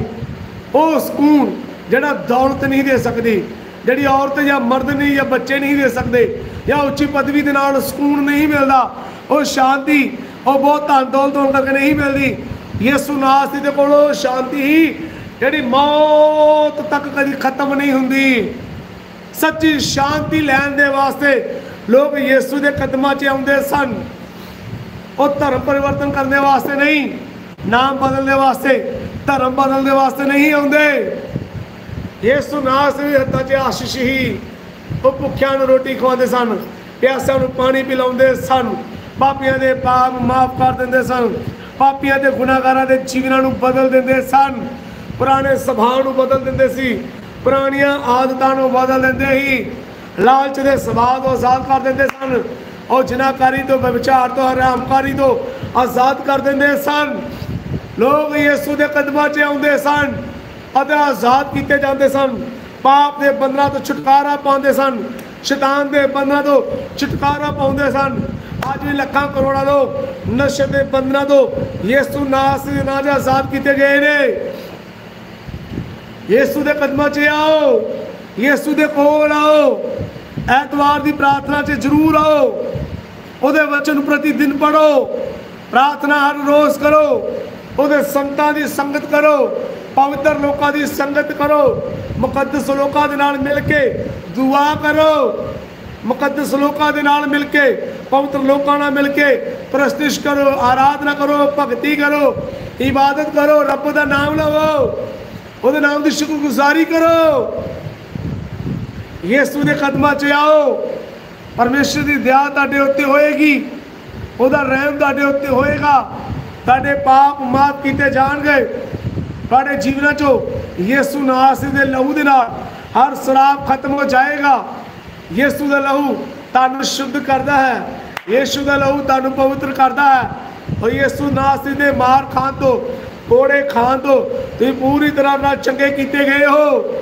ਉਹ ਸਕੂਨ ਜਿਹੜਾ ਦੌਲਤ ਨਹੀਂ ਦੇ ਸਕਦੀ, ਜਿਹੜੀ ਔਰਤ ਜਾਂ ਮਰਦ ਨਹੀਂ ਜਾਂ ਬੱਚੇ ਨਹੀਂ ਦੇ ਸਕਦੇ ਜਾਂ ਉੱਚੀ ਪਦਵੀ ਦੇ ਨਾਲ ਸਕੂਨ ਨਹੀਂ ਮਿਲਦਾ, ਉਹ ਸ਼ਾਂਤੀ, ਉਹ ਬਹੁਤ ਧਨ ਦੌਲਤ ਹੋਣ ਕਰਕੇ ਨਹੀਂ ਮਿਲਦੀ। ਯਿਸੂ ਨਾਸਤੀ ਦੇ ਕੋਲ ਉਹ ਸ਼ਾਂਤੀ ਹੀ ਜਿਹੜੀ ਮੌਤ ਤੱਕ ਕਦੀ ਖਤਮ ਨਹੀਂ ਹੁੰਦੀ। ਸੱਚੀ ਸ਼ਾਂਤੀ ਲੈਣ ਦੇ ਵਾਸਤੇ ਲੋਕ ਯਿਸੂ ਦੇ ਕਦਮਾਂ 'ਚ ਆਉਂਦੇ ਸਨ। ਉਹ ਧਰਮ ਪਰਿਵਰਤਨ ਕਰਨ ਦੇ ਵਾਸਤੇ ਨਹੀਂ ਨਾਮ ਬਦਲਣ ਵਾਸਤੇ, ਧਰਮ ਬਦਲਣ ਦੇ ਵਾਸਤੇ ਨਹੀਂ ਆਉਂਦੇ। ਯਿਸੂ ਨਾਸਰੀ ਹੱਥਾਂ 'ਚ ਆਸ਼ੀਸ਼ ਹੀ, ਉਹ ਭੁੱਖਿਆਂ ਨੂੰ ਰੋਟੀ ਖਵਾਉਂਦੇ ਸਨ। ਪਿਆਸਿਆਂ ਨੂੰ ਪਾਣੀ ਪਿਲਾਉਂਦੇ ਸਨ। ਪਾਪੀਆਂ ਦੇ ਪਾਪ ਮਾਫ ਕਰ ਦਿੰਦੇ ਸਨ। ਪਾਪੀਆਂ ਦੇ ਗੁਨਾਹਗਾਰਾਂ ਦੇ ਜੀਵਨਾਂ ਨੂੰ ਬਦਲ ਦਿੰਦੇ ਸਨ। ਪੁਰਾਣੇ ਸੁਭਾਅ ਨੂੰ ਬਦਲ ਦਿੰਦੇ ਸੀ। ਪੁਰਾਣੀਆਂ ਆਦਤਾਂ ਨੂੰ ਬਦਲ ਦਿੰਦੇ ਹੀ ਲਾਲਚ ਦੇ ਸੁਭਾਅ ਤੋਂ ਆਜ਼ਾਦ ਕਰ ਦਿੰਦੇ ਸਨ। ਉਹ ਜਨਾਕਾਰੀ ਤੋਂ, ਵਿਚਾਰ ਤੋਂ, ਹਰਾਮਕਾਰੀ ਤੋਂ ਆਜ਼ਾਦ ਕਰ ਦਿੰਦੇ ਸਨ। ਲੋਕ ਯਿਸੂ ਦੇ ਕਦਮਾਂ 'ਚ ਆਉਂਦੇ ਸਨ, ਅਤੇ ਆਜ਼ਾਦ ਕੀਤੇ ਜਾਂਦੇ ਸਨ। ਪਾਪ ਦੇ ਬੰਧਨਾਂ ਤੋਂ ਛੁਟਕਾਰਾ ਪਾਉਂਦੇ ਸਨ। ਸ਼ੈਤਾਨ ਦੇ ਬੰਧਨਾਂ ਤੋਂ ਛੁਟਕਾਰਾ ਪਾਉਂਦੇ ਸਨ। ਅੱਜ ਵੀ ਲੱਖਾਂ ਕਰੋੜਾਂ ਲੋਕ ਨਸ਼ੇ ਦੇ ਬੰਧਨਾਂ ਤੋਂ ਯਿਸੂ ਨਾਸ ਦੇ ਆਜ਼ਾਦ ਕੀਤੇ ਗਏ ਨੇ। ਯਿਸੂ ਦੇ ਕਦਮਾਂ 'ਚ ਆਓ। ਯਿਸੂ ਦੇ ਕੋਲ ਆਓ। ਐਤਵਾਰ ਦੀ ਪ੍ਰਾਰਥਨਾ 'ਚ ਜ਼ਰੂਰ ਆਓ। ਉਹਦੇ ਵਚਨ ਪ੍ਰਤੀ ਦਿਨ ਪੜੋ ਪ੍ਰਾਰਥਨਾ ਹਰ ਰੋਜ਼ ਕਰੋ। ਉਹਦੇ ਸੰਤਾਂ ਦੀ ਸੰਗਤ ਕਰੋ, ਪਵਿੱਤਰ ਲੋਕਾਂ ਦੀ ਸੰਗਤ ਕਰੋ, ਮੁਕੱਦਸ ਲੋਕਾਂ ਦੇ ਨਾਲ ਮਿਲ ਕੇ ਦੁਆ ਕਰੋ। ਮੁਕੱਦਸ ਲੋਕਾਂ ਦੇ ਨਾਲ ਮਿਲ ਕੇ, ਪਵਿੱਤਰ ਲੋਕਾਂ ਨਾਲ ਮਿਲ ਕੇ ਪ੍ਰਸਤਿਸ਼ ਕਰੋ, ਆਰਾਧਨਾ ਕਰੋ, ਭਗਤੀ ਕਰੋ, ਇਬਾਦਤ ਕਰੋ, ਰੱਬ ਦਾ ਨਾਮ ਲਵੋ। ਉਹਦੇ ਨਾਮ ਦੀ ਸ਼ੁਕਰਗੁਜ਼ਾਰੀ ਕਰੋ। ਯਿਸੂ ਦੇ ਕਦਮਾਂ 'ਚ ਆਓ। ਪਰਮੇਸ਼ਰ ਦੀ ਦਇਆ ਤੁਹਾਡੇ ਉੱਤੇ ਹੋਏਗੀ। ਉਹਦਾ ਰਹਿਮ ਤੁਹਾਡੇ ਉੱਤੇ ਹੋਏਗਾ। ਤੁਹਾਡੇ ਪਾਪ ਮਾਫ ਕੀਤੇ ਜਾਣਗੇ। ਤੁਹਾਡੇ ਜੀਵਨਾਂ 'ਚੋਂ ਯਿਸੂ ਨਾਸਰੀ ਦੇ ਲਹੂ ਦੇ ਨਾਲ ਹਰ ਸ਼ਰਾਬ ਖਤਮ ਹੋ ਜਾਏਗਾ। ਯਿਸੂ ਦਾ ਲਹੂ ਤੁਹਾਨੂੰ ਸ਼ੁੱਧ ਕਰਦਾ ਹੈ। ਯਿਸੂ ਦਾ ਲਹੂ ਤੁਹਾਨੂੰ ਪਵਿੱਤਰ ਕਰਦਾ ਹੈ। ਉਹ ਯਿਸੂ ਨਾਸਰੀ ਦੇ ਮਾਰ ਖਾਣ ਤੋਂ ਕੋੜੇ ਖਾਣ ਤੋਂ ਤੁਸੀਂ ਪੂਰੀ ਤਰ੍ਹਾਂ ਨਾਲ ਚੰਗੇ ਕੀਤੇ ਗਏ ਹੋ।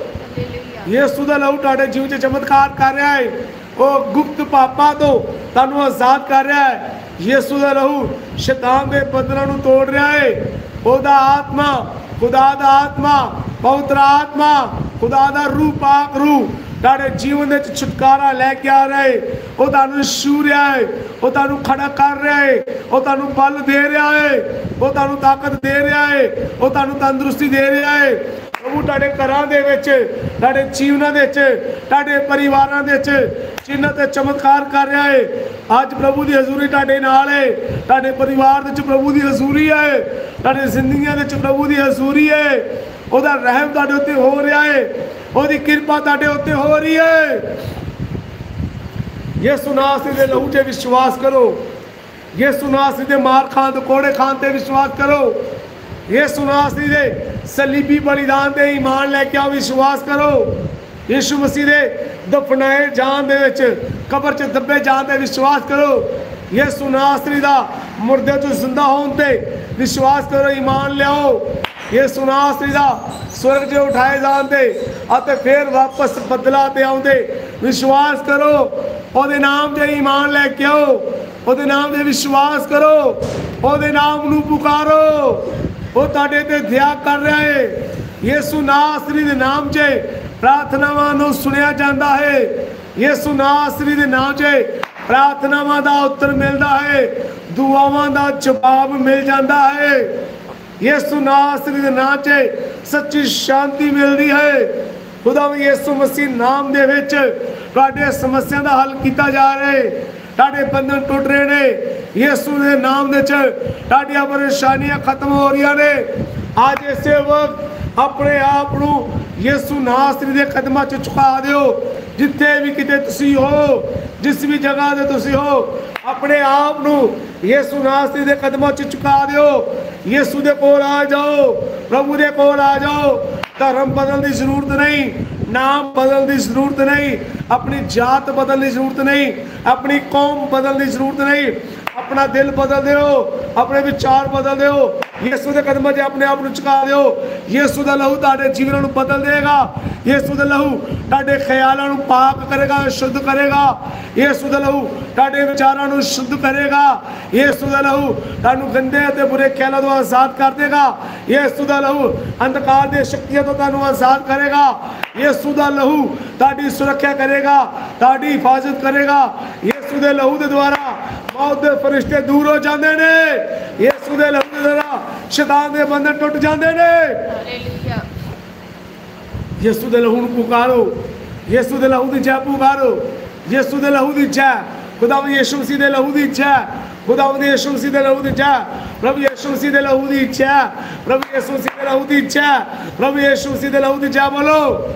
ਯਿਸੂ ਦਾ ਲਹੂ ਤੁਹਾਡੇ ਜੀਵਨ 'ਚ ਚਮਤਕਾਰ ਕਰ ਰਿਹਾ ਹੈ। ਉਹ ਗੁਪਤ ਪਾਪਾਂ ਤੋਂ ਤੁਹਾਨੂੰ ਆਜ਼ਾਦ ਕਰ ਰਿਹਾ ਹੈ। ਯਿਸੂ ਦਾ ਲਹੂ ਸ਼ੈਤਾਨ ਦੇ ਬੰਧਨਾਂ ਨੂੰ ਤੋੜ ਰਿਹਾ ਹੈ ਉਹਦਾ ਆਤਮਾ, ਖੁਦਾ ਦਾ ਆਤਮਾ, ਪਵਿੱਤਰ ਆਤਮਾ, ਖੁਦਾ ਦਾ ਰੂਹ, ਪਾਕ ਰੂਹ। ਤੁਹਾਡੇ ਜੀਵਨ ਦੇ ਵਿੱਚ ਛੁਟਕਾਰਾ ਲੈ ਕੇ ਆ ਰਿਹਾ। ਹੈ ਉਹ ਤੁਹਾਨੂੰ ਛੂ ਰਿਹਾ ਹੈ। ਉਹ ਤੁਹਾਨੂੰ ਖੜਾ ਕਰ ਰਿਹਾ ਹੈ। ਉਹ ਤੁਹਾਨੂੰ ਬਲ ਦੇ ਰਿਹਾ ਹੈ। ਉਹ ਤੁਹਾਨੂੰ ਤਾਕਤ ਦੇ ਰਿਹਾ ਹੈ। ਉਹ ਤੁਹਾਨੂੰ ਤੰਦਰੁਸਤੀ ਦੇ ਰਿਹਾ ਹੈ। ਪ੍ਰਭੂ, ਤੁਹਾਡੇ ਘਰਾਂ ਦੇ ਵਿੱਚ, ਤੁਹਾਡੇ ਜੀਵਨਾਂ ਦੇ ਵਿੱਚ, ਤੁਹਾਡੇ ਪਰਿਵਾਰਾਂ ਦੇ ਵਿੱਚ ਚਿੰਨ੍ਹ ਤੇ ਚਮਤਕਾਰ ਕਰ ਰਿਹਾ ਹੈ, ਅੱਜ ਪ੍ਰਭੂ ਦੀ ਹਜ਼ੂਰੀ ਤੁਹਾਡੇ ਨਾਲ ਹੈ। ਤੁਹਾਡੇ ਪਰਿਵਾਰ ਦੇ ਵਿੱਚ ਪ੍ਰਭੂ ਦੀ ਹਜ਼ੂਰੀ ਹੈ। ਤੁਹਾਡੇ ਜ਼ਿੰਦਗੀਆਂ ਦੇ ਵਿੱਚ ਪ੍ਰਭੂ ਦੀ ਹਜ਼ੂਰੀ ਹੈ। ਉਹਦਾ ਰਹਿਮ ਤੁਹਾਡੇ ਉੱਤੇ ਹੋ ਰਿਹਾ ਹੈ। ਉਹਦੀ ਕਿਰਪਾ ਤੁਹਾਡੇ ਉੱਤੇ ਹੋ ਰਹੀ ਹੈ ਯਿਸੂ ਨਾਸਰੀ ਦੇ ਲਹੂ 'ਤੇ ਵਿਸ਼ਵਾਸ ਕਰੋ ਯਿਸੂ ਨਾਸਰੀ ਦੇ ਮਾਰ ਖਾਨ ਤੇ ਕੋੜੇ ਖਾਨ ਤੇ ਵਿਸ਼ਵਾਸ ਕਰੋ ਯਿਸੂ ਨਾਸਰੀ ਦੇ ਸਲੀਬੀ ਬਲੀਦਾਨ ਤੇ ਈਮਾਨ ਲੈ ਕੇ ਆਓ ਵਿਸ਼ਵਾਸ ਕਰੋ ਯਿਸੂ ਮਸੀਹ ਦੇ ਦਫਨਾਏ ਜਾਣ ਦੇ ਵਿੱਚ ਕਬਰ 'ਚ ਦੱਬੇ ਜਾਣ ਤੇ ਵਿਸ਼ਵਾਸ ਕਰੋ ਯਿਸੂ ਨਾਸਰੀ ਦਾ ਮੁਰਦੇ ਤੋਂ ਜ਼ਿੰਦਾ ਹੋਣ ਤੇ ਵਿਸ਼ਵਾਸ ਕਰੋ ਈਮਾਨ ਲਿਆਓ ਯਿਸੂ ਨਾਸਰੀ ਦਾ ਸਵਰਗ 'ਚ ਉਠਾਏ ਜਾਣ ਤੇ ਅਤੇ ਫਿਰ ਵਾਪਸ ਬਦਲਾ ਤੇ ਆਉਂਦੇ। ਵਿਸ਼ਵਾਸ ਕਰੋ, ਉਹਦੇ ਨਾਮ ਤੇ ਈਮਾਨ ਲੈ ਕੇ ਆਓ। ਉਹਦੇ ਨਾਮ ਤੇ ਵਿਸ਼ਵਾਸ ਕਰੋ। ਉਹਦੇ ਨਾਮ ਨੂੰ ਪੁਕਾਰੋ। ਉਹ ਤੁਹਾਡੇ ਤੇ ਦਇਆ ਕਰ ਰਿਹਾ ਹੈ ਯਿਸੂ ਨਾਸਰੀ ਦੇ ਨਾਮ 'ਚ ਪ੍ਰਾਰਥਨਾਵਾਂ ਨੂੰ ਸੁਣਿਆ ਜਾਂਦਾ ਹੈ। ਯਿਸੂ ਨਾਸਰੀ ਦੇ ਨਾਮ 'ਚ ਪ੍ਰਾਰਥਨਾਵਾਂ ਦਾ ਉੱਤਰ ਮਿਲਦਾ ਹੈ। ਦੁਆਵਾਂ ਦਾ ਜਵਾਬ ਮਿਲ ਜਾਂਦਾ ਹੈ। ਯਿਸੂ ਨਾਸਰੀ ਦੇ ਨਾਮ 'ਚ ਸੱਚੀ ਸ਼ਾਂਤੀ ਮਿਲਦੀ ਹੈ। ਖੁਦਾ ਯਿਸੂ ਮਸੀਹ ਨਾਮ ਦੇ ਵਿੱਚ ਤੁਹਾਡੇ ਸਮੱਸਿਆ ਦਾ ਹੱਲ ਕੀਤਾ ਜਾ ਰਿਹਾ ਹੈ। ਤੁਹਾਡੇ ਬੰਧਨ ਟੁੱਟ ਰਹੇ ਨੇ। ਯਿਸੂ ਦੇ ਨਾਮ ਦੇ ਚ ਤੁਹਾਡੀਆਂ ਪਰੇਸ਼ਾਨੀਆਂ ਖਤਮ ਹੋ ਰਹੀਆਂ ਨੇ। ਅੱਜ ਇਸੇ ਵਕਤ ਆਪਣੇ ਆਪ ਨੂੰ ਯਿਸੂ ਨਾਸਰੀ ਦੇ ਕਦਮਾਂ 'ਚ ਝੁਕਾ ਦਿਓ। ਜਿੱਥੇ ਵੀ ਕਿਤੇ ਤੁਸੀਂ ਹੋ, ਜਿਸ ਵੀ ਜਗ੍ਹਾ ਤੇ ਤੁਸੀਂ ਹੋ, ਆਪਣੇ ਆਪ ਨੂੰ ਯਿਸੂ ਨਾਸਰੀ ਦੇ ਕਦਮਾਂ 'ਚ ਝੁਕਾ ਦਿਓ। ਯਿਸੂ ਦੇ ਕੋਲ ਆ ਜਾਓ, ਪ੍ਰਭੂ ਦੇ ਕੋਲ ਆ ਜਾਓ। ਧਰਮ ਬਦਲਣ ਦੀ ਜ਼ਰੂਰਤ ਨਹੀਂ, ਨਾਮ ਬਦਲਣ ਦੀ ਜ਼ਰੂਰਤ ਨਹੀਂ, ਆਪਣੀ ਜਾਤ ਬਦਲਣ ਦੀ ਜ਼ਰੂਰਤ ਨਹੀਂ, ਆਪਣੀ ਕੌਮ ਬਦਲਣ ਦੀ ਜ਼ਰੂਰਤ ਨਹੀਂ। ਆਪਣਾ ਦਿਲ ਬਦਲ ਦਿਓ, ਆਪਣੇ ਵਿਚਾਰ ਬਦਲ ਦਿਓ। ਯਿਸੂ ਦੇ ਕਦਮਾਂ 'ਚ ਆਪਣੇ ਆਪ ਨੂੰ ਝੁਕਾ ਦਿਓ। ਯਿਸੂ ਦਾ ਲਹੂ ਤੁਹਾਡੇ ਜੀਵਨ ਨੂੰ ਬਦਲ ਦੇਗਾ ਯਿਸੂ ਦਾ ਲਹੂ ਤੁਹਾਡੇ ਖਿਆਲਾਂ ਨੂੰ ਪਾਕ ਕਰੇਗਾ, ਸ਼ੁੱਧ ਕਰੇਗਾ। ਯਿਸੂ ਦਾ ਲਹੂ ਤੁਹਾਡੇ ਵਿਚਾਰਾਂ ਨੂੰ ਸ਼ੁੱਧ ਕਰੇਗਾ। ਯਿਸੂ ਦਾ ਲਹੂ ਤੁਹਾਨੂੰ ਗੰਦੇ ਅਤੇ ਬੁਰੇ ਖਿਆਲਾਂ ਤੋਂ ਆਜ਼ਾਦ ਕਰ ਦੇਗਾ ਯਿਸੂ ਦਾ ਲਹੂ ਅੰਧਕਾਰ ਦੇ ਸ਼ਕਤੀਆਂ ਤੋਂ ਤੁਹਾਨੂੰ ਆਜ਼ਾਦ ਕਰੇਗਾ। ਯਿਸੂ ਦਾ ਲਹੂ ਤੁਹਾਡੀ ਸੁਰੱਖਿਆ ਕਰੇਗਾ, ਤੁਹਾਡੀ ਹਿਫਾਜ਼ਤ ਕਰੇਗਾ। ਯਿਸੂ ਦੇ ਲਹੂ ਦੇ ਦੁਆਰਾ ਮੌਤ ਦੇ ਫਰਿਸ਼ਤੇ ਦੂਰ ਹੋ ਜਾਂਦੇ ਨੇ। ਯਿਸੂ ਦੇ ਲਹੂ ਦੇ ਸ਼ੈਤਾਨ ਦੇ ਬੰਧਨ ਟੁੱਟ ਜਾਂਦੇ ਨੇ। ਹਾਲੇਲੂਇਆ। ਯਿਸੂ ਦੇ ਲਹੂ ਨੂੰ ਪੁਕਾਰੋ। ਯਿਸੂ ਦੇ ਲਹੂ ਦੀ ਜੈ ਪੁਕਾਰੋ। ਯਿਸੂ ਦੇ ਲਹੂ ਦੀ ਜੈ। ਖੁਦਾਵੰਦ ਯਿਸੂ ਮਸੀਹ ਦੇ ਲਹੂ ਦੀ ਜੈ। ਖੁਦਾਵੰਦ ਯਿਸੂ ਮਸੀਹ ਦੇ ਲਹੂ ਦੀ ਜੈ। ਪ੍ਰਭੂ ਯਿਸੂ ਮਸੀਹ ਦੇ ਲਹੂ ਦੀ ਜੈ। ਪ੍ਰਭੂ ਯਿਸੂ ਮਸੀਹ ਦੇ ਲਹੂ ਦੀ ਜੈ। ਪ੍ਰਭੂ ਯਿਸੂ ਮਸੀਹ ਦੇ ਲਹੂ ਦੀ ਜੈ ਬੋਲੋ।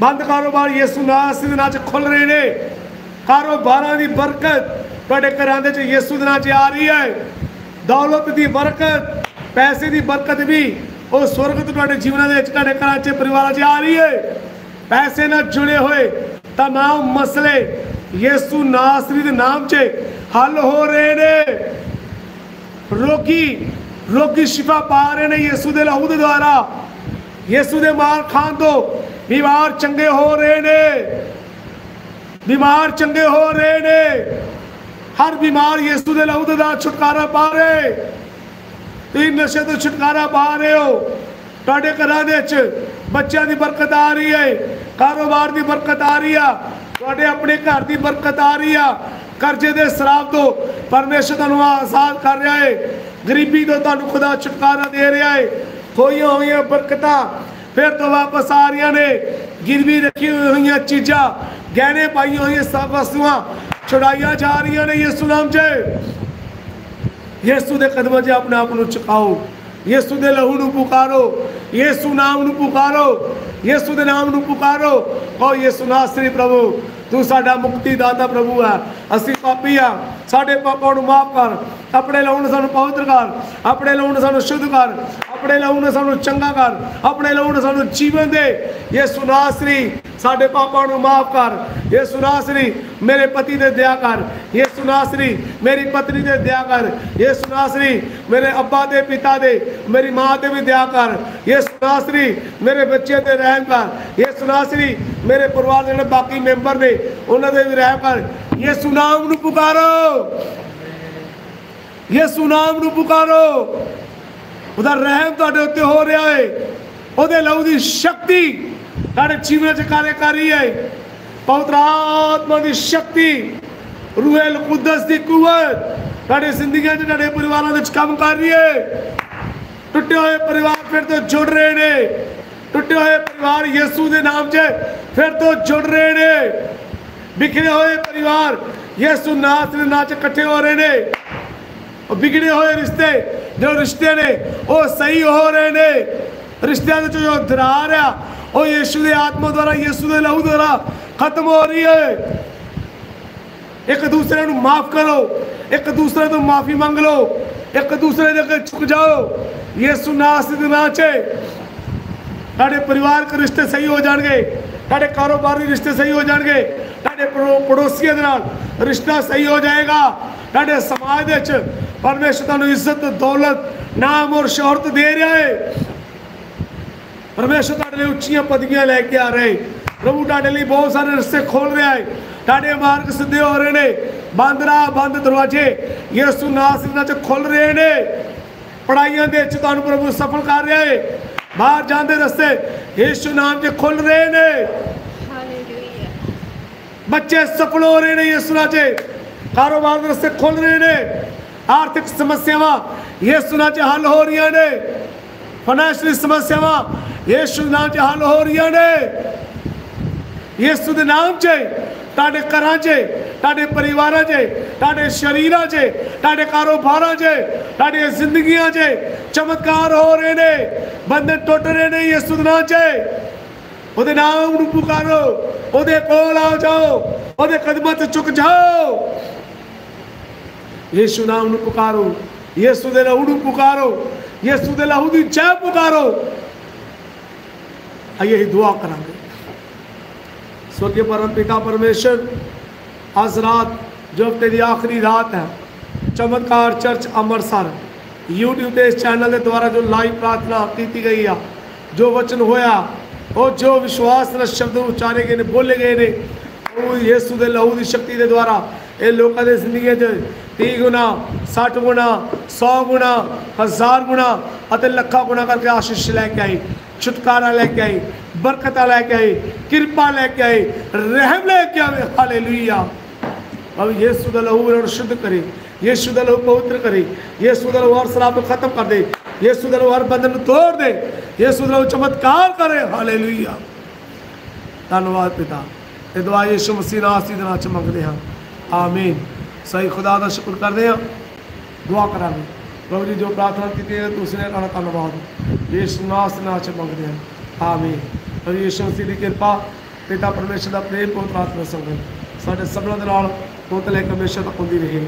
ਬੰਦ ਕਾਰੋਬਾਰ ਯਿਸੂ ਨਾਮ ਦੇ ਨਾਂ 'ਚ ਖੁੱਲ ਰਹੇ ਨੇ। ਕਾਰੋਬਾਰਾਂ ਦੀ ਬਰਕਤ। ਤੁਹਾਡੇ ਘਰਾਂ ਦੇ 'ਚ ਯਿਸੂ ਦੇ ਨਾਂ 'ਚ ਆ ਰਹੀ ਹੈ ਦੌਲਤ ਦੀ ਬਰਕਤ ਪੈਸੇ ਦੀ ਬਰਕਤ ਵੀ ਉਹ ਸਵਰਗ ਤੋਂ ਤੁਹਾਡੇ ਜੀਵਨਾਂ ਦੇ ਵਿੱਚ ਤੁਹਾਡੇ ਘਰਾਂ 'ਚ ਪਰਿਵਾਰਾਂ 'ਚ ਆ ਰਹੀ ਹੈ ਪੈਸੇ ਨਾਲ ਜੁੜੇ ਹੋਏ तमाम ਮਸਲੇ ਯਿਸੂ ਨਾਸਰੀ ਦੇ ਨਾਮ 'ਚ ਹੱਲ ਹੋ ਰਹੇ ਨੇ ਰੋਗੀ ਰੋਗੀ ਸ਼ਿਫਾ ਪਾ ਰਹੇ ਨੇ ਯਿਸੂ ਦੇ ਲਹੂ ਦੇ ਦੁਆਰਾ ਯਿਸੂ ਦੇ ਮਾਰ ਖਾਨ ਤੋਂ ਬਿਮਾਰ ਚੰਗੇ ਹੋ ਰਹੇ ਨੇ ਬਿਮਾਰ ਚੰਗੇ ਹੋ ਰਹੇ ਨੇ ਹਰ ਬਿਮਾਰ ਯਿਸੂ ਦੇ ਲਹੂ ਦਾ ਛੁਟਕਾਰਾ ਪਾ ਰਹੇ। ਤੁਸੀਂ ਨਸ਼ੇ ਤੋਂ ਛੁਟਕਾਰਾ ਪਾ ਰਹੇ ਹੋ। ਤੁਹਾਡੇ ਘਰਾਂ ਦੇ ਵਿੱਚ ਬੱਚਿਆਂ ਦੀ ਬਰਕਤ ਆ ਰਹੀ ਹੈ, ਕਾਰੋਬਾਰ ਦੀ ਬਰਕਤ ਆ ਰਹੀ ਆ, ਤੁਹਾਡੇ ਆਪਣੇ ਘਰ ਦੀ ਬਰਕਤ ਆ ਰਹੀ ਆ, ਕਰਜ਼ੇ ਦੇ ਸ਼ਰਾਬ ਤੋਂ ਪਰਮੇਸ਼ਰ ਤੁਹਾਨੂੰ ਆਜ਼ਾਦ ਕਰ ਰਿਹਾ ਹੈ, ਗਰੀਬੀ ਤੋਂ ਤੁਹਾਨੂੰ ਖੁਦਾ ਛੁਟਕਾਰਾ ਦੇ ਰਿਹਾ ਹੈ, ਖੋਈਆਂ ਹੋਈਆਂ ਬਰਕਤਾਂ ਫਿਰ ਤੋਂ ਵਾਪਸ ਆ ਰਹੀਆਂ ਨੇ, ਗਿਰਵੀ ਰੱਖੀ ਹੋਈਆਂ ਚੀਜ਼ਾਂ, ਗਹਿਣੇ ਪਾਈਆਂ ਹੋਈਆਂ ਸਭ ਵਸਤੂਆਂ ਛੁਡਾਈਆਂ ਜਾ ਰਹੀਆਂ ਨੇ ਯਿਸੂ ਨਾਮ 'ਚ। ਯਿਸੂ ਦੇ ਕਦਮਾਂ 'ਚ ਆਪਣੇ ਆਪ ਨੂੰ ਝੁਕਾਓ। ਯਿਸੂ ਦੇ ਲਹੂ ਨੂੰ ਪੁਕਾਰੋ। ਯਿਸੂ ਨਾਮ ਨੂੰ ਪੁਕਾਰੋ। ਯਿਸੂ ਦੇ ਨਾਮ ਨੂੰ ਪੁਕਾਰੋ। ਕਹੋ, ਯਿਸੂ ਨਾਸਰੀ ਪ੍ਰਭੂ, ਤੂੰ ਸਾਡਾ ਮੁਕਤੀ ਦਾਤਾ ਪ੍ਰਭੂ ਆ ਅਸੀਂ ਪਾਪੀ ਆ ਸਾਡੇ ਪਾਪਾਂ ਨੂੰ ਮਾਫ ਕਰ। ਆਪਣੇ ਲਹੂ ਨਾਲ ਸਾਨੂੰ ਪਵਿੱਤਰ ਕਰ। ਆਪਣੇ ਲਹੂ ਨਾਲ ਸਾਨੂੰ ਸ਼ੁੱਧ ਕਰ। ਆਪਣੇ ਲਹੂ ਨਾਲ ਸਾਨੂੰ ਚੰਗਾ ਕਰ। ਆਪਣੇ ਲਹੂ ਨਾਲ ਸਾਨੂੰ ਜੀਵਨ ਦੇ। ਯਿਸੂ ਨਾਸਰੀ ਸਾਡੇ ਪਾਪਾਂ ਨੂੰ ਮਾਫ ਕਰ। ਯਿਸੂ ਨਾਸਰੀ, ਮੇਰੇ ਪਤੀ ਤੇ ਦਇਆ ਕਰ। ਯਿਸੂ ਨਾਸਰੀ, ਮੇਰੀ ਪਤਨੀ ਤੇ ਦਇਆ ਕਰ। ਯਿਸੂ ਨਾਸਰੀ, ਮੇਰੇ ਅੱਬਾ ਦੇ ਪਿਤਾ ਦੇ, ਮੇਰੀ ਮਾਂ ਤੇ ਵੀ ਦਇਆ ਕਰ। ਯਿਸੂ ਨਾਸਰੀ, ਮੇਰੇ ਬੱਚੇ ਤੇ ਰਹਿਮ ਕਰ। ਯਿਸੂ ਨਾਸਰੀ, ਮੇਰੇ ਪਰਿਵਾਰ ਦੇ ਜਿਹੜੇ ਬਾਕੀ ਮੈਂਬਰ ਨੇ, ਉਹਨਾਂ ਦੇ ਵੀ ਰਹਿਮ ਕਰ। ਯਿਸੂ ਨਾਮ ਨੂੰ ਪੁਕਾਰੋ। ਯਿਸੂ ਨਾਮ ਨੂੰ ਪੁਕਾਰੋ। ਉਹਦਾ ਰਹਿਮ ਤੁਹਾਡੇ ਉੱਤੇ ਹੋ ਰਿਹਾ ਹੈ ਉਹਦੇ ਲਹੂ ਦੀ ਸ਼ਕਤੀ ਸਾਡੇ ਜੀਵਨ 'ਚ ਕਾਰਜ ਕਰ ਰਹੀ ਹੈ। ਪਵਿੱਤਰ ਆਤਮਾ ਦੀ ਸ਼ਕਤੀ ਰੂਹਲ ਕੁਦਸ ਦੀ ਕੂਵਤ ਤੁਹਾਡੇ ਜ਼ਿੰਦਗੀਆਂ 'ਚ ਤੁਹਾਡੇ ਪਰਿਵਾਰਾਂ ਵਿੱਚ ਕੰਮ ਕਰ ਰਹੀ ਹੈ। ਟੁੱਟੇ ਹੋਏ ਪਰਿਵਾਰ ਫਿਰ ਤੋਂ ਜੁੜ ਰਹੇ ਨੇ। ਟੁੱਟੇ ਹੋਏ ਪਰਿਵਾਰ ਯਿਸੂ ਦੇ ਨਾਮ 'ਚ ਫਿਰ ਤੋਂ ਜੁੜ ਰਹੇ ਨੇ। ਵਿਖਰੇ ਹੋਏ ਪਰਿਵਾਰ ਯਿਸੂ ਨਾਥ ਦੇ ਨਾਮ 'ਚ ਇਕੱਠੇ ਹੋ ਰਹੇ ਨੇ। ਉਹ ਵਿਗੜੇ ਹੋਏ ਰਿਸ਼ਤੇ, ਜੋ ਰਿਸ਼ਤੇ ਨੇ, ਉਹ ਸਹੀ ਹੋ ਰਹੇ ਨੇ। ਰਿਸ਼ਤਿਆਂ ਦੇ ਜੋ ਦਰਾਰ ਆ ਉਹ ਯਿਸੂ ਦੇ ਆਤਮਾ ਦੁਆਰਾ, ਯਿਸੂ ਦੇ ਲਹੂ ਦੁਆਰਾ ਖਤਮ ਹੋ ਰਹੀ ਹੈ ਇੱਕ ਦੂਸਰੇ ਨੂੰ ਮਾਫ ਕਰੋ, ਇੱਕ ਦੂਸਰੇ ਤੋਂ ਮਾਫੀ ਮੰਗ ਲਓ, ਇੱਕ ਦੂਸਰੇ ਦੇ ਅੱਗੇ ਝੁਕ ਜਾਓ। ਯਿਸੂ ਨਾਸੀ ਦੇ ਨਾਂ ਪਰਿਵਾਰਕ ਰਿਸ਼ਤੇ ਸਹੀ ਹੋ ਜਾਣਗੇ, ਸਾਡੇ ਕਾਰੋਬਾਰੀ ਰਿਸ਼ਤੇ ਸਹੀ ਹੋ ਜਾਣਗੇ, ਸਾਡੇ ਪੜੋਸੀਆਂ ਦੇ ਨਾਲ ਰਿਸ਼ਤਾ ਸਹੀ ਹੋ ਜਾਏਗਾ। ਸਾਡੇ ਸਮਾਜ ਵਿੱਚ ਪਰਮੇਸ਼ਰ ਤੁਹਾਨੂੰ ਇੱਜ਼ਤ, ਦੌਲਤ, ਨਾਮ ਔਰ ਸ਼ੋਹਰਤ ਦੇ ਰਿਹਾ ਹੈ ਪਰਮੇਸ਼ਰ ਤੁਹਾਡੇ ਲਈ ਉੱਚੀਆਂ ਪਦਵੀਆਂ ਲੈ ਕੇ ਆ ਰਹੇ। ਪ੍ਰਭੂ ਤੁਹਾਡੇ ਲਈ ਬਹੁਤ ਸਾਰੇ ਰਸਤੇ ਖੋਲ ਰਿਹਾ ਹੈ। ਤੁਹਾਡੇ ਮਾਰਗ ਸਿੱਧੇ ਹੋ ਰਹੇ ਨੇ। ਬੰਦ ਰਾਹ ਬੰਦ ਦਰਵਾਜ਼ੇ। ਯਿਸੂ ਨਾਸਰ ਚ ਖੁੱਲ ਰਹੇ ਨੇ। ਪੜਾਈਆਂ ਦੇ ਵਿੱਚ ਤੁਹਾਨੂੰ ਪ੍ਰਭੂ ਸਫਲ ਕਰ ਰਿਹਾ ਹੈ। ਬਾਹਰ ਜਾਂਦੇ ਰਸਤੇ ਯਿਸੂ ਨਾਮ 'ਚ ਖੁੱਲ ਰਹੇ ਨੇ। ਬੱਚੇ ਸਫਲ ਹੋ ਰਹੇ ਨੇ ਯਿਸੂ ਨਾਮ 'ਚ ਕਾਰੋਬਾਰ ਦੇ ਰਸਤੇ ਖੁੱਲ ਰਹੇ ਨੇ। ਆਰਥਿਕ ਸਮੱਸਿਆਵਾਂ ਯਿਸੂ 'ਚ ਹੱਲ ਹੋ ਰਹੀਆਂ ਨੇ। ਫਾਈਨੈਂਸ਼ੀਅਲ ਸਮੱਸਿਆਵਾਂ ਯਿਸੂ ਨਾਮ 'ਚ ਹੱਲ ਹੋ ਰਹੀਆਂ ਨੇ। ਯਿਸੂ ਦੇ ਨਾਮ 'ਚ ਤੁਹਾਡੇ ਘਰਾਂ 'ਚ ਤੁਹਾਡੇ ਪਰਿਵਾਰਾਂ 'ਚ ਤੁਹਾਡੇ ਸ਼ਰੀਰਾਂ 'ਚ ਤੁਹਾਡੇ ਕਾਰੋਬਾਰਾਂ 'ਚ ਤੁਹਾਡੀਆਂ ਜ਼ਿੰਦਗੀਆਂ 'ਚ ਚਮਤਕਾਰ ਹੋ ਰਹੇ ਨੇ। ਬੰਧਨ ਟੁੱਟ ਰਹੇ ਨੇ ਯਿਸੂ ਦੇ ਨਾਮ 'ਚ ਉਹਦੇ ਨਾਮ ਨੂੰ ਪੁਕਾਰੋ, ਉਹਦੇ ਕੋਲ ਆ ਜਾਓ, ਉਹਦੇ ਕਦਮਾਂ ਤੇ ਝੁਕ ਜਾਓ। ਯਿਸੂ ਨਾਮ ਨੂੰ ਪੁਕਾਰੋ, ਯਿਸੂ ਦੇ ਲਹੂ ਨੂੰ ਪੁਕਾਰੋ, ਯਿਸੂ ਦੇ ਲਹੂ ਦੀ ਚਾਹ ਪੁਕਾਰੋ। आइए दुआ करांगे। स्वर्गीय परम पिता परमेश्वर, आज रात जो तेरी आखिरी रात है, चमत्कार चर्च अमृतसर यूट्यूब के इस चैनल के द्वारा जो लाइव प्रार्थना की गई है, जो वचन होया, और जो विश्वास न शब्द उचारे गए बोले गए ने ਯੇਸੂ ਦੇ लहू की शक्ति के द्वारा ये लोगों के ज़िंदगी ती गुणा, सठ गुणा, सौ गुणा, हज़ार गुणा ਗੁਣਾ ਅਤੇ ਲੱਖਾਂ ਗੁਣਾ ਕਰਕੇ ਆਸ਼ੀਸ਼ ਲੈ छुटकारा लेके आई, बरकत लेके आई, कृपा लेके आई, रहम लेके आवे। हाले लुया अब ये सुदलहू और शुद्ध करे ये सुदलहू पवित्र करे ये सुदलहू और शराब को ख़त्म कर दे ये सुदलहू हर बंधन तोड़ दे ये सुदलहू चमत्कार करे। हाले लुया धन्यवाद पिता। ये दुआ ये शुभ सीना सीधना चमकते हैं। आमीन। सही खुदा का शुक्र कर दे दुआ करा ਪ੍ਰਭੂ ਜੀ, ਜੋ ਪ੍ਰਾਰਥਨਾ ਕੀਤੀ ਹੈ, ਤੁਸੀਂ ਨਾਲ ਧੰਨਵਾਦ। ਯੀਸ਼ੂ ਨਾਸ ਨਾਚ ਮੰਗਦੇ ਹਾਂ। ਆਮੀਨ। ਪ੍ਰਭੂ ਯੀਸ਼ੂ ਮਸੀਹ ਦੀ ਕਿਰਪਾ ਪਿਤਾ ਪਰਮੇਸ਼ਰ ਦਾ ਪ੍ਰੇਮ ਪਵਿੱਤਰ ਆਤਮਾ ਸੰਗਤ। ਸਾਡੇ ਸਭਨਾਂ ਦੇ ਨਾਲ ਪੁੱਤ ਲੈ ਕੇ ਹਮੇਸ਼ਾ ਤੱਕ ਹੁੰਦੀ ਰਹੇ।